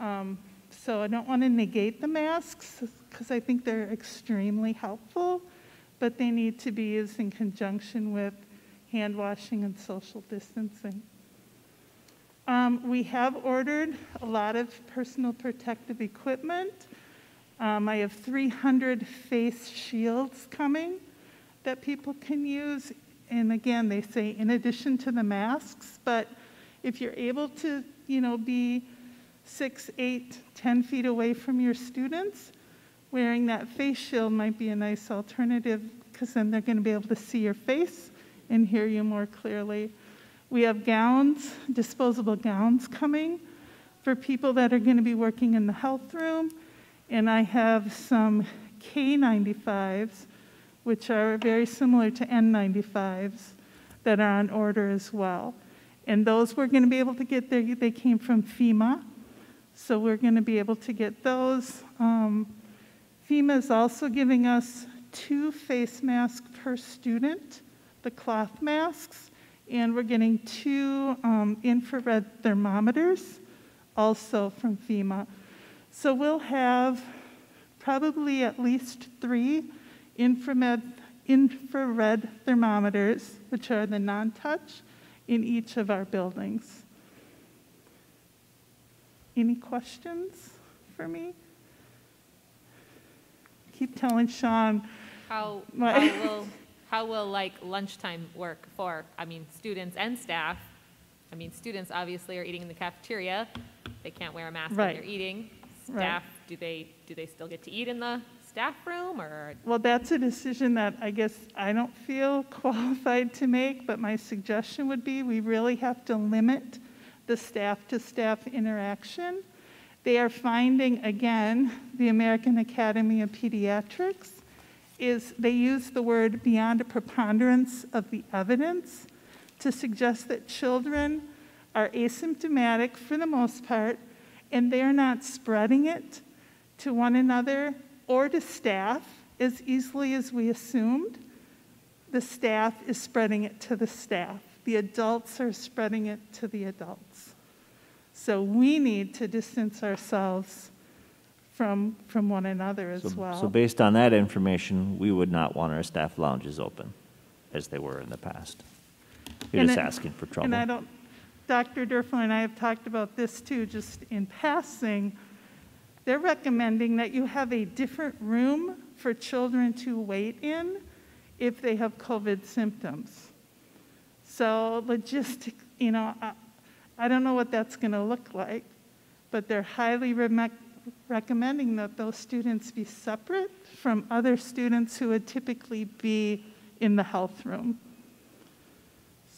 Um, so I don't want to negate the masks because I think they're extremely helpful, but they need to be used in conjunction with hand washing and social distancing. Um, we have ordered a lot of personal protective equipment. Um, I have 300 face shields coming that people can use. And again, they say in addition to the masks, but if you're able to, you know, be six, eight, ten feet away from your students, wearing that face shield might be a nice alternative because then they're going to be able to see your face and hear you more clearly. We have gowns, disposable gowns coming for people that are going to be working in the health room. And I have some K95s, which are very similar to N95s, that are on order as well. And those we're going to be able to get there. They came from FEMA. So we're going to be able to get those. Um, FEMA is also giving us two face masks per student, the cloth masks, and we're getting two um, infrared thermometers also from FEMA. So we'll have probably at least three infrared, infrared thermometers, which are the non-touch, in each of our buildings. Any questions for me? Keep telling Sean. How, how will, how will like lunchtime work for, I mean, students and staff? I mean, students obviously are eating in the cafeteria. They can't wear a mask when they're eating. Right. Staff, do they, do they still get to eat in the staff room or? Well, that's a decision that I guess I don't feel qualified to make, but my suggestion would be we really have to limit the staff-to-staff interaction. They are finding, again, the American Academy of Pediatrics is they use the word beyond a preponderance of the evidence to suggest that children are asymptomatic for the most part, and they're not spreading it to one another or to staff as easily as we assumed. The staff is spreading it to the staff. The adults are spreading it to the adults. So we need to distance ourselves from, from one another as So- well. So based on that information, we would not want our staff lounges open as they were in the past. You're And just asking for trouble. And I don't, Dr. Dorfler and I have talked about this too, just in passing. They're recommending that you have a different room for children to wait in if they have COVID symptoms. So logistic, you know, I, I don't know what that's going to look like, but they're highly remec- recommending that those students be separate from other students who would typically be in the health room.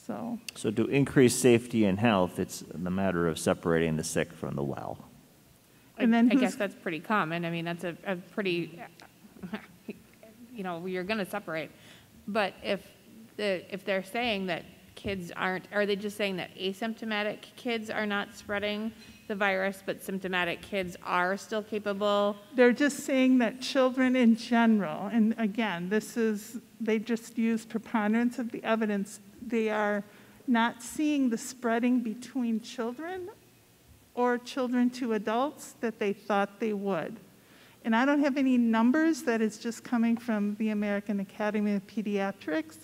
So, So to increase safety and health, it's the matter of separating the sick from the well. And then I who's- guess that's pretty common. I mean, that's a, a pretty, you know, you're gonna separate. But if the, if they're saying that kids aren't, are they just saying that asymptomatic kids are not spreading the virus, but symptomatic kids are still capable? They're just saying that children in general, and again, this is, they just use preponderance of the evidence. They are not seeing the spreading between children or children to adults that they thought they would. And I don't have any numbers, that is just coming from the American Academy of Pediatrics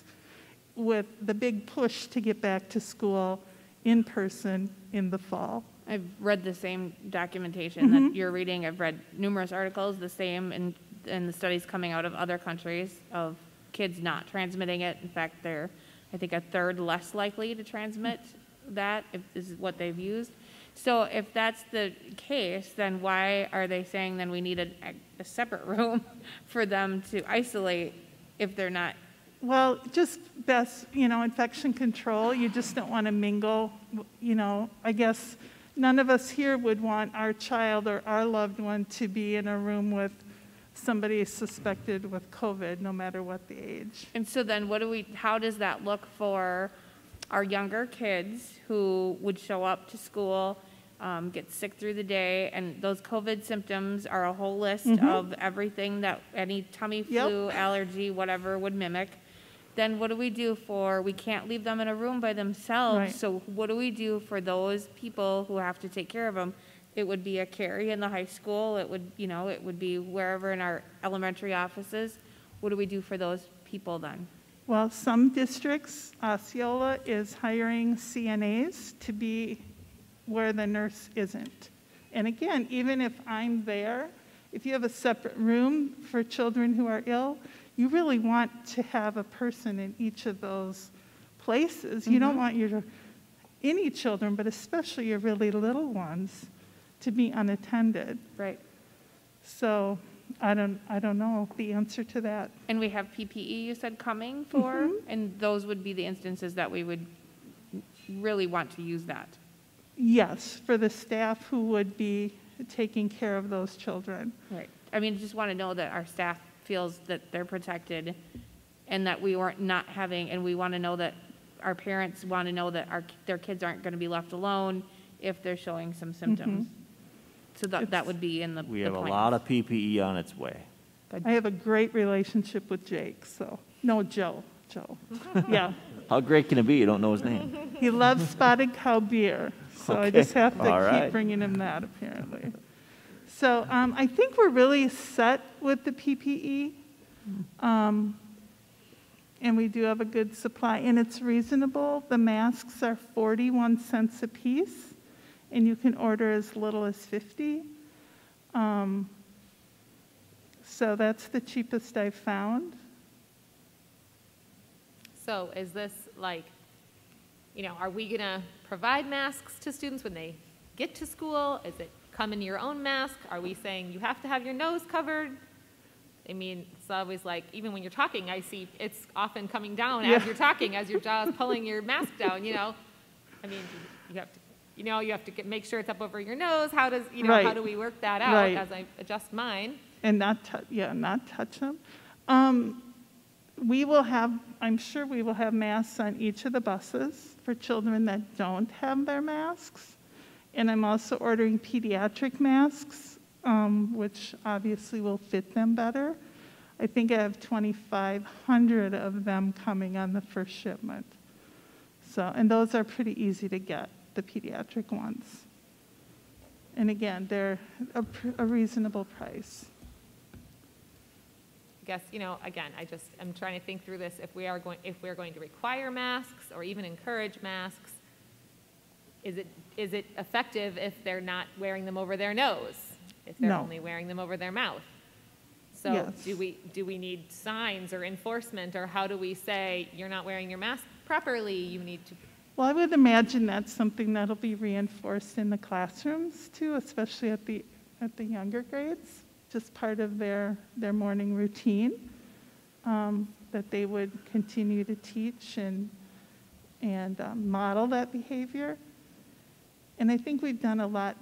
with the big push to get back to school in person in the fall. I've read the same documentation Mhm. that you're reading. I've read numerous articles, the same in, in the studies coming out of other countries of kids not transmitting it. In fact, they're, I think, a third less likely to transmit that, if, this is what they've used. So if that's the case, then why are they saying then we need a, a separate room for them to isolate if they're not Well, just best, you know, infection control, you just don't want to mingle, you know, I guess none of us here would want our child or our loved one to be in a room with somebody suspected with COVID, no matter what the age. And so then what do we, how does that look for our younger kids who would show up to school, um, get sick through the day, and those COVID symptoms are a whole list Mhm. of everything that any tummy Yep. flu, allergy, whatever would mimic. Then what do we do for, we can't leave them in a room by themselves, Right. so what do we do for those people who have to take care of them? It would be a carry in the high school, it would, you know, it would be wherever in our elementary offices. What do we do for those people then? Well, some districts, Osceola is hiring CNAs to be where the nurse isn't. And again, even if I'm there, if you have a separate room for children who are ill, you really want to have a person in each of those places. You don't Mhm. want your, any children, but especially your really little ones, to be unattended. Right. So I don't, I don't know the answer to that. And we have PPE, you said, coming for, Mhm. and those would be the instances that we would really want to use that. Yes, for the staff who would be taking care of those children. Right. I mean, just want to know that our staff feels that they're protected and that we weren't not having, and we want to know that our parents want to know that our, their kids aren't going to be left alone if they're showing some mm-hmm. symptoms. So that, that would be in the, We the have a plan. lot of PPE on its way. I have a great relationship with Jake, so, no, Joe, Joe. Yeah, How great can it be? You don't know his name. he loves spotted cow beer, so I Okay, just have to all right. keep bringing him that, apparently. So um, I think we're really set with the PPE. Um, And we do have a good supply, and it's reasonable. The masks are 41 cents apiece, and you can order as little as 50. Um, So that's the cheapest I've found. So is this like, you know, are we going to provide masks to students when they get to school? Is it come in your own mask? Are we saying you have to have your nose covered? I mean, it's always like, even when you're talking, I see it's often coming down as you're talking, as your jaw is pulling your mask down, you know? I mean, you have to, you know, you have to get, make sure it's up over your nose. How does, you know, how do we work that out Right. as I adjust mine? And not, tou- yeah, not touch them. Um, We will have, I'm sure we will have masks on each of the buses for children that don't have their masks. And I'm also ordering pediatric masks, um, which obviously will fit them better. I think I have 2,500 of them coming on the first shipment. So, and those are pretty easy to get, the pediatric ones. And again, they're a a reasonable price. I guess, you know, again, I just, I'm trying to think through this, if we are going, if we're going to require masks or even encourage masks, is it, is it effective if they're not wearing them over their nose? If they're No. only wearing them over their mouth? So Yes. do we, do we need signs or enforcement, or how do we say, you're not wearing your mask properly, you need to, Well, I would imagine that's something that'll be reinforced in the classrooms too, especially at the, at the younger grades, just part of their, their morning routine, um, that they would continue to teach and, and um, model that behavior. And I think we've done a lot,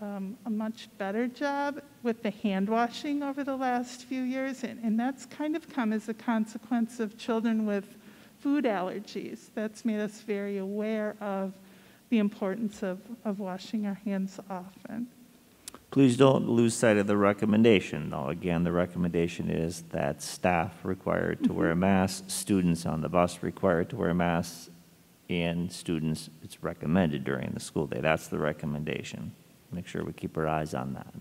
um, a much better job with the hand washing over the last few years, and, and that's kind of come as a consequence of children with food allergies. That's made us very aware of the importance of, of washing our hands often. Please don't lose sight of the recommendation, though. Again, the recommendation is that staff required to wear a mask, students on the bus required to wear masks, and students, it's recommended during the school day. That's the recommendation. Make sure we keep our eyes on that.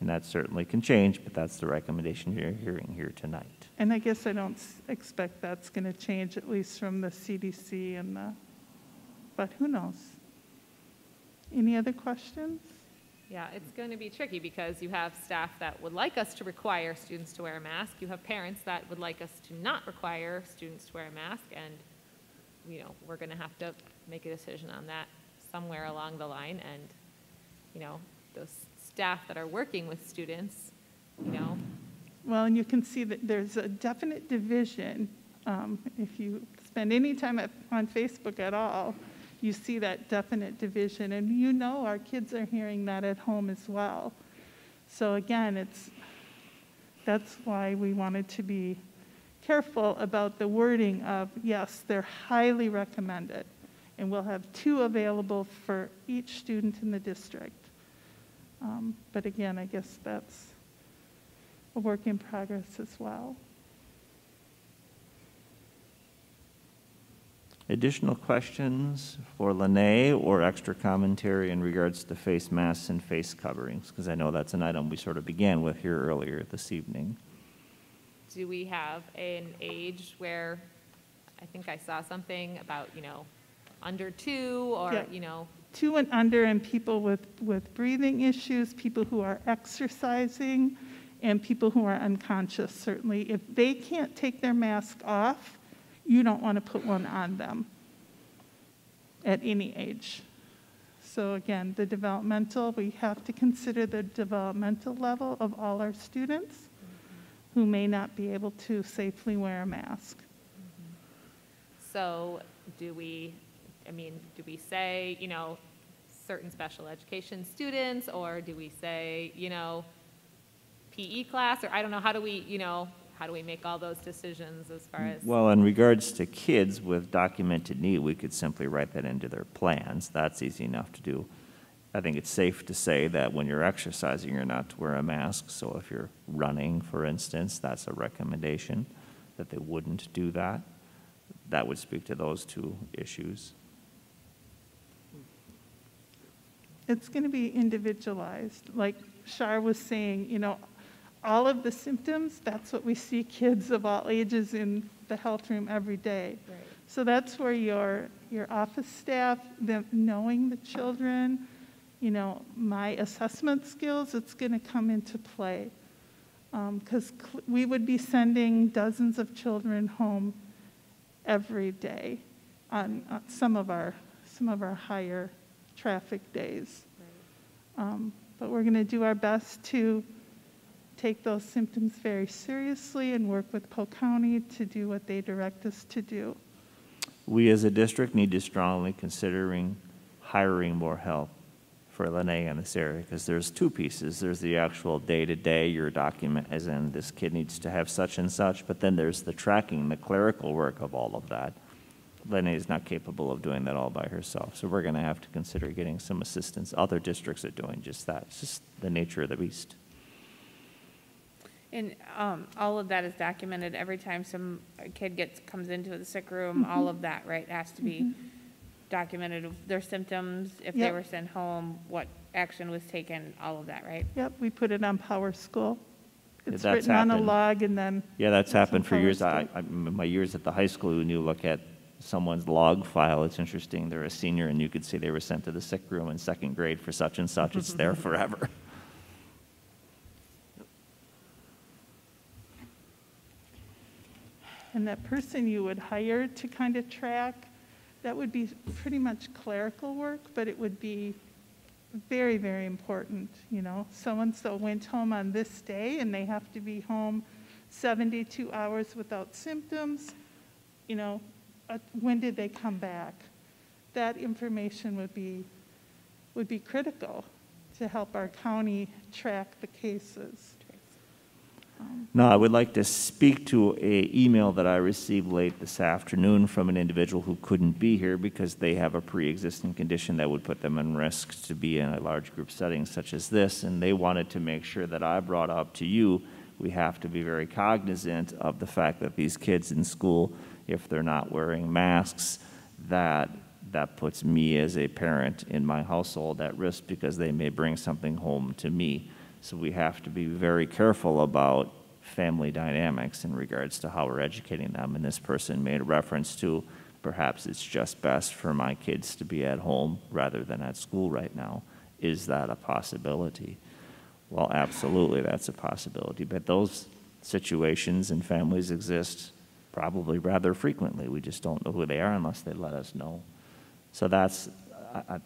And that certainly can change, but that's the recommendation you're hearing here tonight. And I guess I don't expect that's going to change, at least from the CDC and the, but who knows? Any other questions? yeah, it's going to be tricky, because you have staff that would like us to require students to wear a mask, you have parents that would like us to not require students to wear a mask, and, you know, we're going to have to make a decision on that somewhere along the line, and, you know, those staff that are working with students, you know, Well, and you can see that there's a definite division. Um, If you spend any time at- on Facebook at all, you see that definite division. And you know our kids are hearing that at home as well. So again, it's, that's why we wanted to be careful about the wording of, yes, they're highly recommended. And we'll have two available for each student in the district. Um, But again, I guess that's a work in progress as well. Additional questions for Lene or extra commentary in regards to face masks and face coverings? Because I know that's an item we sort of began with here earlier this evening. Do we have an age where, I think I saw something about, you know, under two, or, Yeah. you know, Two and under, and people with, with breathing issues, people who are exercising, and people who are unconscious, certainly. If they can't take their mask off, you don't want to put one on them at any age. So again, the developmental, we have to consider the developmental level of all our students. Who may not be able to safely wear a mask. So do we, I mean, do we say, you know, certain special education students, or do we say, you know, PE class, or I don't know, how do we, you know, how do we make all those decisions as far as? Well, in regards to kids with documented need, we could simply write that into their plans. That's easy enough to do. I think it's safe to say that when you're exercising, you're not to wear a mask. So if you're running, for instance, that's a recommendation that they wouldn't do that. That would speak to those two issues. It's going to be individualized. Like Shar was saying, you know, all of the symptoms, that's what we see kids of all ages in the health room every day. So that's where your, your office staff, them knowing the children, you know, my assessment skills, it's going to come into play. Because we would be sending dozens of children home every day on, on some of our, some of our higher traffic days. Um, But we're going to do our best to take those symptoms very seriously and work with Polk County to do what they direct us to do. We as a district need to strongly considering hiring more help for Lene in this area because there's two pieces. There's the actual day-to-day, your document, as in this kid needs to have such and such, but then there's the tracking, the clerical work of all of that. Lene is not capable of doing that all by herself, so we're going to have to consider getting some assistance. Other districts are doing just that. It's just the nature of the beast. And um, all of that is documented every time some kid gets, comes into the sick room, all of that, right, has to be Mhm. Documented, their symptoms, if they Yep. were sent home, what action was taken, all of that, right? Yep, we put it on Power School. It's that's written on a happened. log and then. Yeah, that's it's happened for years. I, I- in my years at the high school, when you look at someone's log file, it's interesting. They're a senior, and you could see they were sent to the sick room in second grade for such and such. It's there forever. And that person you would hire to kind of track, that would be pretty much clerical work, but it would be very, very important, you know? So-and-so went home on this day and they have to be home 72 hours without symptoms, you know, uh, when did they come back? That information would be, would be critical to help our county track the cases. No, I would like to speak to a email that I received late this afternoon from an individual who couldn't be here because they have a pre-existing condition that would put them in risk to be in a large group setting such as this, and they wanted to make sure that I brought up to you, we have to be very cognizant of the fact that these kids in school, if they're not wearing masks, that that puts me as a parent in my household at risk because they may bring something home to me. So we have to be very careful about family dynamics in regards to how we're educating them. And this person made a reference to perhaps it's just best for my kids to be at home rather than at school right now. Is that a possibility? Well, absolutely, that's a possibility. But those situations and families exist probably rather frequently. We just don't know who they are unless they let us know. So that's, I,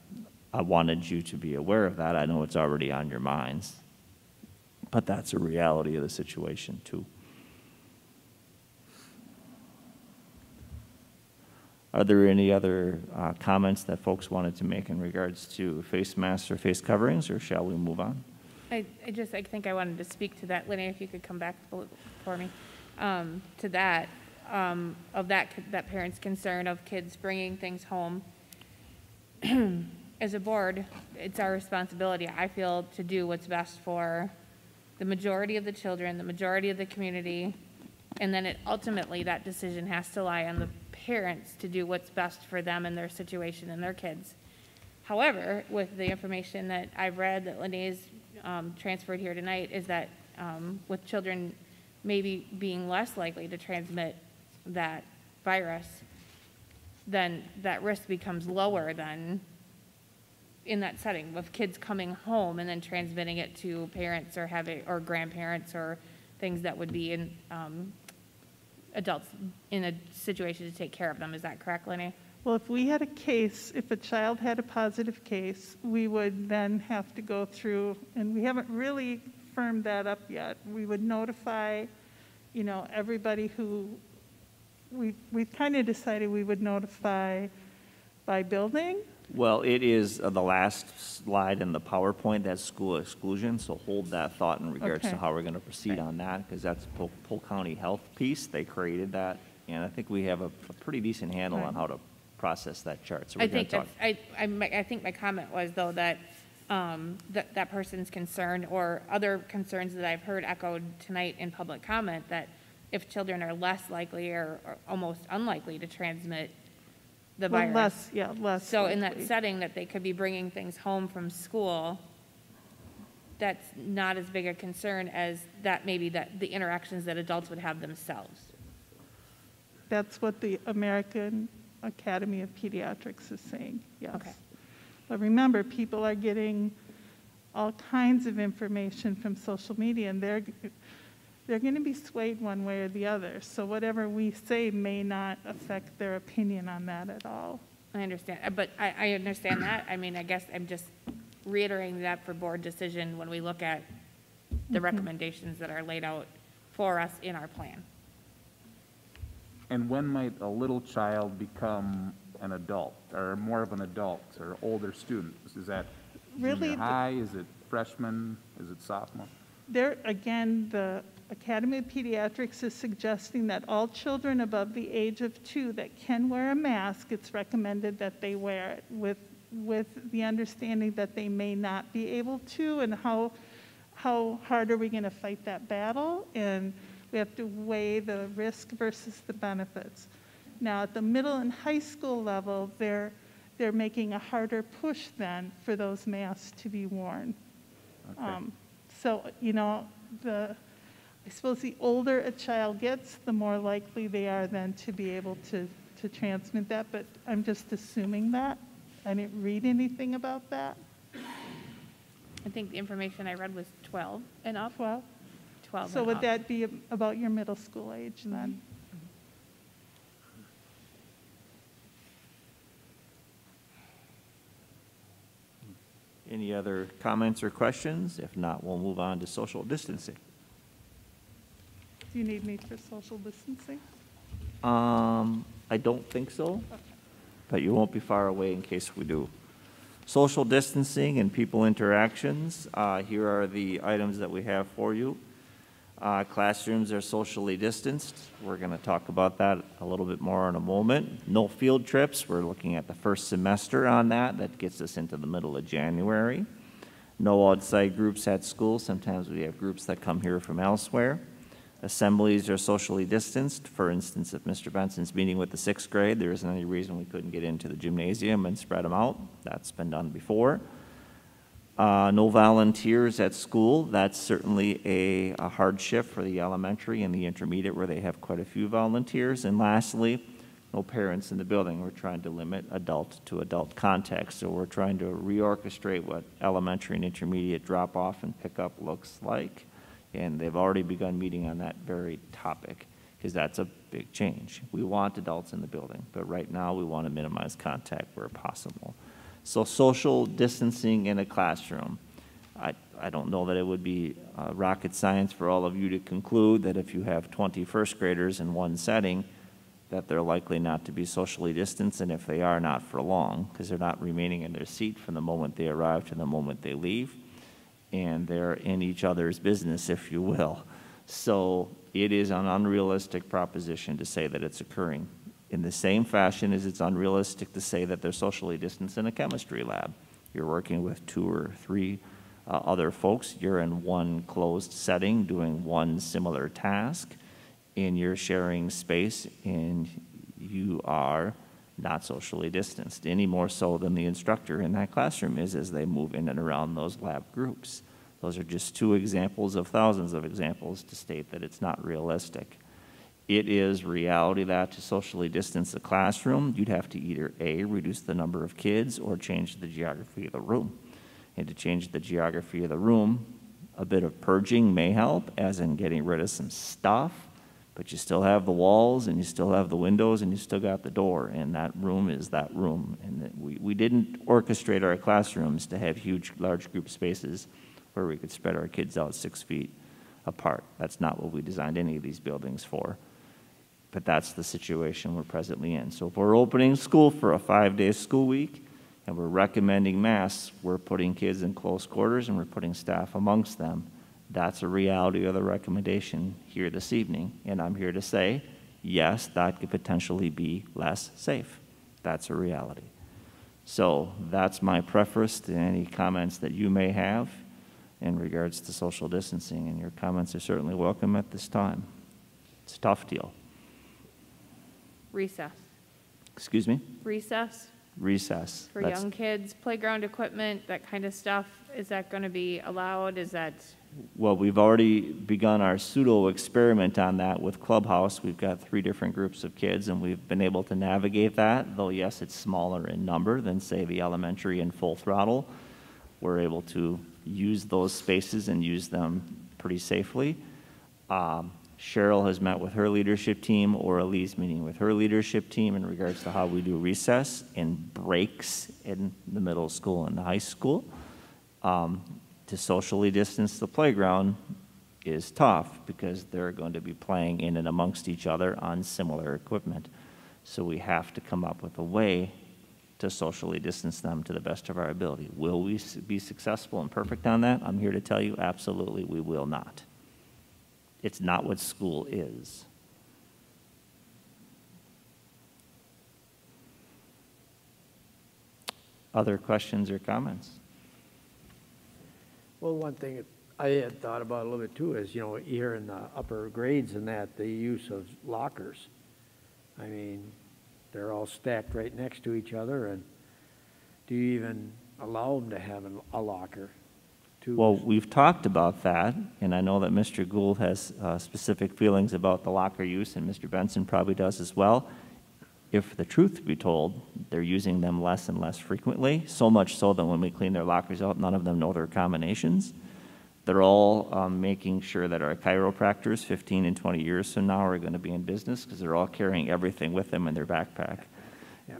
I, wanted you to be aware of that. I know it's already on your minds. But that's a reality of the situation, too. Are there any other uh, comments that folks wanted to make in regards to face masks or face coverings, or shall we move on? I, I just, I think I wanted to speak to that, Lenny, if you could come back for me, um, to that, um, of that, that parent's concern of kids bringing things home. As a board, it's our responsibility, I feel, to do what's best for the majority of the children, the majority of the community, and then it, ultimately, that decision has to lie on the parents to do what's best for them and their situation and their kids. However, with the information that I've read that Lene's um, transferred here tonight, is that um, with children maybe being less likely to transmit that virus, then that risk becomes lower than in that setting of kids coming home and then transmitting it to parents or having or grandparents or things that would be in um, adults in a situation to take care of them. Is that correct, Lenny? Well, if we had a case, if a child had a positive case, we would then have to go through, and we haven't really firmed that up yet. We would notify you know, everybody who, we, we kind of decided we would notify by building. Well, it is uh, the last slide in the PowerPoint, that's school exclusion, so hold that thought in regards to how we're going to proceed on that, because that's Polk Polk County Health piece, they created that, and I think we have a a pretty decent handle on Right. how to process that chart, so we're I going to think, talk. that's- I, I, my- I think my comment was though that, um, that, that person's concern or other concerns that I've heard echoed tonight in public comment, that if children are less likely or, or almost unlikely to transmit the virus. less- yeah, less So in that setting, that they could be bringing things home from school, that's not as big a concern as that maybe that, the interactions that adults would have themselves. That's what the American Academy of Pediatrics is saying, yes. Okay. But remember, people are getting all kinds of information from social media, and they're, they're going to be swayed one way or the other. So whatever we say may not affect their opinion on that at all. I understand, uh, but I, I understand that. I mean, I guess I'm just reiterating that for board decision when we look at the Mhm. recommendations that are laid out for us in our plan. And when might a little child become an adult, or more of an adult, or older student? Is that Really, junior high, is it freshman, is it sophomore? There, again, the Academy of Pediatrics is suggesting that all children above the age of two that can wear a mask, it's recommended that they wear it with, with the understanding that they may not be able to, and how, how hard are we going to fight that battle? And we have to weigh the risk versus the benefits. Now, at the middle and high school level, they're, they're making a harder push then for those masks to be worn. Um, So, you know, the, I suppose the older a child gets, the more likely they are then to be able to, to transmit that, but I'm just assuming that. I didn't read anything about that. I think the information I read was 12 and up. 12? 12 So and would up. that be about your middle school age then? Mm-hmm. Any other comments or questions? If not, we'll move on to social distancing. Do you need me for social distancing? Um, I don't think so, but you won't be far away in case we do. Social distancing and people interactions, uh, here are the items that we have for you. Uh, Classrooms are socially distanced. We're going to talk about that a little bit more in a moment. No field trips, we're looking at the first semester on that. That gets us into the middle of January. No outside groups at school. Sometimes we have groups that come here from elsewhere. Assemblies are socially distanced. For instance, if Mr. Benson's meeting with the sixth grade, there isn't any reason we couldn't get into the gymnasium and spread them out. That's been done before. Uh, No volunteers at school. That's certainly a a hardship for the elementary and the intermediate where they have quite a few volunteers. And lastly, no parents in the building. We're trying to limit adult to adult contact. So we're trying to reorchestrate what elementary and intermediate drop-off and pickup looks like. And they've already begun meeting on that very topic because that's a big change. We want adults in the building, but right now we want to minimize contact where possible. So social distancing in a classroom. I, I don't know that it would be uh, rocket science for all of you to conclude that if you have 20 first graders in one setting, that they're likely not to be socially distanced, and if they are, not for long, because they're not remaining in their seat from the moment they arrive to the moment they leave, and they're in each other's business, if you will. So it is an unrealistic proposition to say that it's occurring in the same fashion as it's unrealistic to say that they're socially distanced in a chemistry lab. You're working with two or three uh, other folks, you're in one closed setting doing one similar task, and you're sharing space, and you are not socially distanced, any more so than the instructor in that classroom is as they move in and around those lab groups. Those are just two examples of thousands of examples to state that it's not realistic. It is reality that to socially distance the classroom, you'd have to either A, reduce the number of kids, or change the geography of the room. And to change the geography of the room, a bit of purging may help, as in getting rid of some stuff, but you still have the walls, and you still have the windows, and you still got the door, and that room is that room. And we, we didn't orchestrate our classrooms to have huge, large group spaces where we could spread our kids out six feet apart. That's not what we designed any of these buildings for. But that's the situation we're presently in. So if we're opening school for a five-day school week and we're recommending masks, we're putting kids in close quarters and we're putting staff amongst them. That's a reality of the recommendation here this evening. And I'm here to say, yes, that could potentially be less safe. That's a reality. So that's my preface to any comments that you may have in regards to social distancing, and your comments are certainly welcome at this time. It's a tough deal. Recess. Excuse me? Recess Recess. for That's- young kids, playground equipment, that kind of stuff. Is that going to be allowed? Is that, Well, we've already begun our pseudo experiment on that with Clubhouse. We've got three different groups of kids, and we've been able to navigate that, though, yes, it's smaller in number than, say, the elementary and full throttle. We're able to use those spaces and use them pretty safely. Um, Cheryl has met with her leadership team, or Elise meeting with her leadership team in regards to how we do recess and breaks in the middle school and the high school. Um, to socially distance the playground is tough because they're going to be playing in and amongst each other on similar equipment. So we have to come up with a way to socially distance them to the best of our ability. Will we be successful and perfect on that? I'm here to tell you, absolutely, we will not. It's not what school is. Other questions or comments? Well, one thing I had thought about a little bit too is, you know, here in the upper grades and that, the use of lockers. I mean, they're all stacked right next to each other, and do you even allow them to have a locker? to- Well, we've talked about that, and I know that Mr. Gould has uh, specific feelings about the locker use, and Mr. Benson probably does as well. If the truth be told, they're using them less and less frequently, so much so that when we clean their lockers out, none of them know their combinations. They're all um, making sure that our chiropractors, 15 and 20 years from now, are going to be in business because they're all carrying everything with them in their backpack.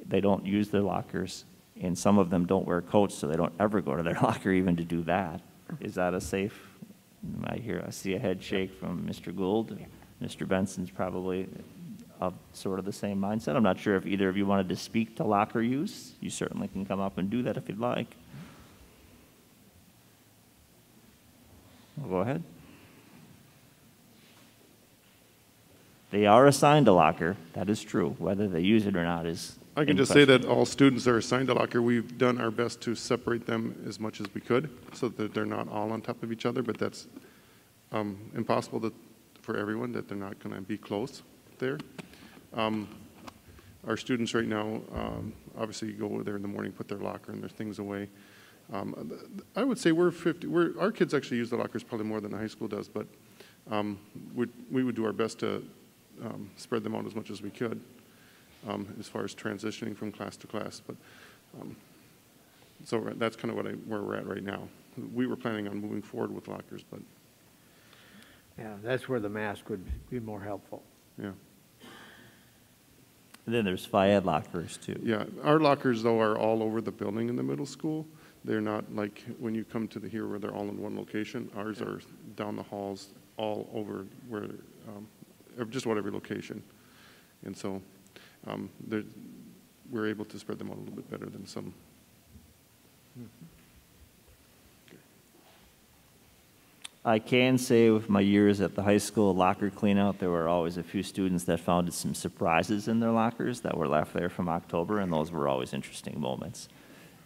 They don't use their lockers, and some of them don't wear coats, so they don't ever go to their locker even to do that. Is that a safe? I hear, I see a head shake from Mr. Gould. Mr. Benson's probably of sort of the same mindset. I'm not sure if either of you wanted to speak to locker use. You certainly can come up and do that if you'd like. Well, Go ahead. They are assigned a locker, that is true. Whether they use it or not is I can just say that all students are assigned a locker. We've done our best to separate them as much as we could so that they're not all on top of each other, but that's um, impossible to, for everyone, that they're not going to be close there. Um, Our students right now, um, obviously go over there in the morning, put their locker and their things away. Um, I would say we're 50, we're, our kids actually use the lockers probably more than the high school does, but um, we we would do our best to um, spread them out as much as we could um, as far as transitioning from class to class. But um, so that's kind of what I, where we're at right now. We were planning on moving forward with lockers, but Yeah, that's where the mask would be more helpful. yeah. And then there's FIAD lockers too. Yeah, our lockers though are all over the building in the middle school. They're not like when you come to the here where they're all in one location. Ours are down the halls, all over where, um, just about every location. And so, um, we're able to spread them out a little bit better than some. I can say with my years at the high school locker cleanout, there were always a few students that found some surprises in their lockers that were left there from October, and those were always interesting moments.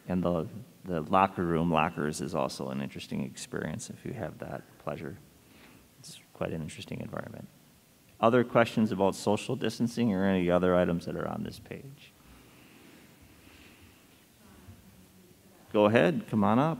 And the, the locker room lockers is also an interesting experience if you have that pleasure. It's quite an interesting environment. Other questions about social distancing or any other items that are on this page? Go ahead, come on up.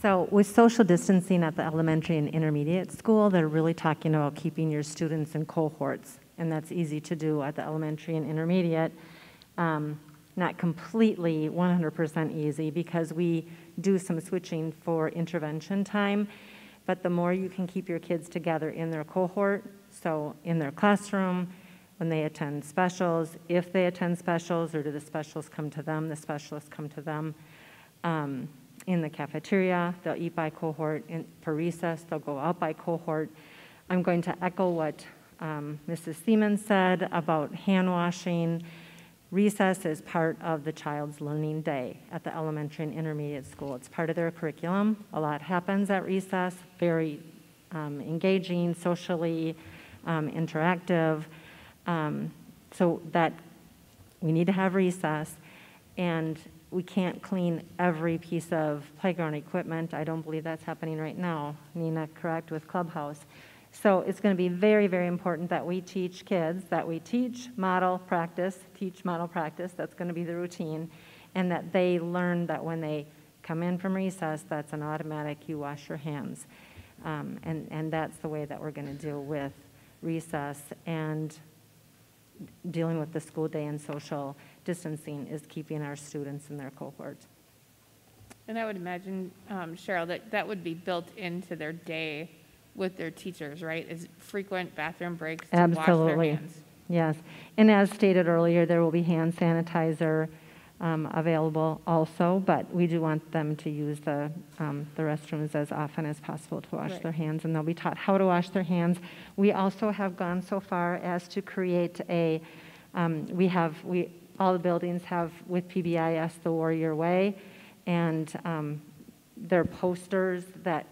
So with social distancing at the elementary and intermediate school, they're really talking about keeping your students in cohorts, and that's easy to do at the elementary and intermediate. Um, Not completely 100% easy because we do some switching for intervention time, but the more you can keep your kids together in their cohort, so in their classroom, when they attend specials, if they attend specials, or do the specials come to them, the specialists come to them, um, in the cafeteria. They'll eat by cohort. In, for recess, they'll go out by cohort. I'm going to echo what um, Mrs. Siemens said about hand washing. Recess is part of the child's learning day at the elementary and intermediate school. It's part of their curriculum. A lot happens at recess, very um, engaging, socially um, interactive. Um, so that we need to have recess, and we can't clean every piece of playground equipment. I don't believe that's happening right now. Nina, correct, with Clubhouse. So it's going to be very, very important that we teach kids, that we teach, model, practice, teach, model, practice. That's going to be the routine. And that they learn that when they come in from recess, that's an automatic, you wash your hands. Um, and, and that's the way that we're going to deal with recess. And dealing with the school day and social distancing is keeping our students in their cohort. And I would imagine, um, Cheryl, that that would be built into their day with their teachers, right? Is frequent bathroom breaks to wash their Absolutely. hands. Yes. And as stated earlier, there will be hand sanitizer um, available also, but we do want them to use the, um, the restrooms as often as possible to wash Right. their hands, and they'll be taught how to wash their hands. We also have gone so far as to create a, um, we have, we, all the buildings have with PBIS the Warrior Way, and um, they're posters that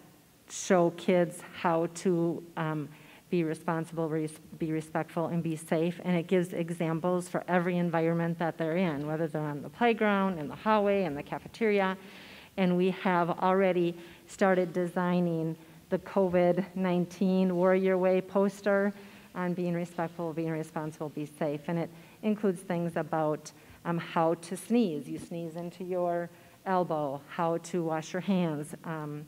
show kids how to um, be responsible, res- be respectful, and be safe. And it gives examples for every environment that they're in, whether they're on the playground, in the hallway, in the cafeteria. And we have already started designing the COVID 19 Warrior Way poster on being respectful, being responsible, be safe. And it includes things about um, how to sneeze. You sneeze into your elbow, how to wash your hands. Um,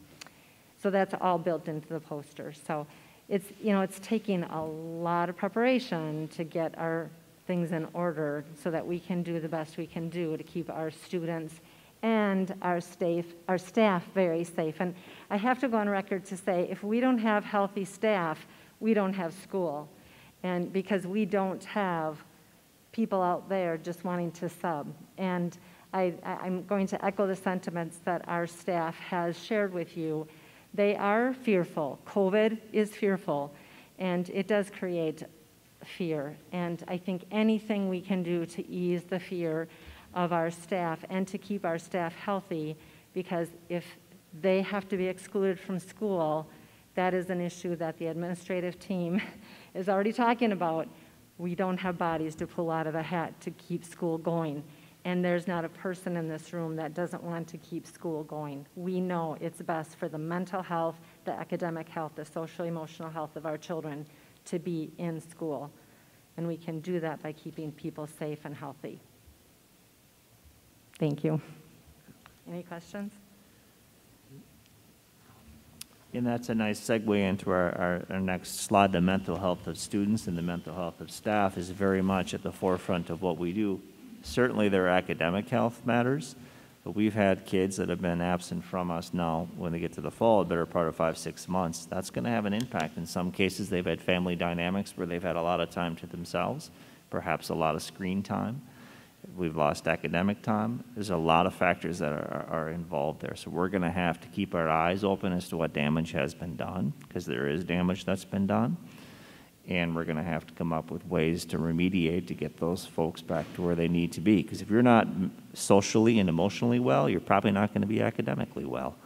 so that's all built into the poster. So it's, you know, it's taking a lot of preparation to get our things in order so that we can do the best we can do to keep our students and our staff, our staff very safe. And I have to go on record to say, if we don't have healthy staff, we don't have school. And because we don't have people out there just wanting to sub. And I, I'm going to echo the sentiments that our staff has shared with you. They are fearful. COVID is fearful, and it does create fear. And I think anything we can do to ease the fear of our staff and to keep our staff healthy, because if they have to be excluded from school, that is an issue that the administrative team is already talking about. We don't have bodies to pull out of a hat to keep school going. And there's not a person in this room that doesn't want to keep school going. We know it's best for the mental health, the academic health, the social emotional health of our children to be in school. And we can do that by keeping people safe and healthy. Thank you. Any questions? And that's a nice segue into our, our, our next slide. The mental health of students and the mental health of staff is very much at the forefront of what we do. Certainly, their academic health matters, but we've had kids that have been absent from us now when they get to the fall, a better part of five, six months. That's going to have an impact. In some cases, they've had family dynamics where they've had a lot of time to themselves, perhaps a lot of screen time. We've lost academic time. There's a lot of factors that are, are involved there. So we're going to have to keep our eyes open as to what damage has been done, because there is damage that's been done. And we're going to have to come up with ways to remediate to get those folks back to where they need to be. Because if you're not socially and emotionally well, you're probably not going to be academically well.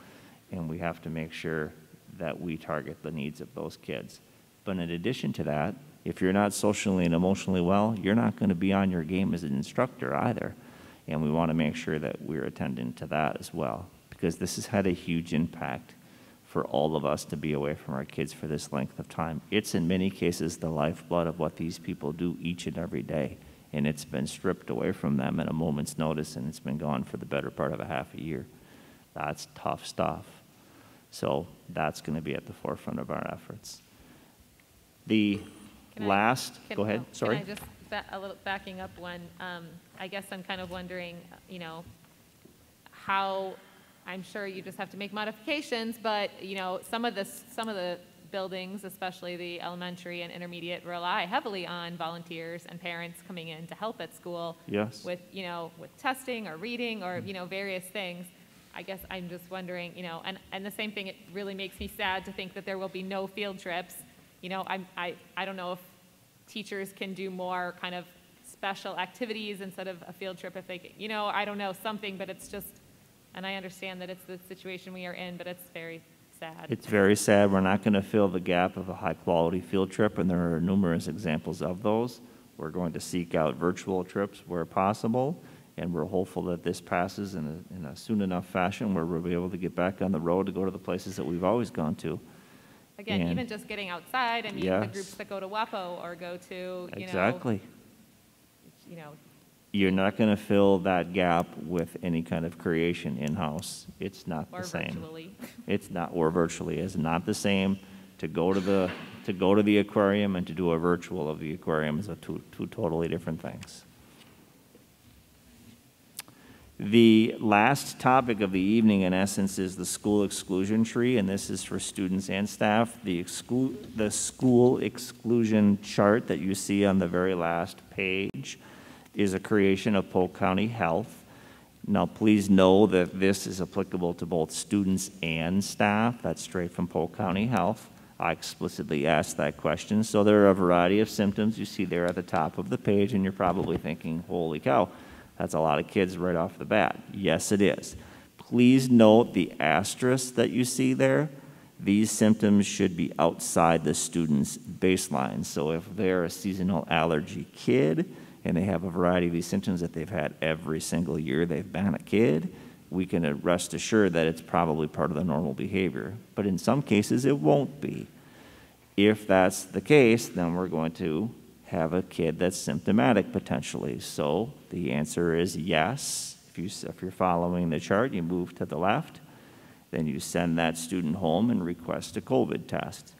And we have to make sure that we target the needs of those kids. But in addition to that, if you're not socially and emotionally well, you're not going to be on your game as an instructor either. And we want to make sure that we're attending to that as well, because this has had a huge impact for all of us to be away from our kids for this length of time. It's in many cases the lifeblood of what these people do each and every day. And it's been stripped away from them at a moment's notice, and it's been gone for the better part of a half a year. That's tough stuff. So that's going to be at the forefront of our efforts. The Can I- last, can- go ahead, oh, sorry. Can I just, ba- a little, backing up one, um, I guess I'm kind of wondering, you know, how, I'm sure you just have to make modifications, but, you know, some of the, some of the buildings, especially the elementary and intermediate, rely heavily on volunteers and parents coming in to help at school. Yes. With, you know, with testing or reading or, you know, various things. I guess I'm just wondering, you know, and, and the same thing, it really makes me sad to think that there will be no field trips. You know, I'm, I, I don't know if teachers can do more kind of special activities instead of a field trip if they, c- you know, I don't know, something, but it's just, and I understand that it's the situation we are in, but it's very sad. It's very sad. We're not going to fill the gap of a high-quality field trip, and there are numerous examples of those. We're going to seek out virtual trips where possible, and we're hopeful that this passes in a, in a soon enough fashion where we'll be able to get back on the road to go to the places that we've always gone to. Again, And- even just getting outside, I mean, the groups that go to WAPO or go to, you know. Exactly. You know, You're not going to fill that gap with any kind of creation in-house. It's not the same. virtually. It's not, or virtually, it's not the same. To go to the, to go to the aquarium and to do a virtual of the aquarium is a two, two totally different things. The last topic of the evening, in essence, is the school exclusion tree, and this is for students and staff. The exclu, the school exclusion chart that you see on the very last page is a creation of Polk County Health. Now, please know that this is applicable to both students and staff. That's straight from Polk County Health. I explicitly asked that question. So there are a variety of symptoms you see there at the top of the page, and you're probably thinking, holy cow, that's a lot of kids right off the bat. Yes, it is. Please note the asterisk that you see there. These symptoms should be outside the student's baseline. So if they're a seasonal allergy kid and they have a variety of these symptoms that they've had every single year they've been a kid, we can rest assured that it's probably part of the normal behavior. But in some cases, it won't be. If that's the case, then we're going to have a kid that's symptomatic potentially. So the answer is yes. If, you, if you're following the chart, you move to the left, then you send that student home and request a COVID test.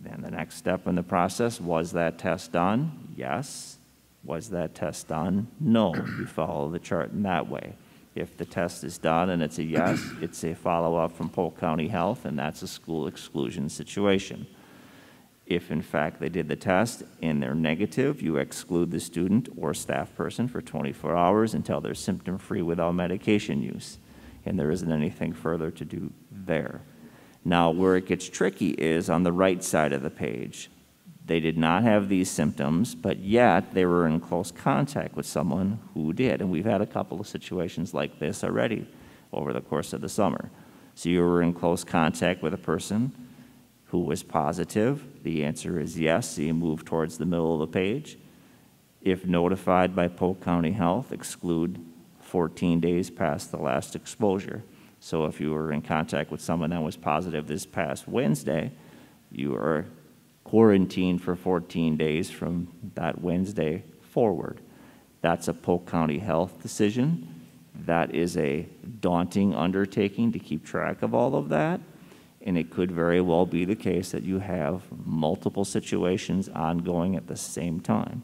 Then the next step in the process was that test done? Yes. Was that test done? No. You follow the chart in that way. If the test is done and it's a yes, it's a follow up from Polk County Health, and that's a school exclusion situation. If in fact they did the test and they're negative, you exclude the student or staff person for 24 hours until they're symptom free without medication use. And there isn't anything further to do there. Now, where it gets tricky is on the right side of the page. They did not have these symptoms, but yet they were in close contact with someone who did. And we've had a couple of situations like this already over the course of the summer. So you were in close contact with a person who was positive. The answer is yes. So you move towards the middle of the page. If notified by Polk County Health, exclude 14 days past the last exposure. So if you were in contact with someone that was positive this past Wednesday, you are quarantined for 14 days from that Wednesday forward. That's a Polk County Health decision. That is a daunting undertaking to keep track of all of that. And it could very well be the case that you have multiple situations ongoing at the same time.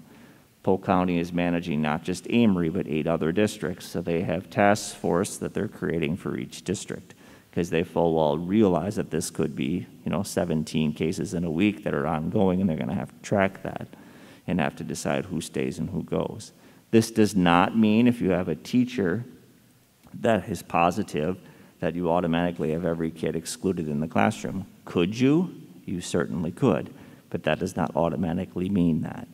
Polk County is managing not just Amery, but eight other districts. So they have task force that they're creating for each district because they full well realize that this could be, you know, 17 cases in a week that are ongoing, and they're going to have to track that and have to decide who stays and who goes. This does not mean if you have a teacher that is positive that you automatically have every kid excluded in the classroom. Could you? You certainly could, but that does not automatically mean that.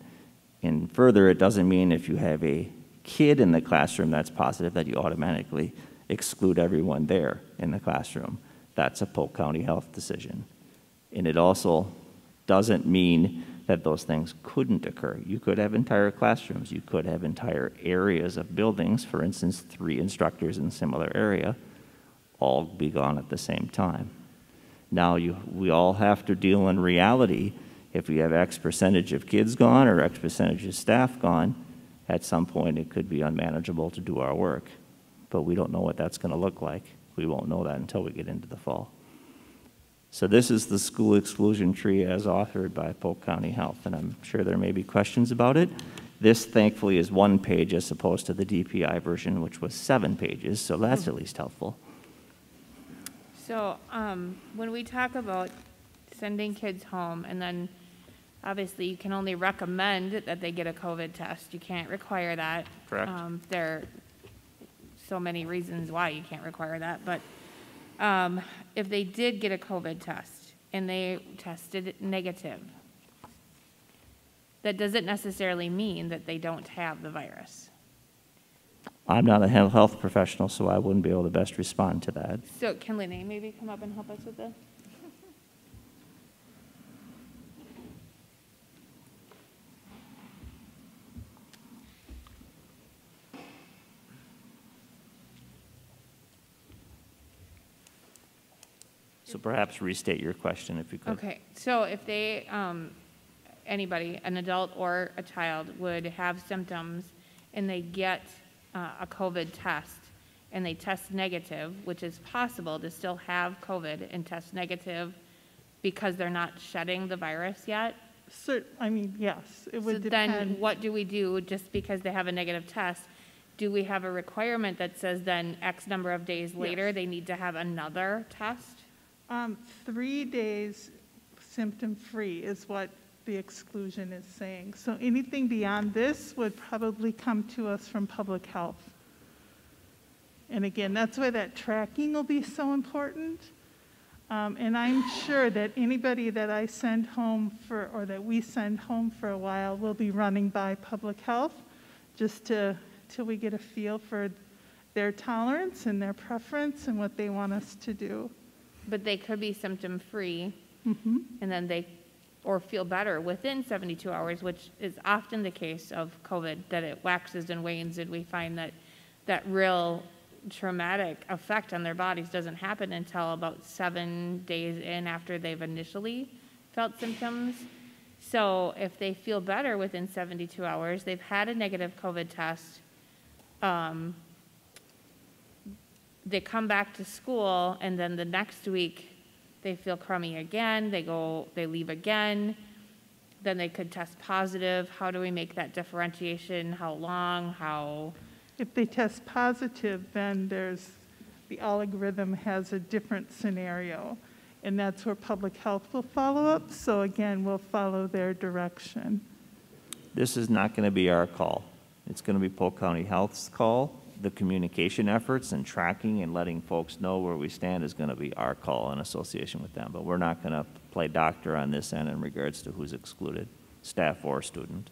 And further, it doesn't mean if you have a kid in the classroom that's positive that you automatically exclude everyone there in the classroom. That's a Polk County Health decision. And it also doesn't mean that those things couldn't occur. You could have entire classrooms, you could have entire areas of buildings, for instance, three instructors in a similar area, all be gone at the same time. Now, you, we all have to deal in reality. If we have X percentage of kids gone or X percentage of staff gone, at some point it could be unmanageable to do our work. But we don't know what that's going to look like. We won't know that until we get into the fall. So this is the school exclusion tree as authored by Polk County Health, and I'm sure there may be questions about it. This thankfully is one page as opposed to the DPI version, which was seven pages, so that's hmm. at least helpful. So, um, when we talk about sending kids home, and then obviously you can only recommend that they get a COVID test, you can't require that. Correct. Um, There, are so many reasons why you can't require that, but um, if they did get a COVID test and they tested negative, that doesn't necessarily mean that they don't have the virus. I'm not a health professional, so I wouldn't be able to best respond to that. So can Lene maybe come up and help us with this? So perhaps restate your question if you could. Okay, so if they, um, anybody, an adult or a child, would have symptoms and they get uh, a COVID test and they test negative, which is possible to still have COVID and test negative because they're not shedding the virus yet? Cer I mean, yes, it would So depend. then what do we do just because they have a negative test? Do we have a requirement that says then X number of days later, Yes. they need to have another test? Um, Three days symptom-free is what the exclusion is saying. So anything beyond this would probably come to us from public health. And again, that's why that tracking will be so important. Um, And I'm sure that anybody that I send home for, or that we send home for a while will be running by public health, just to, till we get a feel for their tolerance and their preference and what they want us to do. But they could be symptom-free, Mhm. and then they, or feel better within 72 hours, which is often the case of COVID, that it waxes and wanes, and we find that that real traumatic effect on their bodies doesn't happen until about seven days in after they've initially felt symptoms. So if they feel better within 72 hours, they've had a negative COVID test, um, they come back to school and then the next week they feel crummy again, they go, they leave again, then they could test positive. How do we make that differentiation? How long? How? If they test positive, then there's, the algorithm has a different scenario, and that's where public health will follow up. So again, we'll follow their direction. This is not going to be our call. It's going to be Polk County Health's call. The communication efforts and tracking and letting folks know where we stand is going to be our call in association with them. But we're not going to play doctor on this end in regards to who's excluded, staff or student.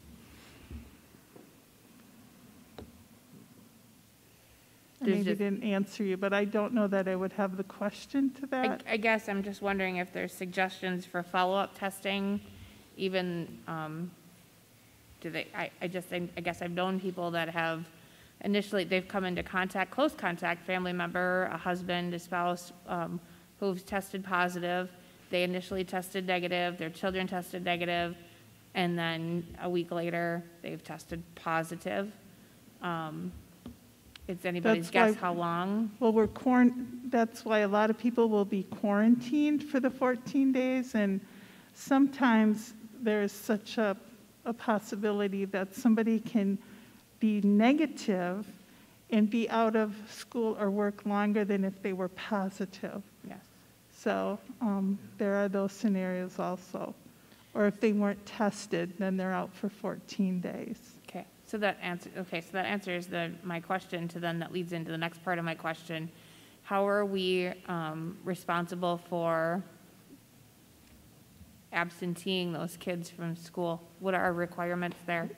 I There's maybe just- didn't answer you, but I don't know that I would have the question to I, that. I guess I'm just wondering if there's suggestions for follow-up testing, even, um, do they, I, I just, I I guess I've known people that have initially, they've come into contact, close contact, family member, a husband, a spouse, um, who've tested positive. They initially tested negative, their children tested negative, and then a week later, they've tested positive. Um, It's anybody's That's why- guess how long? Well, we're quarant, that's why a lot of people will be quarantined for the 14 days, and sometimes there's such a, a possibility that somebody can be negative and be out of school or work longer than if they were positive. Yes. So um, there are those scenarios also. Or if they weren't tested, then they're out for 14 days. Okay, so that answer, okay, so that answers the, my question to then, that leads into the next part of my question. How are we um, responsible for absenteeing those kids from school? What are our requirements there?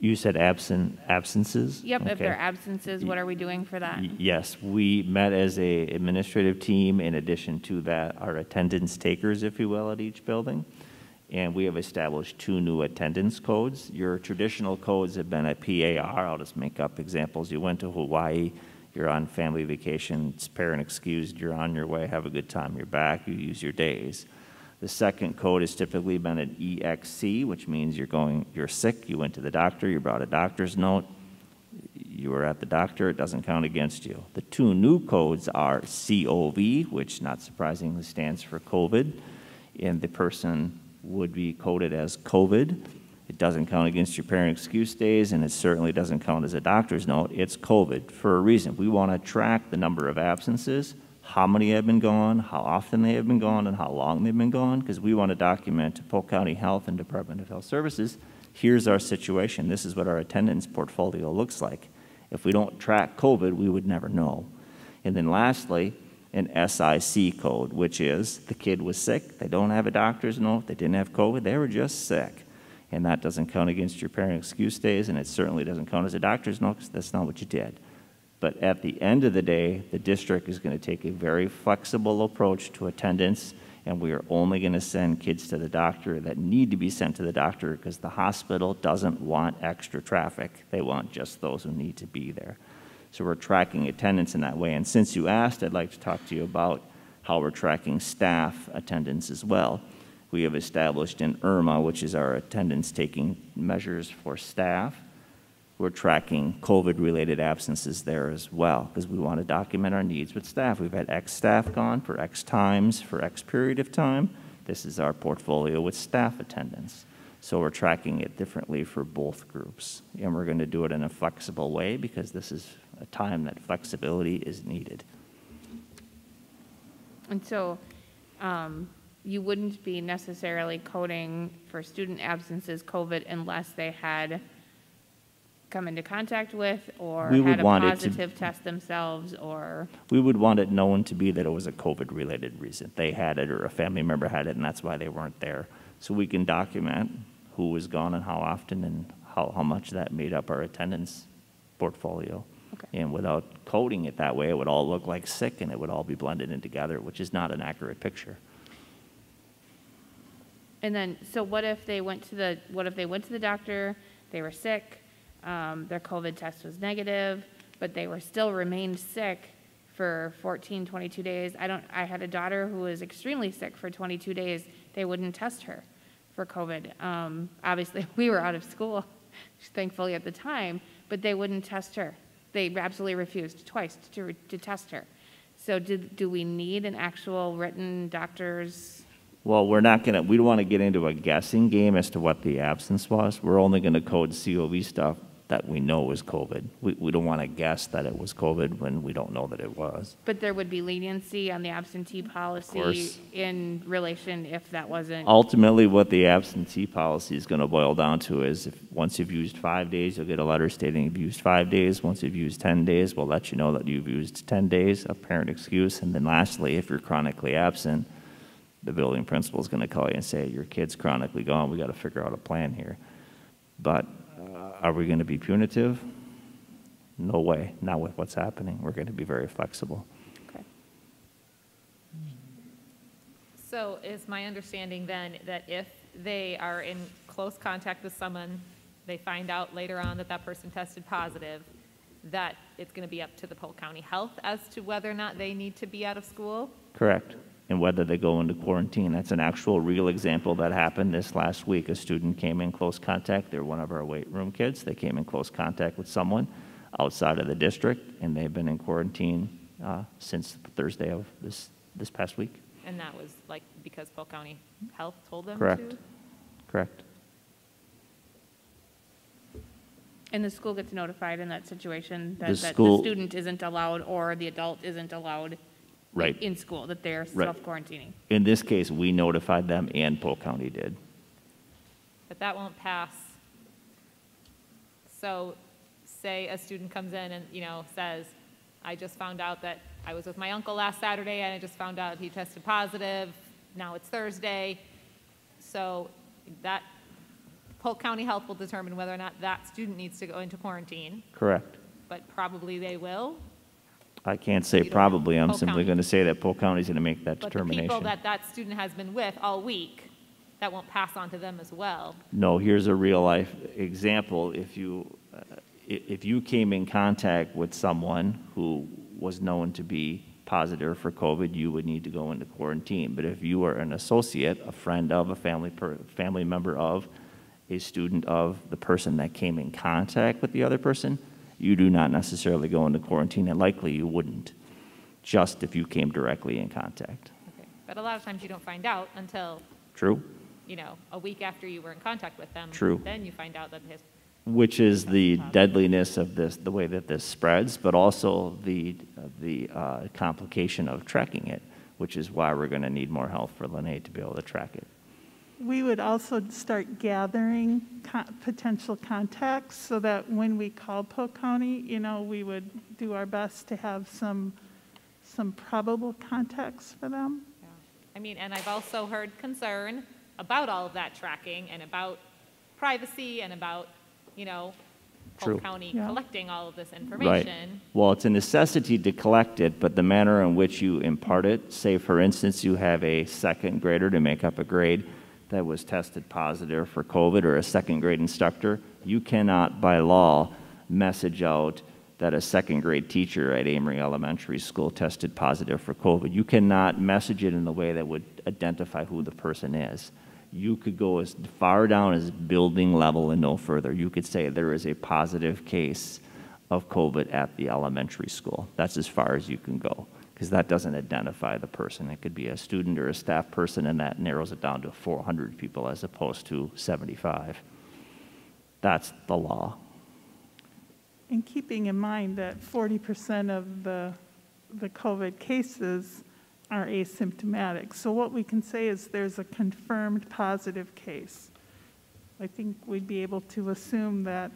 You said absent, absences? Yep, if Okay. there are absences, what are we doing for that? Yes, we met as a administrative team. In addition to that, our attendance takers, if you will, at each building. And we have established two new attendance codes. Your traditional codes have been a PAR. I'll just make up examples. You went to Hawaii, you're on family vacation, it's parent excused, you're on your way, have a good time, you're back, you use your days. The second code has typically been an EXC, which means you're going, you're sick, you went to the doctor, you brought a doctor's note, you were at the doctor, it doesn't count against you. The two new codes are COV, which not surprisingly stands for COVID, and the person would be coded as COVID. It doesn't count against your parent excuse days, and it certainly doesn't count as a doctor's note. It's COVID for a reason. We want to track the number of absences, how many have been gone, how often they have been gone, and how long they've been gone, because we want to document to Polk County Health and Department of Health Services, here's our situation. This is what our attendance portfolio looks like. If we don't track COVID, we would never know. And then lastly, an SIC code, which is the kid was sick, they don't have a doctor's note, they didn't have COVID, they were just sick. And that doesn't count against your parent excuse days, and it certainly doesn't count as a doctor's note because that's not what you did. But at the end of the day, the district is going to take a very flexible approach to attendance, and we are only going to send kids to the doctor that need to be sent to the doctor because the hospital doesn't want extra traffic. They want just those who need to be there. So we're tracking attendance in that way. And since you asked, I'd like to talk to you about how we're tracking staff attendance as well. We have established in IRMA, which is our attendance taking measures for staff, we're tracking COVID-related absences there as well because we want to document our needs with staff. We've had X staff gone for X times for X period of time. This is our portfolio with staff attendance. So we're tracking it differently for both groups. And we're going to do it in a flexible way because this is a time that flexibility is needed. And so um, you wouldn't be necessarily coding for student absences COVID unless they had come into contact with or We had a want it to- positive test themselves or, We would want it known to be that it was a COVID-related reason. They had it or a family member had it and that's why they weren't there. So we can document who was gone and how often and how, how much that made up our attendance portfolio. okay. And without coding it that way, it would all look like sick and it would all be blended in together, which is not an accurate picture. and then, so what if they went to the, what if they went to the doctor, they were sick, um, their COVID test was negative, but they were still remained sick for 14, 22 days? I don't, I had a daughter who was extremely sick for 22 days. They wouldn't test her for COVID. Um, obviously, we were out of school, thankfully at the time, but they wouldn't test her. They absolutely refused twice to, to test her. So did, do we need an actual written doctor's Well, we're not going to, we don't want to get into a guessing game as to what the absence was. We're only going to code COV stuff that we know was COVID. We, we don't want to guess that it was COVID when we don't know that it was. But there would be leniency on the absentee policy course. in relation if that wasn't. Ultimately, what the absentee policy is going to boil down to is if, once you've used five days, you'll get a letter stating you've used five days. Once you've used 10 days, we'll let you know that you've used 10 days, a parent excuse. And then lastly, if you're chronically absent, the building principal is going to call you and say, your kid's chronically gone, we got to figure out a plan here. But are we going to be punitive? No way, not with what's happening. We're going to be very flexible. Okay. So is my understanding then that if they are in close contact with someone, they find out later on that that person tested positive, that it's going to be up to the Polk County Health as to whether or not they need to be out of school? Correct. And whether they go into quarantine. That's an actual real example that happened this last week. A student came in close contact. They're one of our weight room kids. They came in close contact with someone outside of the district, and they've been in quarantine uh, since Thursday of this, this past week. And that was like because Polk County Health told them to? Correct. Correct. And the school gets notified in that situation The that, that the student isn't allowed or the adult isn't allowed Right. in school, that they're Right. self-quarantining. In this case, we notified them and Polk County did. But that won't pass. So say a student comes in and, you know, says, I just found out that I was with my uncle last Saturday and I just found out he tested positive. Now it's Thursday. So that Polk County Health will determine whether or not that student needs to go into quarantine, Correct. but probably they will. I can't say probably. I'm Polk simply County. going to say that Polk County is going to make that But the people determination. that that student has been with all week, that won't pass on to them as well. No, here's a real-life example. If you, uh, i- if you came in contact with someone who was known to be positive for COVID, you would need to go into quarantine. But if you are an associate, a friend of, a family, per- family member of, a student of the person that came in contact with the other person, you do not necessarily go into quarantine, and likely you wouldn't, just if you came directly in contact. Okay. But a lot of times you don't find out until, True? you know, a week after you were in contact with them. True. Then you find out that his, which is the deadliness of this, the way that this spreads, but also the, the uh, complication of tracking it, which is why we're going to need more help for Lene to be able to track it. We would also start gathering co- potential contacts so that when we call Polk County, you know, we would do our best to have some, some probable contacts for them. Yeah. I mean, and I've also heard concern about all of that tracking and about privacy and about, you know, True. Polk County Yeah. collecting all of this information. Right. information. Well, it's a necessity to collect it, but the manner in which you impart it, say for instance, you have a second grader to make up a grade that was tested positive for COVID or a second grade instructor, you cannot by law message out that a second grade teacher at Amery Elementary School tested positive for COVID. You cannot message it in a way that would identify who the person is. You could go as far down as building level and no further. You could say there is a positive case of COVID at the elementary school. That's as far as you can go, because that doesn't identify the person. It could be a student or a staff person, and that narrows it down to 400 people as opposed to 75. That's the law. And keeping in mind that 40% of the, the COVID cases are asymptomatic. So what we can say is there's a confirmed positive case. I think we'd be able to assume that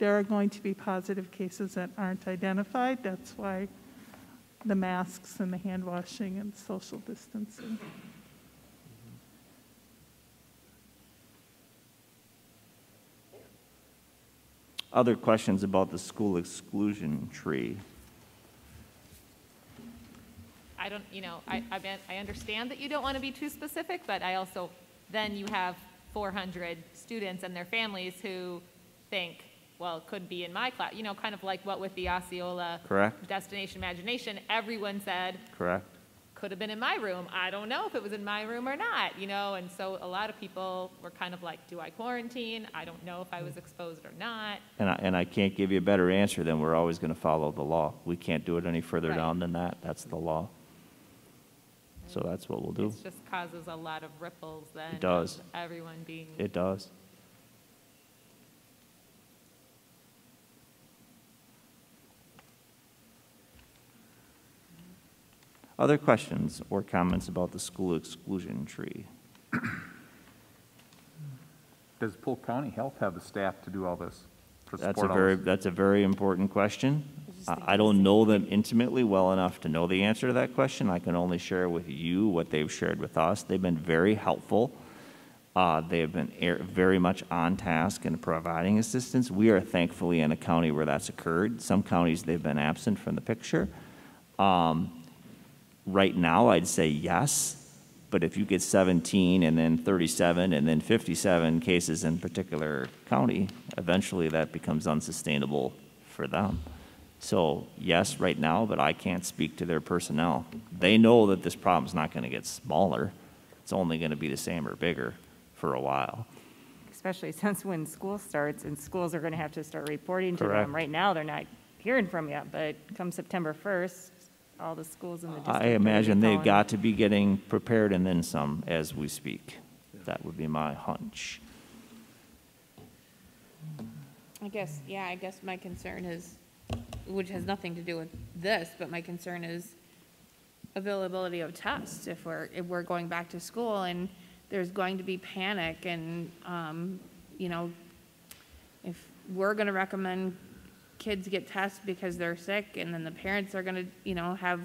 there are going to be positive cases that aren't identified. That's why the masks and the hand washing and social distancing. Other questions about the school exclusion tree? I don't, you know, I, I mean, I understand that you don't want to be too specific, but I also, then you have 400 students and their families who think, well, it could be in my class, you know, kind of like what with the Osceola Correct. Destination Imagination, everyone said, Correct? could have been in my room. I don't know if it was in my room or not, you know, and so a lot of people were kind of like, do I quarantine? I don't know if I was exposed or not. And I, and I can't give you a better answer than we're always going to follow the law. We can't do it any further Right. down than that. That's the law. So that's what we'll do. It just causes a lot of ripples then. It does. Everyone being. It does. Other questions or comments about the school exclusion tree? Does Polk County Health have the staff to do all this? to That's a support all very, this? that's a very important question. I I don't know them intimately well enough to know the answer to that question. I can only share with you what they've shared with us. They've been very helpful. Uh, They have been air- very much on task in providing assistance. We are thankfully in a county where that's occurred. Some counties, they've been absent from the picture. Um, Right now, I'd say yes, but if you get 17 and then 37 and then 57 cases in particular county, eventually that becomes unsustainable for them. So yes, right now, but I can't speak to their personnel. They know that this problem's not going to get smaller. It's only going to be the same or bigger for a while. especially since when school starts and schools are going to have to start reporting to Correct. them. Right now, they're not hearing from you, but come September 1st, all the schools in the district. I are gonna be imagine they've got to be getting prepared and then some as we speak. That would be my hunch. I guess, yeah, I guess my concern is, which has nothing to do with this, but my concern is availability of tests. If we're, if we're going back to school and there's going to be panic and, um, you know, if we're gonna recommend kids get tests because they're sick and then the parents are gonna, you know, have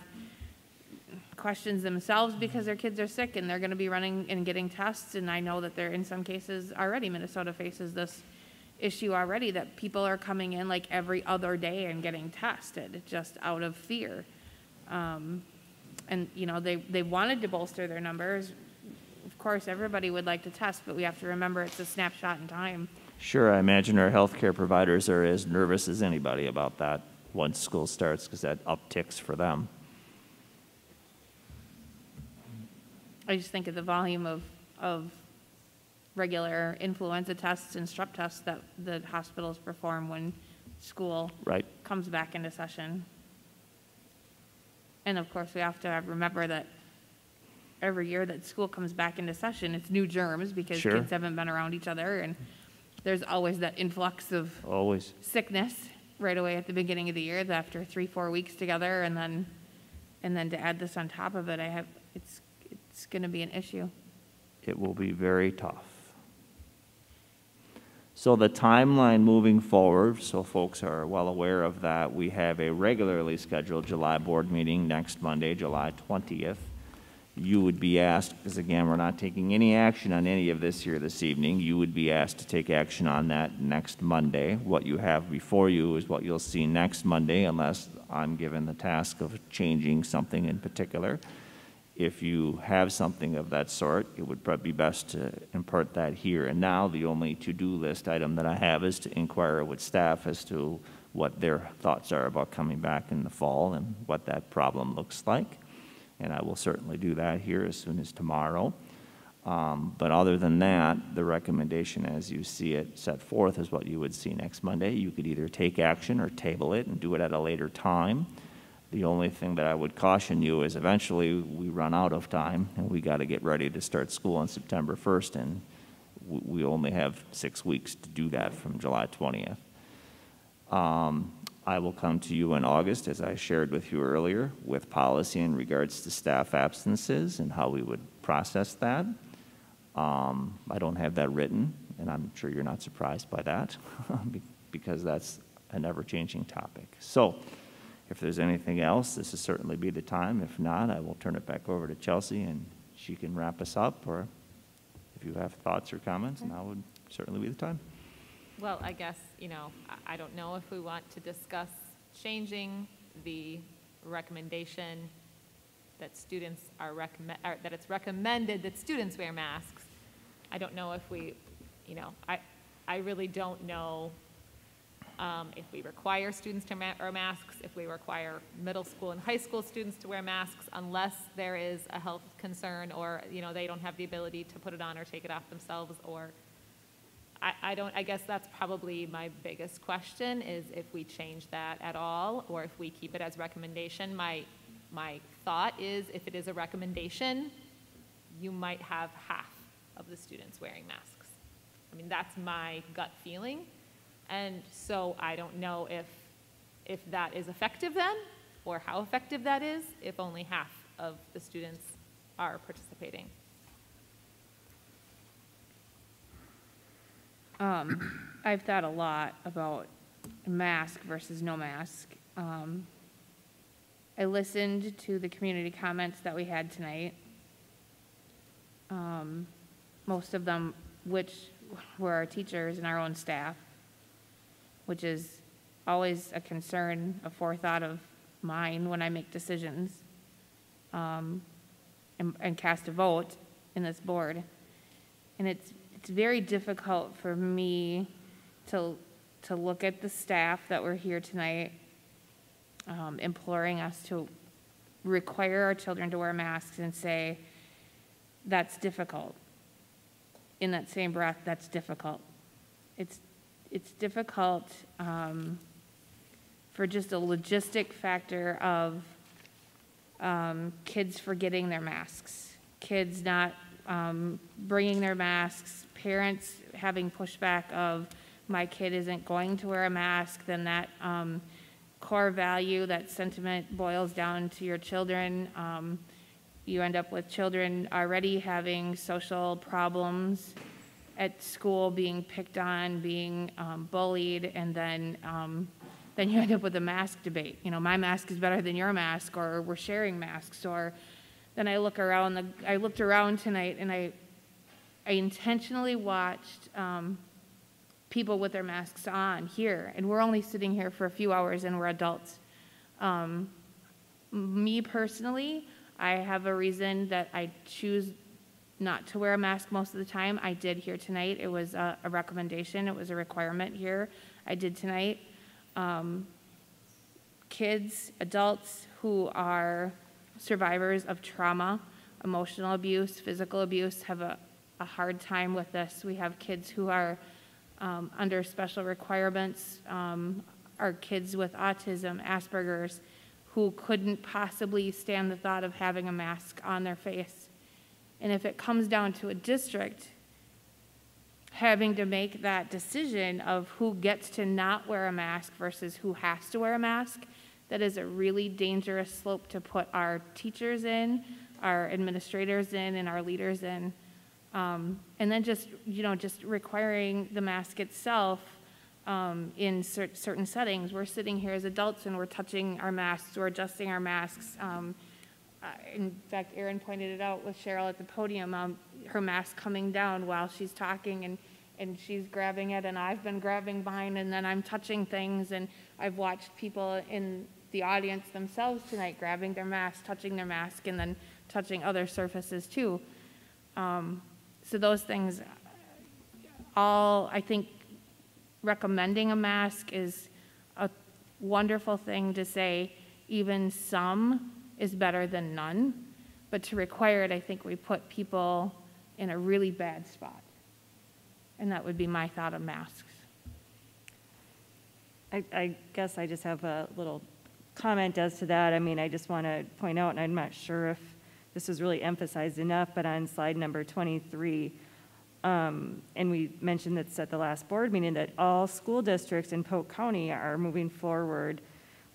questions themselves because their kids are sick and they're gonna be running and getting tests. And I know that there, in some cases already, Minnesota faces this issue already that people are coming in like every other day and getting tested just out of fear. Um, and, you know, they, they wanted to bolster their numbers. Of course, everybody would like to test, but we have to remember it's a snapshot in time. Sure, I imagine our healthcare providers are as nervous as anybody about that once school starts, because that upticks for them. I just think of the volume of, of regular influenza tests and strep tests that the hospitals perform when school Right. comes back into session. And of course, we have to remember that every year that school comes back into session, it's new germs because Sure. kids haven't been around each other, and there's always that influx of Always. sickness right away at the beginning of the year after three, four weeks together, and then, and then to add this on top of it, I have, it's, it's gonna be an issue. It will be very tough. So the timeline moving forward, so folks are well aware of that, we have a regularly scheduled July board meeting next Monday, July 20th. You would be asked, because again, we're not taking any action on any of this here this evening, you would be asked to take action on that next Monday. What you have before you is what you'll see next Monday, unless I'm given the task of changing something in particular. If you have something of that sort, it would probably be best to impart that here and now. The only to-do list item that I have is to inquire with staff as to what their thoughts are about coming back in the fall and what that problem looks like. And I will certainly do that here as soon as tomorrow. Um, But other than that, the recommendation as you see it set forth is what you would see next Monday. You could either take action or table it and do it at a later time. The only thing that I would caution you is eventually we run out of time and we got to get ready to start school on September 1st and we only have six weeks to do that from July 20th. Um, I will come to you in August, as I shared with you earlier, with policy in regards to staff absences and how we would process that. Um, I don't have that written, and I'm sure you're not surprised by that, because that's an ever-changing topic. So, if there's anything else, this will certainly be the time. If not, I will turn it back over to Chelsea, and she can wrap us up, or if you have thoughts or comments, now would certainly be the time. Well, I guess, you know, I, don't know if we want to discuss changing the recommendation that students are recommend, that it's recommended that students wear masks. I don't know if we, you know, I, I really don't know um, if we require students to wear masks, if we require middle school and high school students to wear masks, unless there is a health concern or, you know, they don't have the ability to put it on or take it off themselves, or, I, I don't, I guess that's probably my biggest question, is if we change that at all, or if we keep it as recommendation. My, my thought is, if it is a recommendation, you might have half of the students wearing masks. I mean, that's my gut feeling. And so I don't know if, if that is effective then, or how effective that is, if only half of the students are participating. Um, I've thought a lot about mask versus no mask. Um, I listened to the community comments that we had tonight. Um, most of them, which were our teachers and our own staff, which is always a concern, a forethought of mine when I make decisions um, and, and cast a vote in this board. And it's, it's very difficult for me to, to look at the staff that were here tonight um, imploring us to require our children to wear masks and say, that's difficult. In that same breath, that's difficult. It's, it's difficult um, for just a logistic factor of um, kids forgetting their masks, kids not um, bringing their masks, parents having pushback of my kid isn't going to wear a mask, then that um, core value, that sentiment boils down to your children. Um, you end up with children already having social problems at school, being picked on, being um, bullied, and then um, then you end up with a mask debate. You know, my mask is better than your mask, or we're sharing masks, or then I look around. The, I looked around tonight, and I I intentionally watched um, people with their masks on here, and we're only sitting here for a few hours, and we're adults. Um, me personally, I have a reason that I choose not to wear a mask most of the time. I did here tonight. It was a, a recommendation. It was a requirement here. I did tonight. Um, kids, adults who are survivors of trauma, emotional abuse, physical abuse have a, a hard time with this. We have kids who are um, under special requirements, um, are kids with autism, Asperger's, who couldn't possibly stand the thought of having a mask on their face. And if it comes down to a district having to make that decision of who gets to not wear a mask versus who has to wear a mask, that is a really dangerous slope to put our teachers in, our administrators in, and our leaders in. Um, and then just, you know, just requiring the mask itself um, in cer- certain settings. We're sitting here as adults and we're touching our masks, we're adjusting our masks. Um, uh, in fact, Erin pointed it out with Cheryl at the podium, um, her mask coming down while she's talking and, and she's grabbing it and I've been grabbing mine and then I'm touching things and I've watched people in the audience themselves tonight grabbing their mask, touching their mask and then touching other surfaces too. Um, so those things, all, I think recommending a mask is a wonderful thing to say, even some is better than none. But to require it, I think we put people in a really bad spot. And that would be my thought of masks. I, I guess I just have a little comment as to that. I mean, I just want to point out, and I'm not sure if this was really emphasized enough, but on slide number 23, um, and we mentioned this at the last board meeting, that all school districts in Polk County are moving forward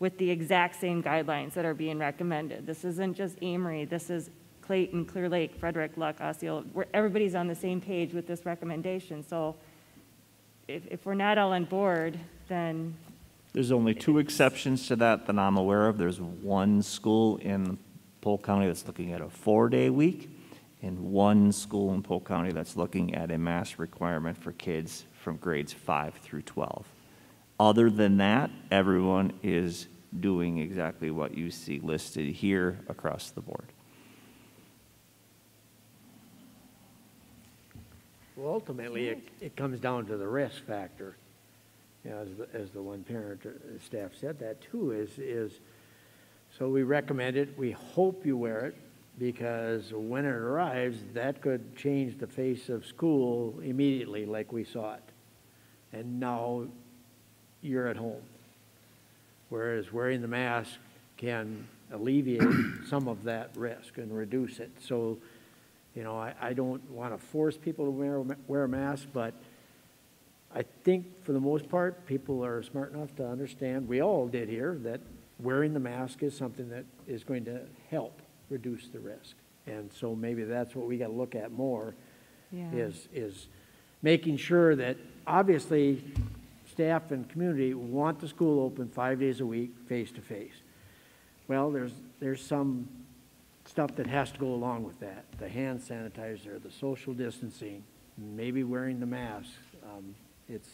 with the exact same guidelines that are being recommended. This isn't just Amery, this is Clayton, Clear Lake, Frederick, Luck, Osceola, where everybody's on the same page with this recommendation. So if, if we're not all on board, then There's only two exceptions to that that I'm aware of. There's one school in Polk County that's looking at a four-day week, and one school in Polk County that's looking at a mask requirement for kids from grades five through 12. Other than that, everyone is doing exactly what you see listed here across the board. Well, ultimately, it, it comes down to the risk factor. You know, as the, as the one parent or staff said that too, is, is, so we recommend it, we hope you wear it, because when it arrives, that could change the face of school immediately like we saw it. And now you're at home. Whereas wearing the mask can alleviate some of that risk and reduce it. So, you know, I, I don't want to force people to wear, wear a mask, but I think for the most part, people are smart enough to understand, we all did here, that wearing the mask is something that is going to help reduce the risk. And so maybe that's what we got to look at more, Yeah. is, is making sure that, obviously, staff and community want the school open five days a week, face-to-face. Well, there's, there's some stuff that has to go along with that. The hand sanitizer, the social distancing, maybe wearing the mask. Um, It's,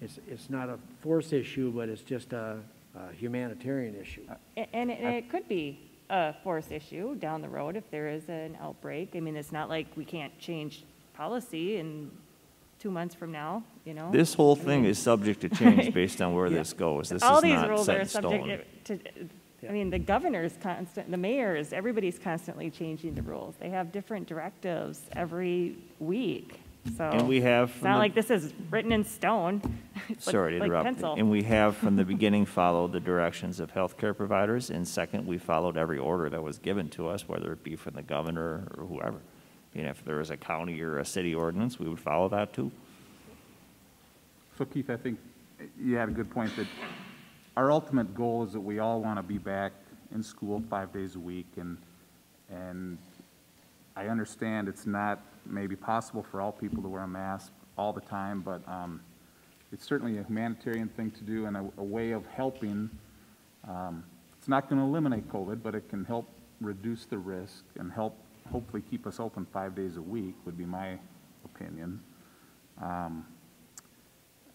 it's, it's not a force issue, but it's just a a humanitarian issue. A- And it, and it could be a force issue down the road if there is an outbreak. I mean, it's not like we can't change policy in two months from now, you know? This whole thing is subject to change based on where this goes. This All is these not rules set are in stone. subject to, I mean, the governor's constant, the mayors, everybody's constantly changing the rules. They have different directives every week, so. And we have It's from not the- like this is written in stone. It's like- Sorry to like interrupt. pencil. And we have, from the beginning, followed the directions of healthcare providers. And second, we followed every order that was given to us, whether it be from the governor or whoever. And if there was a county or a city ordinance, we would follow that too. So Keith, I think you had a good point that our ultimate goal is that we all want to be back in school five days a week and, and I understand it's not maybe possible for all people to wear a mask all the time, but, um, it's certainly a humanitarian thing to do and a, a way of helping. Um, it's not going to eliminate COVID, but it can help reduce the risk and help hopefully keep us open five days a week would be my opinion. Um,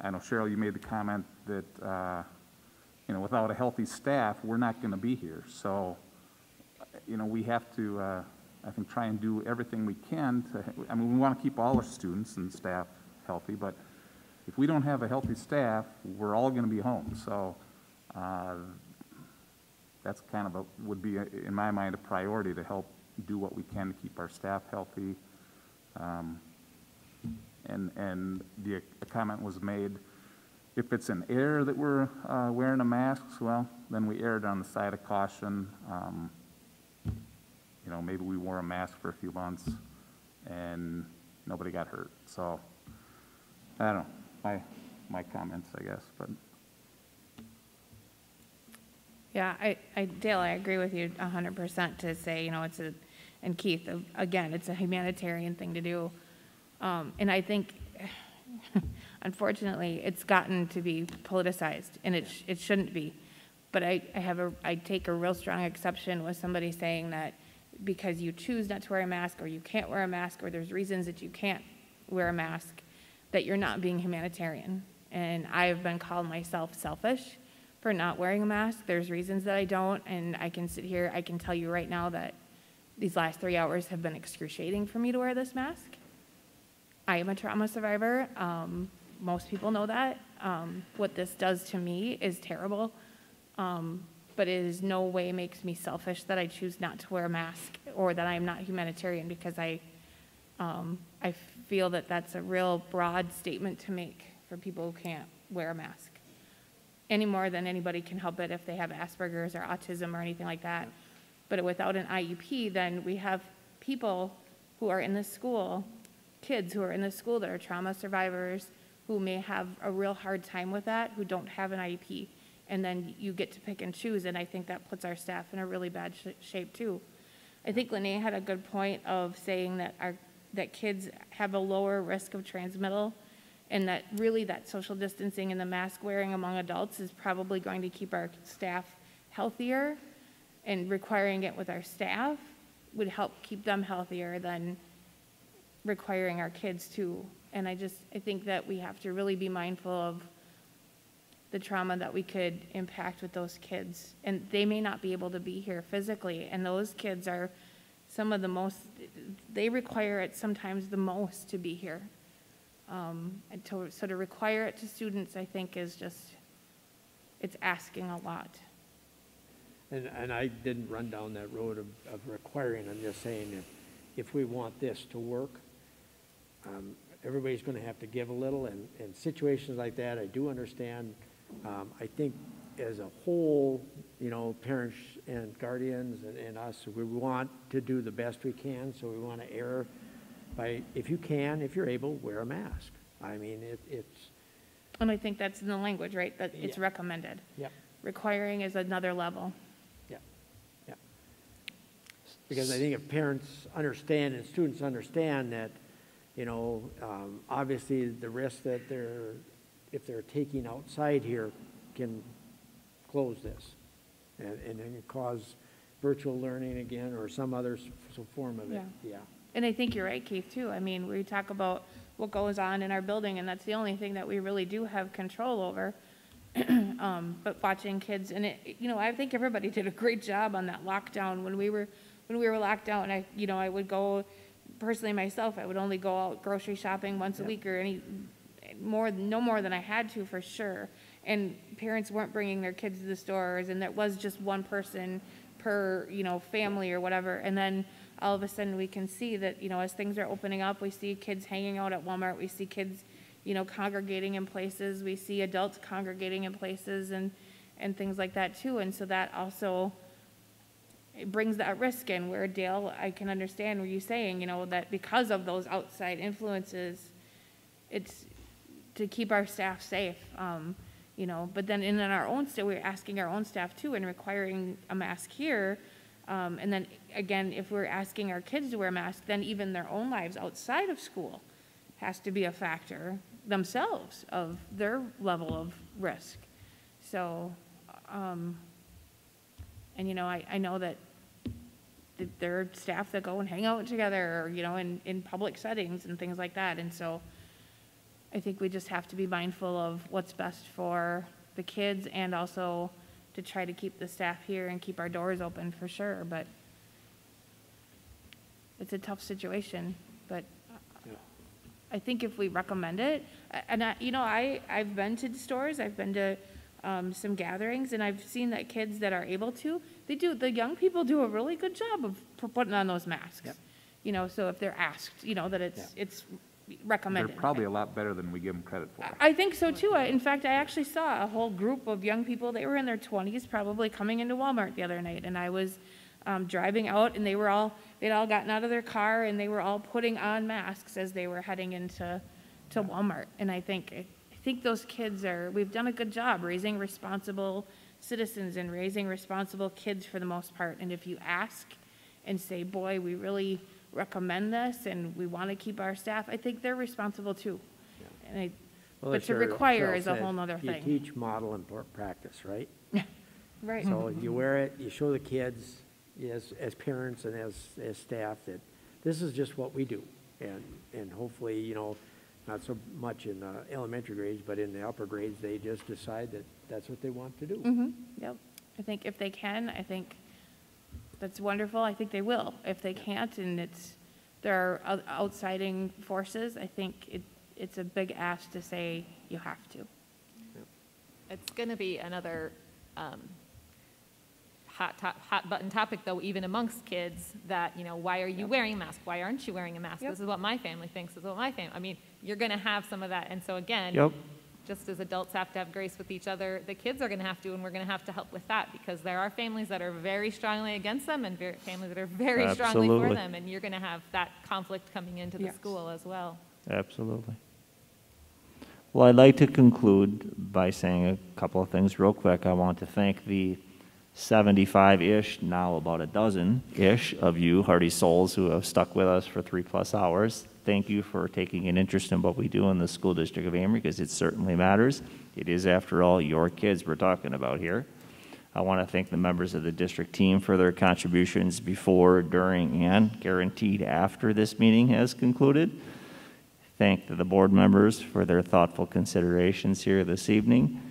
I know Cheryl, you made the comment that, uh, you know, without a healthy staff, we're not going to be here. So, you know, we have to, uh, I think, try and do everything we can to, I mean, we want to keep all our students and staff healthy, but if we don't have a healthy staff, we're all going to be home. So, uh, that's kind of a, would be, a- in my mind, a priority to help do what we can to keep our staff healthy. Um, And, and the, comment was made, if it's an air that we're uh, wearing a mask, well, then we erred on the side of caution. Um, You know, maybe we wore a mask for a few months and nobody got hurt. So, I don't know, my, my comments, I guess, but. Yeah, I, I, Dale, I agree with you a hundred percent to say, you know, it's a, and Keith, uh, again, it's a humanitarian thing to do. Um, and I think, unfortunately, it's gotten to be politicized, and it, sh- it shouldn't be. But I, I have a, I take a real strong exception with somebody saying that because you choose not to wear a mask, or you can't wear a mask, or there's reasons that you can't wear a mask, that you're not being humanitarian. And I've been called myself selfish for not wearing a mask. There's reasons that I don't, and I can sit here, I can tell you right now that these last three hours have been excruciating for me to wear this mask. I am a trauma survivor. Um, most people know that. Um, what this does to me is terrible, um, but it is no way makes me selfish that I choose not to wear a mask or that I am not humanitarian because I, um, I feel that that's a real broad statement to make for people who can't wear a mask any more than anybody can help it if they have Asperger's or autism or anything like that. But without an IEP, then we have people who are in the school, kids who are in the school that are trauma survivors, who may have a real hard time with that, who don't have an IEP. And then you get to pick and choose, and I think that puts our staff in a really bad sh- shape too. I think Lene had a good point of saying that our, that kids have a lower risk of transmittal, and that really that social distancing and the mask wearing among adults is probably going to keep our staff healthier, and requiring it with our staff would help keep them healthier than requiring our kids to. And I just, I think that we have to really be mindful of the trauma that we could impact with those kids. And they may not be able to be here physically, and those kids are some of the most, they require it sometimes the most to be here. Um, and to, so to require it to students, I think, is just, it's asking a lot. And, and I didn't run down that road of, of requiring, I'm just saying if, if we want this to work, um, everybody's gonna have to give a little, and, and situations like that, I do understand. Um, I think as a whole, you know, parents and guardians and, and us, we want to do the best we can, so we wanna err by, if you can, if you're able, wear a mask. I mean, it, it's, And I think that's in the language, right, that it's Yeah. recommended. Yep. Requiring is another level. Yeah, yeah. Because I think if parents understand and students understand that, you know, um, obviously the risk that they're, if they're taking outside here can close this. And, and then cause virtual learning again or some other some form of it, Yeah. yeah. And I think you're right, Keith, too. I mean, we talk about what goes on in our building, and that's the only thing that we really do have control over. Um, But watching kids, and it, you know, I think everybody did a great job on that lockdown. When we were, when we were locked down, I, you know, I would go, personally myself, I would only go out grocery shopping once a week or any, more, no more than I had to, for sure. And parents weren't bringing their kids to the stores, and there was just one person per, you know, family or whatever. And then all of a sudden, we can see that, you know, as things are opening up, we see kids hanging out at Walmart, we see kids, you know, congregating in places, we see adults congregating in places and, and things like that too. And so that also, it brings that risk in where Dale, I can understand where you're saying, you know, that because of those outside influences, it's to keep our staff safe. Um, you know, but then in our own state, we're asking our own staff too and requiring a mask here. Um, and then again, if we're asking our kids to wear masks, then even their own lives outside of school has to be a factor themselves of their level of risk. So, um, and you know, I, I know that th- there are staff that go and hang out together, or, you know, in, in public settings and things like that. And so I think we just have to be mindful of what's best for the kids and also to try to keep the staff here and keep our doors open for sure. But it's a tough situation, but I think if we recommend it, and I, you know, I, I've been to stores, I've been to um, some gatherings, and I've seen that kids that are able to, they do, the young people do a really good job of putting on those masks. You know, so if they're asked, you know, that it's, it's They're probably a lot better than we give them credit for. I think so too. In fact, I actually saw a whole group of young people, they were in their 20s, probably coming into Walmart the other night, and I was um, driving out, and they were all, they'd all gotten out of their car, and they were all putting on masks as they were heading into to Walmart. And I think, I think those kids are, we've done a good job raising responsible citizens and raising responsible kids for the most part. And if you ask and say, boy, we really recommend this and we want to keep our staff, I think they're responsible too. And I, Well, but to require is a said, whole nother You thing. teach, model, and practice, right? Right. So you wear it, you show the kids, as, as parents and as, as staff, that this is just what we do. And, and hopefully, you know, not so much in the elementary grades, but in the upper grades, they just decide that that's what they want to do. Mm-hmm, yep. I think if they can, I think that's wonderful. I think they will. If they can't and it's, there are out- outsiding forces, I think it, it's a big ask to say you have to. It's going to be another um, hot, top, hot button topic, though, even amongst kids, that, you know, why are you wearing a mask? Why aren't you wearing a mask? Yep. This is what my family thinks, this is what my family, I mean, you're going to have some of that. And so again, Yep. Just as adults have to have grace with each other, the kids are going to have to, and we're going to have to help with that because there are families that are very strongly against them and ver- families that are very strongly for them. And you're going to have that conflict coming into the Yes. school as well. Absolutely. Well, I'd like to conclude by saying a couple of things real quick. I want to thank the 75-ish, now about a dozen-ish of you hearty souls who have stuck with us for three-plus hours. Thank you for taking an interest in what we do in the school district of Amery, because it certainly matters. It is, after all, your kids we're talking about here. I want to thank the members of the district team for their contributions before, during, and guaranteed after this meeting has concluded. Thank the board members for their thoughtful considerations here this evening.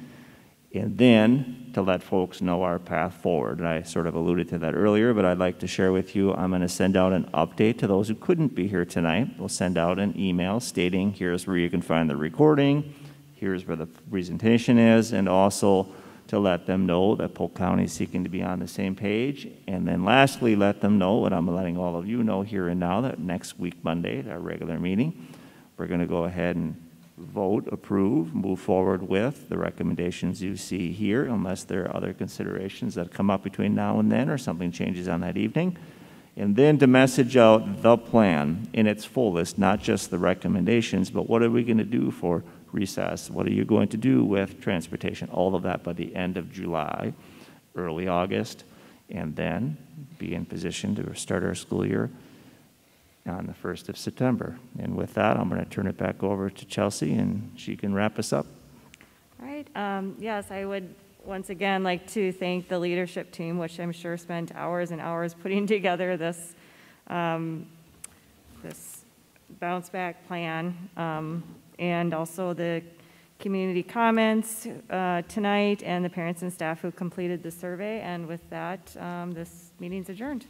And then to let folks know our path forward. And I sort of alluded to that earlier, but I'd like to share with you, I'm going to send out an update to those who couldn't be here tonight. We'll send out an email stating, here's where you can find the recording, here's where the presentation is, and also to let them know that Polk County is seeking to be on the same page. And then lastly, let them know, what I'm letting all of you know here and now, that next week, Monday, at our regular meeting, we're going to go ahead and vote, approve, move forward with the recommendations you see here, unless there are other considerations that come up between now and then or something changes on that evening. And then to message out the plan in its fullest, not just the recommendations, but what are we going to do for recess? What are you going to do with transportation? All of that by the end of July, early August, and then be in position to start our school year on the 1st of September. And with that, I'm going to turn it back over to Chelsea, and she can wrap us up. All right, um, yes, I would once again like to thank the leadership team, which I'm sure spent hours and hours putting together this, um, this bounce back plan, um, and also the community comments uh, tonight, and the parents and staff who completed the survey. And with that, um, this meeting's adjourned.